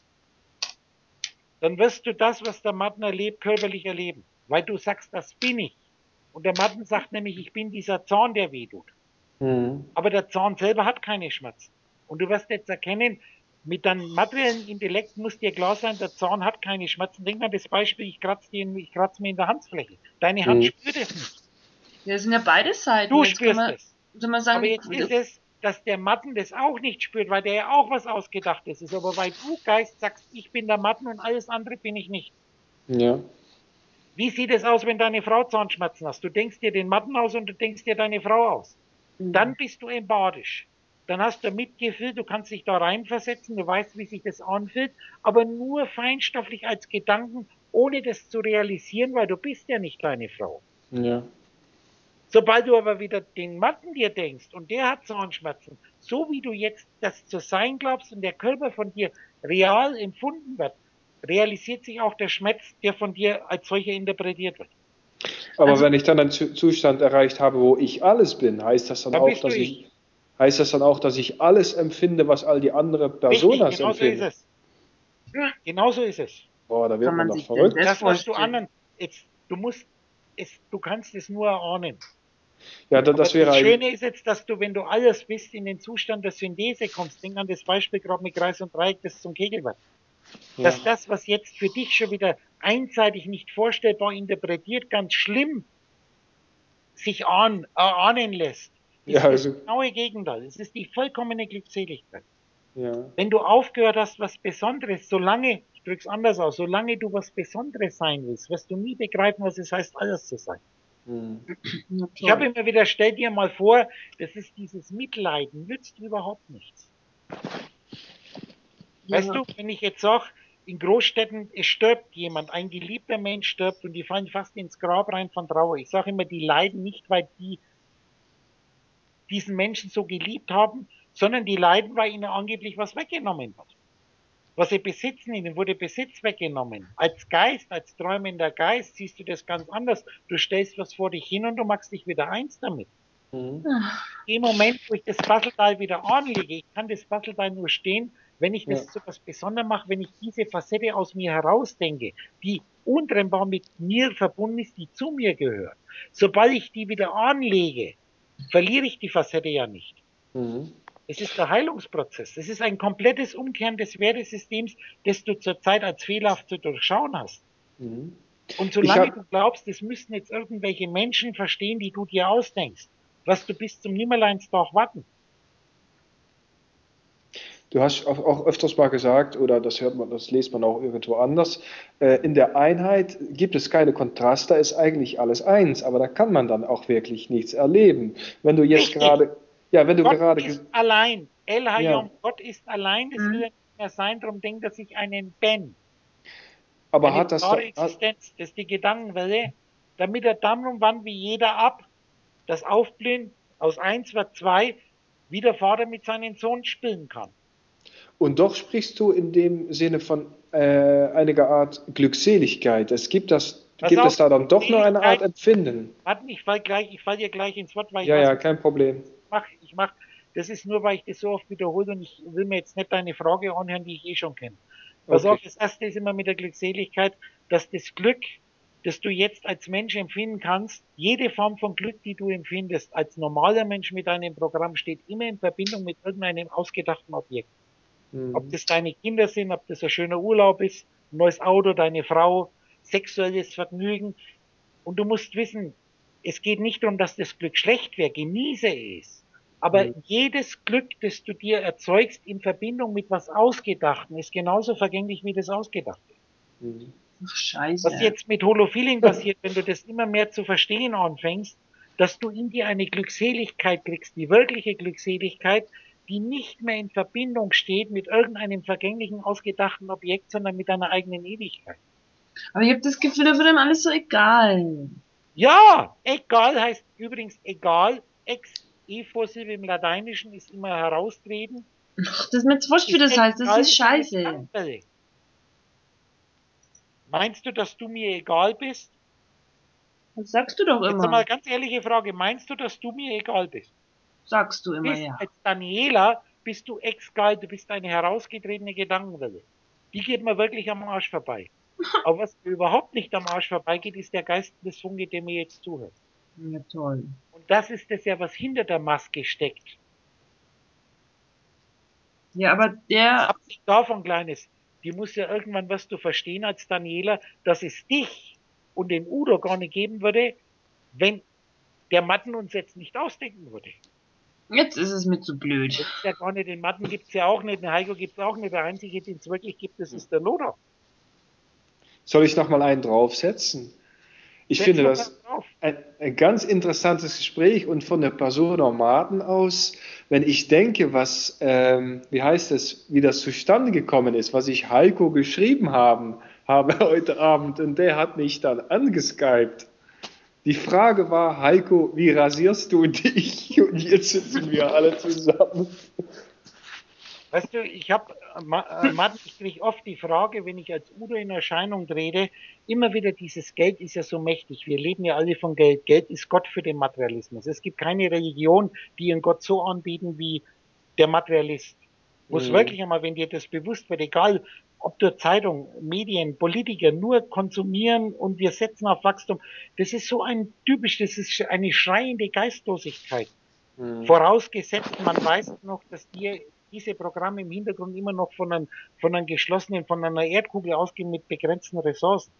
dann wirst du das, was der Matten erlebt, körperlich erleben. Weil du sagst, das bin ich. Und der Matten sagt nämlich, ich bin dieser Zahn, der weh tut. Mhm. Aber der Zahn selber hat keine Schmerzen. Und du wirst jetzt erkennen, mit deinem materiellen Intellekt muss dir klar sein, der Zahn hat keine Schmerzen. Denk mal das Beispiel, ich kratze, dir in, ich kratze mir in der Handfläche. Deine Hand Mhm. spürt es nicht. Ja, das sind ja beide Seiten. Du Jetzt kann spürst man, es. Soll man sagen, Aber jetzt ist es, dass der Matten das auch nicht spürt, weil der ja auch was Ausgedachtes ist. Aber weil du Geist sagst, ich bin der Matten und alles andere bin ich nicht. Ja. Wie sieht es aus, wenn deine Frau Zahnschmerzen hast? Du denkst dir den Matten aus und du denkst dir deine Frau aus. Dann bist du empathisch. Dann hast du Mitgefühl, du kannst dich da reinversetzen, du weißt, wie sich das anfühlt, aber nur feinstofflich als Gedanken, ohne das zu realisieren, weil du bist ja nicht deine Frau. Ja. Sobald du aber wieder den Matten dir denkst und der hat Zahnschmerzen, so wie du jetzt das zu sein glaubst und der Körper von dir real empfunden wird, realisiert sich auch der Schmerz, der von dir als solcher interpretiert wird. Aber Also- wenn ich dann einen Zu- Zustand erreicht habe, wo ich alles bin, heißt das dann Dann auch, dass ich. ich, heißt das dann auch, dass ich alles empfinde, was all die anderen Personas Richtig, genau so ist empfinden? es. Genau so ist es. Boah, da wird Kann man, man doch verrückt. Das Das, was du anderen, jetzt, du musst, es, du kannst es nur erahnen. Ja, da, das wäre das Schöne ist jetzt, dass du, wenn du alles bist, in den Zustand der Synthese kommst. Denk an das Beispiel gerade mit Kreis und Dreieck, das zum Kegel wird. ja. Dass das, was jetzt für dich schon wieder einseitig nicht vorstellbar interpretiert, ganz schlimm sich ahn, erahnen lässt. Ist Ja, das also- genaue Gegenteil. Es ist die vollkommene Glückseligkeit. ja. Wenn du aufgehört hast, was Besonderes, solange, ich drück's anders aus, solange du was Besonderes sein willst, wirst du nie begreifen, was es heißt, alles zu sein. Hm. Na, Ich habe immer wieder, stell dir mal vor, das ist dieses Mitleiden, nützt überhaupt nichts. Weißt Ja. du, wenn ich jetzt sage, in Großstädten, es stirbt jemand, ein geliebter Mensch stirbt und die fallen fast ins Grab rein von Trauer. Ich sage immer, die leiden nicht, weil die diesen Menschen so geliebt haben, sondern die leiden, weil ihnen angeblich was weggenommen wird. Was sie besitzen, ihnen wurde Besitz weggenommen. Als Geist, als träumender Geist siehst du das ganz anders. Du stellst was vor dich hin und du machst dich wieder eins damit. Hm. Im Moment, wo ich das Puzzleteil wieder anlege, ich kann das Puzzleteil nur stehen, wenn ich das Ja. zu was Besonderem mache, wenn ich diese Facette aus mir herausdenke, die untrennbar mit mir verbunden ist, die zu mir gehört. Sobald ich die wieder anlege, verliere ich die Facette ja nicht. Hm. Es ist der Heilungsprozess. Es ist ein komplettes Umkehren des Wertesystems, das du zurzeit als fehlerhaft zu durchschauen hast. Hm. Und solange hab- du glaubst, das müssten jetzt irgendwelche Menschen verstehen, die du dir ausdenkst, was du bis zum Nimmerleinstag warten. Du hast auch, öfters mal gesagt, oder das hört man, das liest man auch irgendwo anders, äh, in der Einheit gibt es keine Kontraste, da ist eigentlich alles eins, aber da kann man dann auch wirklich nichts erleben. Wenn du jetzt Richtig. gerade, ja, wenn du Gott gerade, ist allein. El Hayom, Ja. Gott ist allein, es Mhm. will er nicht mehr sein, darum denkt er sich einen Ben. Aber Eine hat das hat, Existenz, das ist die Gedankenwelle, damit er dann und wann wie jeder ab, das Aufblühen aus eins wird zwei, wie der Vater mit seinem Sohn spielen kann. Und doch sprichst du in dem Sinne von äh, einiger Art Glückseligkeit. Es gibt das, Pass gibt auf, es da dann doch noch eine Art Empfinden. Warte, ich fall gleich, ich fall dir gleich ins Wort, weil ich Ja, weiß, ja, kein Problem. ich mach, ich mach, das ist nur, weil ich das so oft wiederhole und ich will mir jetzt nicht deine Frage anhören, die ich eh schon kenne. Pass Okay. auf, das erste ist immer mit der Glückseligkeit, dass das Glück, das du jetzt als Mensch empfinden kannst, jede Form von Glück, die du empfindest, als normaler Mensch mit deinem Programm, steht immer in Verbindung mit irgendeinem ausgedachten Objekt. Mhm. Ob das deine Kinder sind, ob das ein schöner Urlaub ist, ein neues Auto, deine Frau, sexuelles Vergnügen. Und du musst wissen, es geht nicht darum, dass das Glück schlecht wäre, genieße es. Aber Mhm. jedes Glück, das du dir erzeugst in Verbindung mit was Ausgedachten, ist genauso vergänglich wie das Ausgedachte. Mhm. Ach, scheiße. Was jetzt mit Holofeeling passiert, wenn du das immer mehr zu verstehen anfängst, dass du in dir eine Glückseligkeit kriegst, die wirkliche Glückseligkeit, die nicht mehr in Verbindung steht mit irgendeinem vergänglichen, ausgedachten Objekt, sondern mit deiner eigenen Ewigkeit. Aber ich habe das Gefühl, da wird ihm alles so egal. Ja, egal heißt übrigens egal, ex E-Vorsilbe im Lateinischen ist immer heraustreten. Ach, das ist mir jetzt wurscht, wie das heißt. Das ist scheiße. Meinst du, dass du mir egal bist? Das sagst du doch Jetzt mal immer. ganz ehrliche Frage, meinst du, dass du mir egal bist? Sagst du immer, bist ja. als Daniela bist du ex-geil, du bist eine herausgetretene Gedankenwelle. Die geht mir wirklich am Arsch vorbei. Aber was mir überhaupt nicht am Arsch vorbeigeht, ist der Geist des Funke, der mir jetzt zuhört. Ja, toll. Und das ist das ja, was hinter der Maske steckt. Ja, aber der, Absicht davon, Kleines, die muss ja irgendwann wirst du verstehen als Daniela, dass es dich und den Udo gar nicht geben würde, wenn der Matten uns jetzt nicht ausdenken würde. Jetzt ist es mir zu blöd. Das ist ja gar nicht, den Matten gibt's ja auch nicht, den Heiko gibt's auch nicht, der einzige, den es wirklich gibt, das ist der Loder. Soll ich noch mal einen draufsetzen? Ich Setz finde das ein, ein ganz interessantes Gespräch und von der Persona Martin aus, wenn ich denke, was, ähm, wie heißt es, wie das zustande gekommen ist, was ich Heiko geschrieben haben, habe heute Abend und der hat mich dann angeskypt. Die Frage war, Heiko, wie rasierst du dich? Und jetzt sitzen wir alle zusammen. Weißt du, ich habe, äh, Martin, ich kriege oft die Frage, wenn ich als Udo in Erscheinung trete, immer wieder dieses Geld ist ja so mächtig. Wir leben ja alle von Geld. Geld ist Gott für den Materialismus. Es gibt keine Religion, die ihren Gott so anbieten wie der Materialist. Muss Mhm. wirklich einmal, wenn dir das bewusst wird, egal ob du Zeitung, Medien, Politiker nur konsumieren und wir setzen auf Wachstum, das ist so ein typisch, das ist eine schreiende Geistlosigkeit. Mhm. Vorausgesetzt, man weiß noch, dass dir diese Programme im Hintergrund immer noch von einem, von einem geschlossenen, von einer Erdkugel ausgehen mit begrenzten Ressourcen.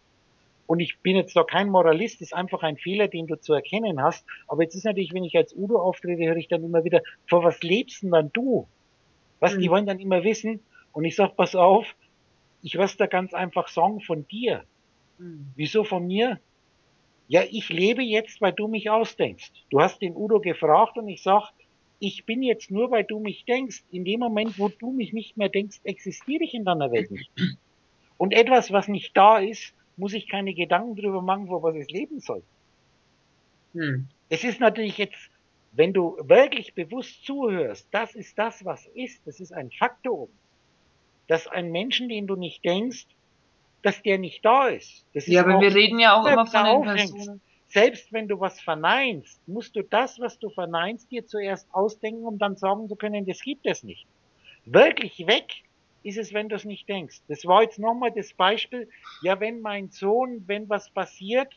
Und ich bin jetzt da kein Moralist, ist einfach ein Fehler, den du zu erkennen hast. Aber jetzt ist natürlich, wenn ich als Udo auftrete, höre ich dann immer wieder, vor was lebst denn dann du? Was, die Mhm. wollen dann immer wissen. Und ich sag, pass auf, ich lasse da ganz einfach sagen von dir. Hm. Wieso von mir? Ja, ich lebe jetzt, weil du mich ausdenkst. Du hast den Udo gefragt und ich sag, ich bin jetzt nur, weil du mich denkst. In dem Moment, wo du mich nicht mehr denkst, existiere ich in deiner Welt nicht. Und etwas, was nicht da ist, muss ich keine Gedanken drüber machen, wo was es leben soll. Hm. Es ist natürlich jetzt, wenn du wirklich bewusst zuhörst, das ist das, was ist. Das ist ein Faktum. Dass ein Menschen, den du nicht denkst, dass der nicht da ist. Das Ja, ist aber wir reden ja auch immer von den. Personen. selbst wenn du was verneinst, musst du das, was du verneinst, dir zuerst ausdenken, um dann sagen zu können, das gibt es nicht. Wirklich weg ist es, wenn du es nicht denkst. Das war jetzt nochmal das Beispiel, ja, wenn mein Sohn, wenn was passiert,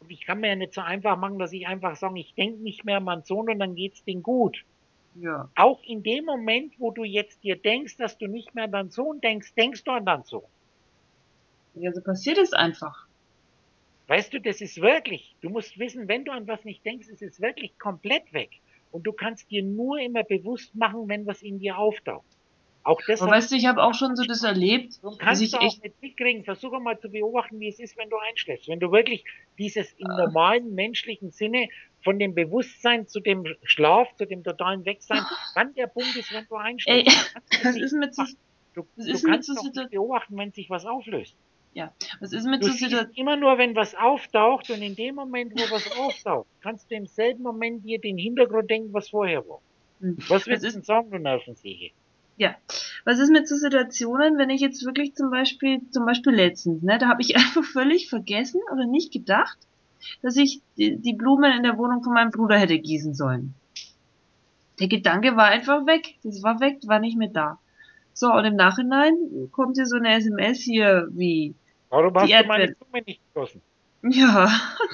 und ich kann mir ja nicht so einfach machen, dass ich einfach sage, ich denke nicht mehr an meinen Sohn und dann geht's dem gut. Ja. Auch in dem Moment, wo du jetzt dir denkst, dass du nicht mehr an deinen Sohn denkst, denkst du an deinen Sohn. ja, so passiert es einfach. Weißt du, das ist wirklich, du musst wissen, wenn du an was nicht denkst, ist es wirklich komplett weg. Und du kannst dir nur immer bewusst machen, wenn was in dir auftaucht. Auch das Aber weißt du, ich habe auch schon so das erlebt, dass kannst ich du auch echt, nicht mitkriegen. Versuche mal zu beobachten, wie es ist, wenn du einschläfst. Wenn du wirklich dieses im normalen menschlichen Sinne von dem Bewusstsein zu dem Schlaf, zu dem totalen Wegsein, wann der Punkt ist, wenn du ey, einschläfst. Du das nicht ist mir zu, Du, Das du kannst situ- nicht beobachten, wenn sich was auflöst. Ja. Was ist mit Du so siehst Situationen? immer nur, wenn was auftaucht und in dem Moment, wo was auftaucht, kannst du im selben Moment dir den Hintergrund denken, was vorher war. Hm. Was willst du ist- denn sagen, du Nervensäge? Ja. Was ist mit so Situationen, wenn ich jetzt wirklich zum Beispiel, zum Beispiel letztens, ne, da habe ich einfach völlig vergessen oder nicht gedacht, dass ich die, Blumen in der Wohnung von meinem Bruder hätte gießen sollen. Der Gedanke war einfach weg. Das war weg, war nicht mehr da. So, und im Nachhinein kommt hier so eine SMS hier wie, Warum hast Die du meine Erdbeeren. Blume nicht gegossen? ja,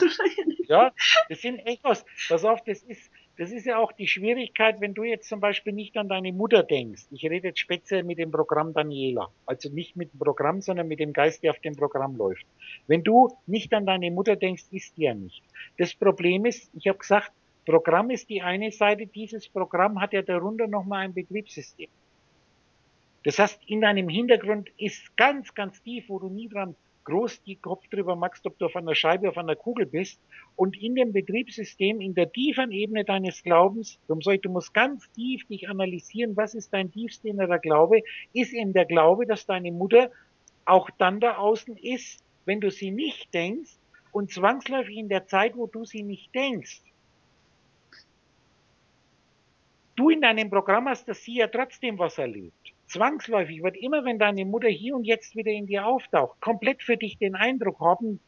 Ja, das sind Echos. Pass auf, das ist, das ist ja auch die Schwierigkeit, wenn du jetzt zum Beispiel nicht an deine Mutter denkst. Ich rede jetzt speziell mit dem Programm Daniela. Also nicht mit dem Programm, sondern mit dem Geist, der auf dem Programm läuft. Wenn du nicht an deine Mutter denkst, ist die ja nicht. Das Problem ist, ich habe gesagt, Programm ist die eine Seite, dieses Programm hat ja darunter nochmal ein Betriebssystem. Das heißt, in deinem Hintergrund ist ganz, ganz tief, wo du nie dran groß die Kopf drüber machst, ob du auf einer Scheibe, auf einer Kugel bist. Und in dem Betriebssystem, in der tiefen Ebene deines Glaubens, darum sag ich, du musst ganz tief dich analysieren, was ist dein tiefster innerer Glaube, ist eben der Glaube, dass deine Mutter auch dann da außen ist, wenn du sie nicht denkst und zwangsläufig in der Zeit, wo du sie nicht denkst. Du in deinem Programm hast, dass sie ja trotzdem was erlebt. Zwangsläufig wird immer, wenn deine Mutter hier und jetzt wieder in dir auftaucht, komplett für dich den Eindruck haben,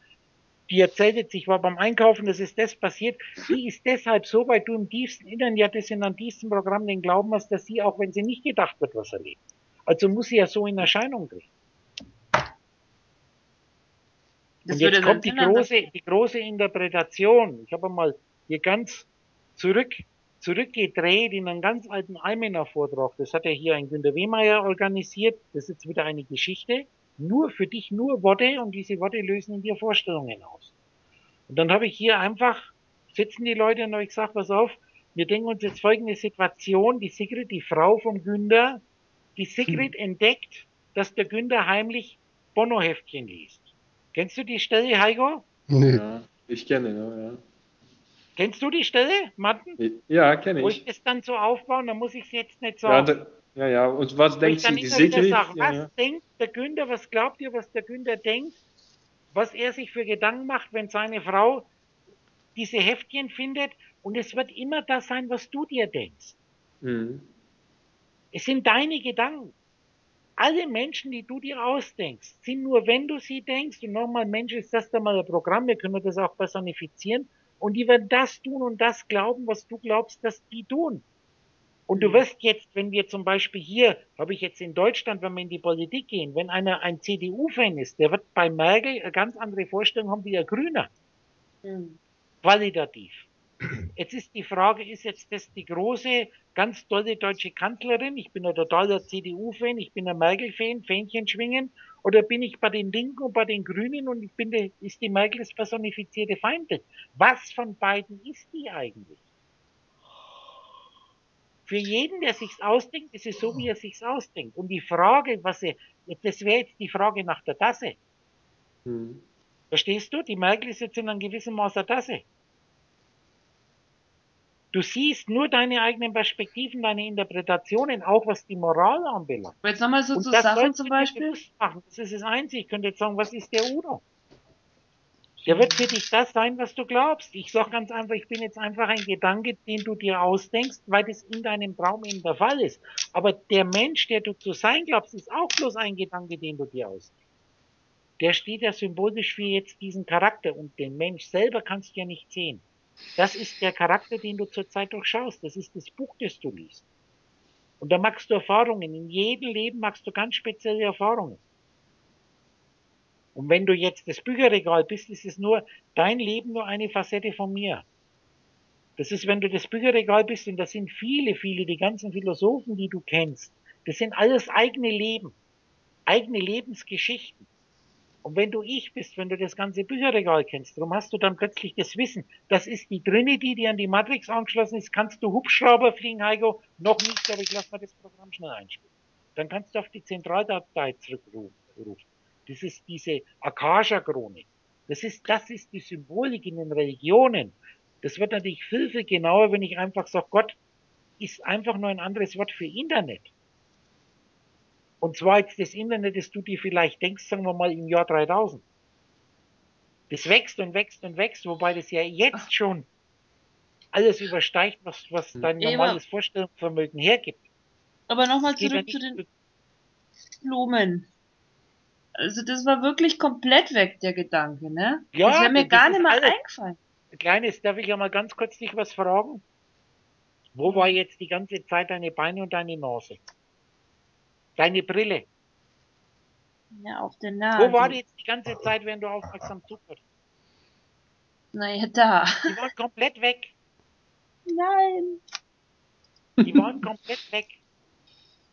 die erzählt jetzt, ich war beim Einkaufen, das ist das passiert. Die ist deshalb so, weil du im tiefsten Innern ja das in an diesem Programm den Glauben hast, dass sie, auch wenn sie nicht gedacht wird, was erlebt. Also muss sie ja so in Erscheinung treten. das und jetzt kommt die große, die große Interpretation. Ich habe mal hier ganz zurück, zurückgedreht in einen ganz alten Almener-Vortrag. Das hat ja hier ein Günter Wehmeier organisiert. Das ist jetzt wieder eine Geschichte. Nur für dich nur Worte und diese Worte lösen in dir Vorstellungen aus. Und dann habe ich hier einfach, sitzen die Leute und habe ich gesagt, pass auf, wir denken uns jetzt folgende Situation. Die Sigrid, die Frau vom Günther, die Sigrid entdeckt, dass der Günther heimlich Bono-Heftchen liest. Kennst du die Stelle, Heiko? Nee. Ja, ich kenne, ja. Kennst du die Stelle, Martin? Ja, ja kenne Wo ich ich. das dann so aufbaue, dann muss ich es jetzt nicht Ja, sagen. da, ja, ja. Und was Wo denkt ich sie, die Sigrid? sage, Ja, was ja. denkt der Günther, was glaubt ihr, was der Günther denkt, was er sich für Gedanken macht, wenn seine Frau diese Heftchen findet und es wird immer das sein, was du dir denkst. Mhm. Es sind deine Gedanken. Alle Menschen, die du dir ausdenkst, sind nur, wenn du sie denkst, und nochmal, Mensch, ist das da mal ein Programm, wir können das auch personifizieren, und die werden das tun und das glauben, was du glaubst, dass die tun. Und du wirst jetzt, wenn wir zum Beispiel hier, habe ich jetzt in Deutschland, wenn wir in die Politik gehen, wenn einer ein CDU-Fan ist, der wird bei Merkel eine ganz andere Vorstellung haben wie ein Grüner. Hm. Qualitativ. Jetzt ist die Frage, ist jetzt das die große, ganz tolle deutsche Kanzlerin? Ich bin ein totaler CDU-Fan, ich bin ein Merkel-Fan, Fähnchen schwingen. Oder bin ich bei den Linken und bei den Grünen und ich bin, die, ist die Merkel das personifizierte Feindbild? Was von beiden ist die eigentlich? Für jeden, der sich's ausdenkt, ist es so, wie er sich's ausdenkt. Und die Frage, was er, das wäre jetzt die Frage nach der Tasse. Mhm. Verstehst du? Die Merkel ist jetzt in einem gewissen Maß eine Tasse. Du siehst nur deine eigenen Perspektiven, deine Interpretationen, auch was die Moral anbelangt. Aber jetzt nochmal so zu das Sachen zum Beispiel. Machen. Das ist das Einzige. Ich könnte jetzt sagen, was ist der Udo? Der wird für dich das sein, was du glaubst. Ich sag ganz einfach, ich bin jetzt einfach ein Gedanke, den du dir ausdenkst, weil das in deinem Traum eben der Fall ist. Aber der Mensch, der du zu sein glaubst, ist auch bloß ein Gedanke, den du dir ausdenkst. Der steht ja symbolisch für jetzt diesen Charakter und den Mensch selber kannst du ja nicht sehen. Das ist der Charakter, den du zurzeit durchschaust. Das ist das Buch, das du liest. Und da machst du Erfahrungen. In jedem Leben machst du ganz spezielle Erfahrungen. Und wenn du jetzt das Bücherregal bist, ist es nur dein Leben nur eine Facette von mir. Das ist, wenn du das Bücherregal bist, und das sind viele, viele, die ganzen Philosophen, die du kennst, das sind alles eigene Leben, eigene Lebensgeschichten. Und wenn du ich bist, wenn du das ganze Bücherregal kennst, darum hast du dann plötzlich das Wissen. Das ist die Trinity, die an die Matrix angeschlossen ist. Kannst du Hubschrauber fliegen, Heiko? Noch nicht, aber ich lasse mal das Programm schnell einspielen. Dann kannst du auf die Zentraldatei zurückrufen. Das ist diese Akasha-Chronik. Das ist, das ist die Symbolik in den Religionen. Das wird natürlich viel, viel genauer, wenn ich einfach sage, Gott ist einfach nur ein anderes Wort für Internet. Und zwar jetzt das Internet, das du dir vielleicht denkst, sagen wir mal im Jahr 3000. Das wächst und wächst und wächst, wobei das ja jetzt schon alles übersteigt, was, was dein Eva. normales Vorstellungsvermögen hergibt. Aber nochmal zurück zu den Blumen. Also das war wirklich komplett weg, der Gedanke, ne? Ja, das wäre mir das gar nicht alles. eingefallen. Kleines, darf ich ja mal ganz kurz dich was fragen? Wo war jetzt die ganze Zeit deine Beine und deine Nase? Deine Brille. Ja, auf der Nase. Wo war die jetzt die ganze Zeit, wenn du aufmerksam zugehört? Naja, da. Die waren komplett weg. Nein. Die waren komplett weg.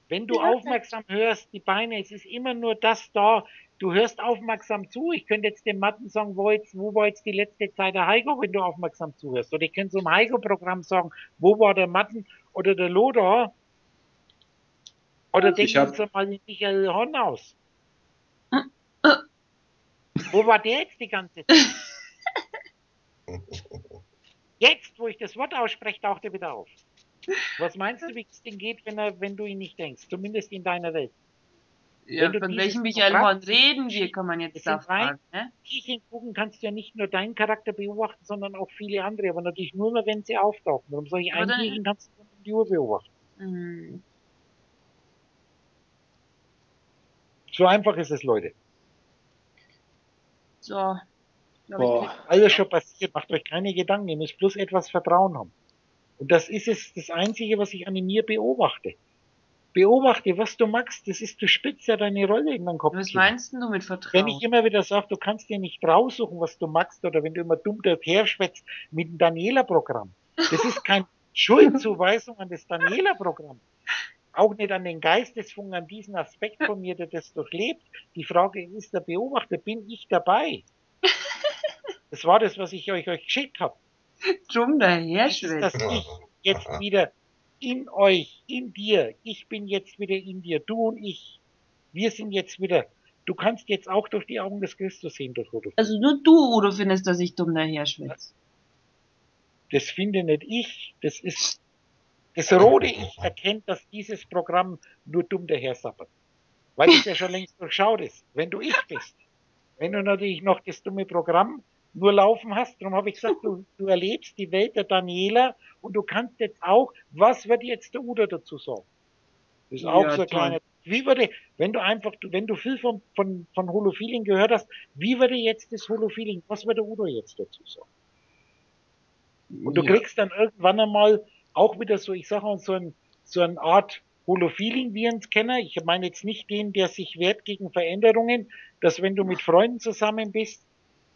Wenn du Ja. aufmerksam hörst, die Beine, es ist immer nur das da. Du hörst aufmerksam zu. Ich könnte jetzt dem Matten sagen, wo, jetzt, wo war jetzt die letzte Zeit der Heiko, wenn du aufmerksam zuhörst. Oder ich könnte zum Heiko-Programm sagen, wo war der Matten oder der Loder. Oder denken hab- uns mal den Michael Horn aus. Äh, äh. Wo war der jetzt die ganze Zeit? Jetzt, wo ich das Wort ausspreche, taucht er wieder auf. Was meinst du, wie es denn geht, wenn, er, wenn du ihn nicht denkst? Zumindest in deiner Welt. Ja, Wenn du von welchem Michael Horn reden wir, kann man jetzt rein- fragen, ne? Gucken kannst du ja nicht nur deinen Charakter beobachten, sondern auch viele andere, aber natürlich nur mehr, wenn sie auftauchen. Darum sage ich, einen kannst du um die Uhr beobachten. Hm. So einfach ist es, Leute. So. Boah. Alles schon passiert, macht euch keine Gedanken, ihr müsst bloß etwas Vertrauen haben. Und das ist es, das Einzige, was ich an mir beobachte. Beobachte, was du magst, das ist, du spitzt ja deine Rolle in deinem Kopf. was meinst du mit Vertrauen? Wenn ich immer wieder sage, du kannst dir nicht raussuchen, was du magst, oder wenn du immer dumm daher schwätzt mit dem Daniela-Programm. Das ist keine Schuldzuweisung an das Daniela-Programm. Auch nicht an den Geistesfunk, an diesen Aspekt von mir, der das durchlebt. Die Frage ist der Beobachter, bin ich dabei? Das war das, was ich euch, euch geschickt habe. Drum daher Das ist, dass ich jetzt wieder in euch, in dir, ich bin jetzt wieder in dir, du und ich, wir sind jetzt wieder, du kannst jetzt auch durch die Augen des Christus sehen, durch Rudolf. Also nur du, Udo, findest, dass ich dumm daher schwätze. Das finde nicht ich, das ist, das rote Ich erkennt, dass dieses Programm nur dumm daher sappert. Weil es ja schon längst durchschaut ist, wenn du ich bist. Wenn du natürlich noch das dumme Programm nur laufen hast, darum habe ich gesagt, du, du erlebst die Welt der Daniela und du kannst jetzt auch, was wird jetzt der Udo dazu sagen? Das ist auch Ja, so ein kleiner, wie würde, wenn du einfach, wenn du viel von, von, von Holofeeling gehört hast, wie würde jetzt das Holofeeling, was würde der Udo jetzt dazu sagen? Und du Ja. kriegst dann irgendwann einmal auch wieder so, ich sag mal, so, ein, so eine Art Holofeeling-Virenscanner. Ich meine jetzt nicht den, der sich wehrt gegen Veränderungen, dass wenn du mit Freunden zusammen bist,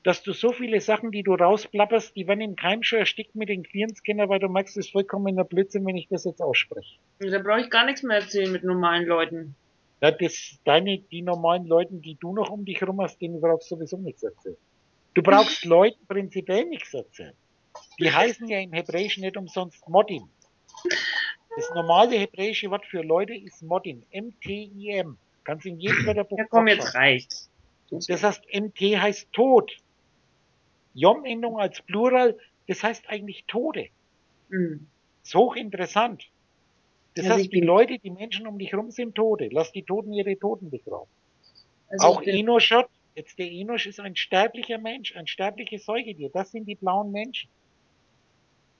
dass du so viele Sachen, die du rausplapperst, die werden im Keim schon erstickt mit den Virenscanner, weil du merkst, das ist vollkommener Blödsinn, wenn ich das jetzt ausspreche. Da brauche ich gar nichts mehr erzählen mit normalen Leuten. Ja, das, deine, die normalen Leuten, die du noch um dich rum hast, denen brauchst du sowieso nichts erzählen. Du brauchst Leuten prinzipiell nichts erzählen. Die heißen ja im Hebräischen nicht umsonst Modim. Das normale hebräische Wort für Leute ist Modim. M-T-I-M. Kannst in jedem Wörterbuch Ja, komm, jetzt reicht's. Das heißt, MT heißt Tod. Jom-Endung als Plural, das heißt eigentlich Tode. Hm. ist hochinteressant. Das Also heißt, die Leute, die Menschen um dich rum sind Tote. Lass die Toten ihre Toten begraben. Also Auch Enoschot, jetzt der Enosch ist ein sterblicher Mensch, ein sterbliches Säugetier. Das sind die blauen Menschen.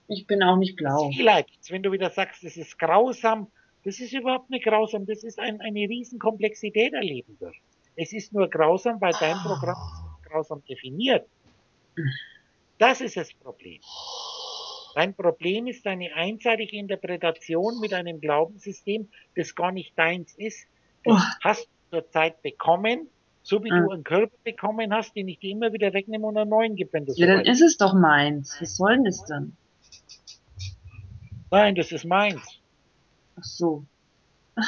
Ich bin auch nicht blau. Vielleicht, wenn du wieder sagst, das ist grausam, das ist überhaupt nicht grausam, das ist ein, eine riesen Komplexität erleben wird. Es ist nur grausam, weil dein Programm ist grausam definiert. Das ist das Problem. Dein Problem ist eine einseitige Interpretation mit einem Glaubenssystem, das gar nicht deins ist. Das Oh. hast du zur Zeit bekommen, so wie Ah. du einen Körper bekommen hast, den ich dir immer wieder wegnehme und einen neuen gebe, wenn du Ja, dann ist es doch meins. Was soll denn das dann? Nein, das ist meins. Ach so.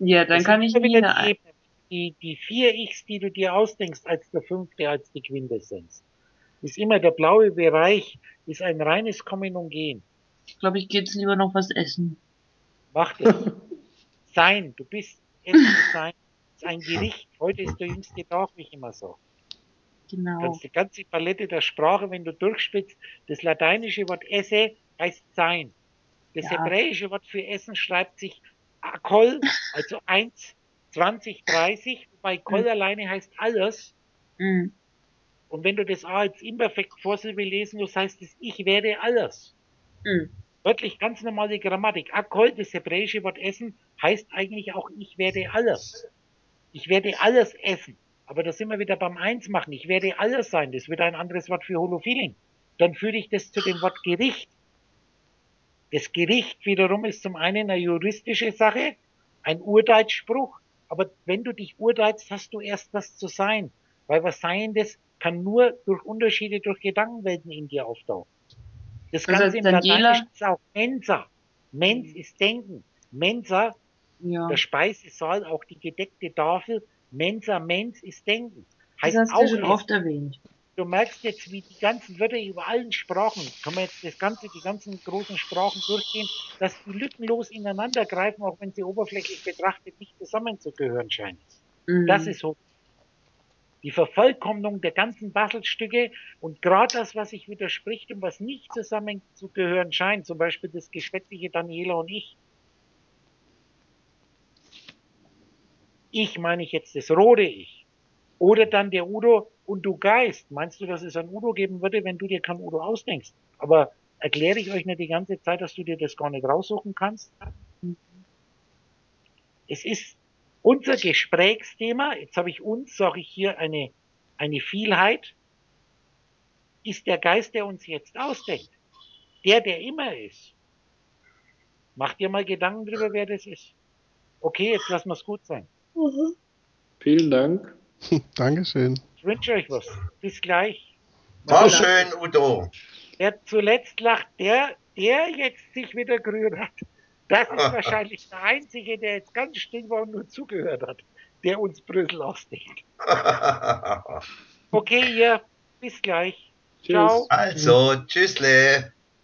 ja, dann Das kann ich wieder ein. Die, die vier Ichs, die du dir ausdenkst, als der fünfte, als die Quintessenz. Ist immer der blaue Bereich, ist ein reines Kommen und Gehen. Ich glaube, ich gehe jetzt lieber noch was essen. Mach das. sein, du bist Essen sein, ist ein Gericht. Heute ist der jüngste Tag, wie ich immer sage. Genau. Kannst die ganze Palette der Sprache, wenn du durchspitzt, das lateinische Wort esse heißt sein. Das Ja. hebräische Wort für Essen schreibt sich Akol, also 1, 20, 30, wobei Kol Mhm. alleine heißt alles. Mhm. Und wenn du das A als Imperfekt Vorsilbe lesen musst, heißt es, ich werde alles. Mhm. Wörtlich ganz normale Grammatik. Akol, das hebräische Wort Essen, heißt eigentlich auch, ich werde alles. Ich werde alles essen. Aber da sind wir wieder beim Eins machen. Ich werde alles sein. Das wird ein anderes Wort für Holofeeling. Dann führe ich das zu dem Wort Gericht. Das Gericht wiederum ist zum einen eine juristische Sache, ein Urteilsspruch. Aber wenn du dich urteilst, hast du erst was zu sein. Weil was Seiendes kann nur durch Unterschiede, durch Gedankenwelten in dir auftauchen. Das Also Ganze im Daniela- Lateinischen ist auch Mensa. Mens ist Denken. Mensa, Ja. der Speisesaal, auch die gedeckte Tafel. Mensa, Mens ist Denken. Das Heißt hast auch, du schon oft erwähnt. du merkst jetzt, wie die ganzen Wörter über allen Sprachen, kann man jetzt das ganze, die ganzen großen Sprachen durchgehen, dass die lückenlos ineinander greifen, auch wenn sie oberflächlich betrachtet nicht zusammenzugehören scheinen. Mhm. Das ist so. Die Vervollkommnung der ganzen Bastelstücke und gerade das, was sich widerspricht und was nicht zusammenzugehören scheint, zum Beispiel das geschwätzige Daniela und ich. Ich meine ich jetzt das rote Ich. Oder dann der Udo und du Geist. Meinst du, dass es ein Udo geben würde, wenn du dir kein Udo ausdenkst? Aber erkläre ich euch nicht die ganze Zeit, dass du dir das gar nicht raussuchen kannst? Es ist unser Gesprächsthema, jetzt habe ich uns, sage ich hier, eine, eine Vielheit, ist der Geist, der uns jetzt ausdenkt. Der, der immer ist. Macht dir mal Gedanken drüber, wer das ist. Okay, jetzt lassen wir es gut sein. Vielen Dank. Dankeschön. Ich wünsche euch was. Bis gleich. War schön, Udo. Wer zuletzt lacht, der, der jetzt sich wieder gerührt hat, das ist wahrscheinlich der Einzige, der jetzt ganz still war und nur zugehört hat, der uns Brüssel ausdenkt. Okay, ihr, bis gleich. Tschüss. Ciao. also, tschüssle.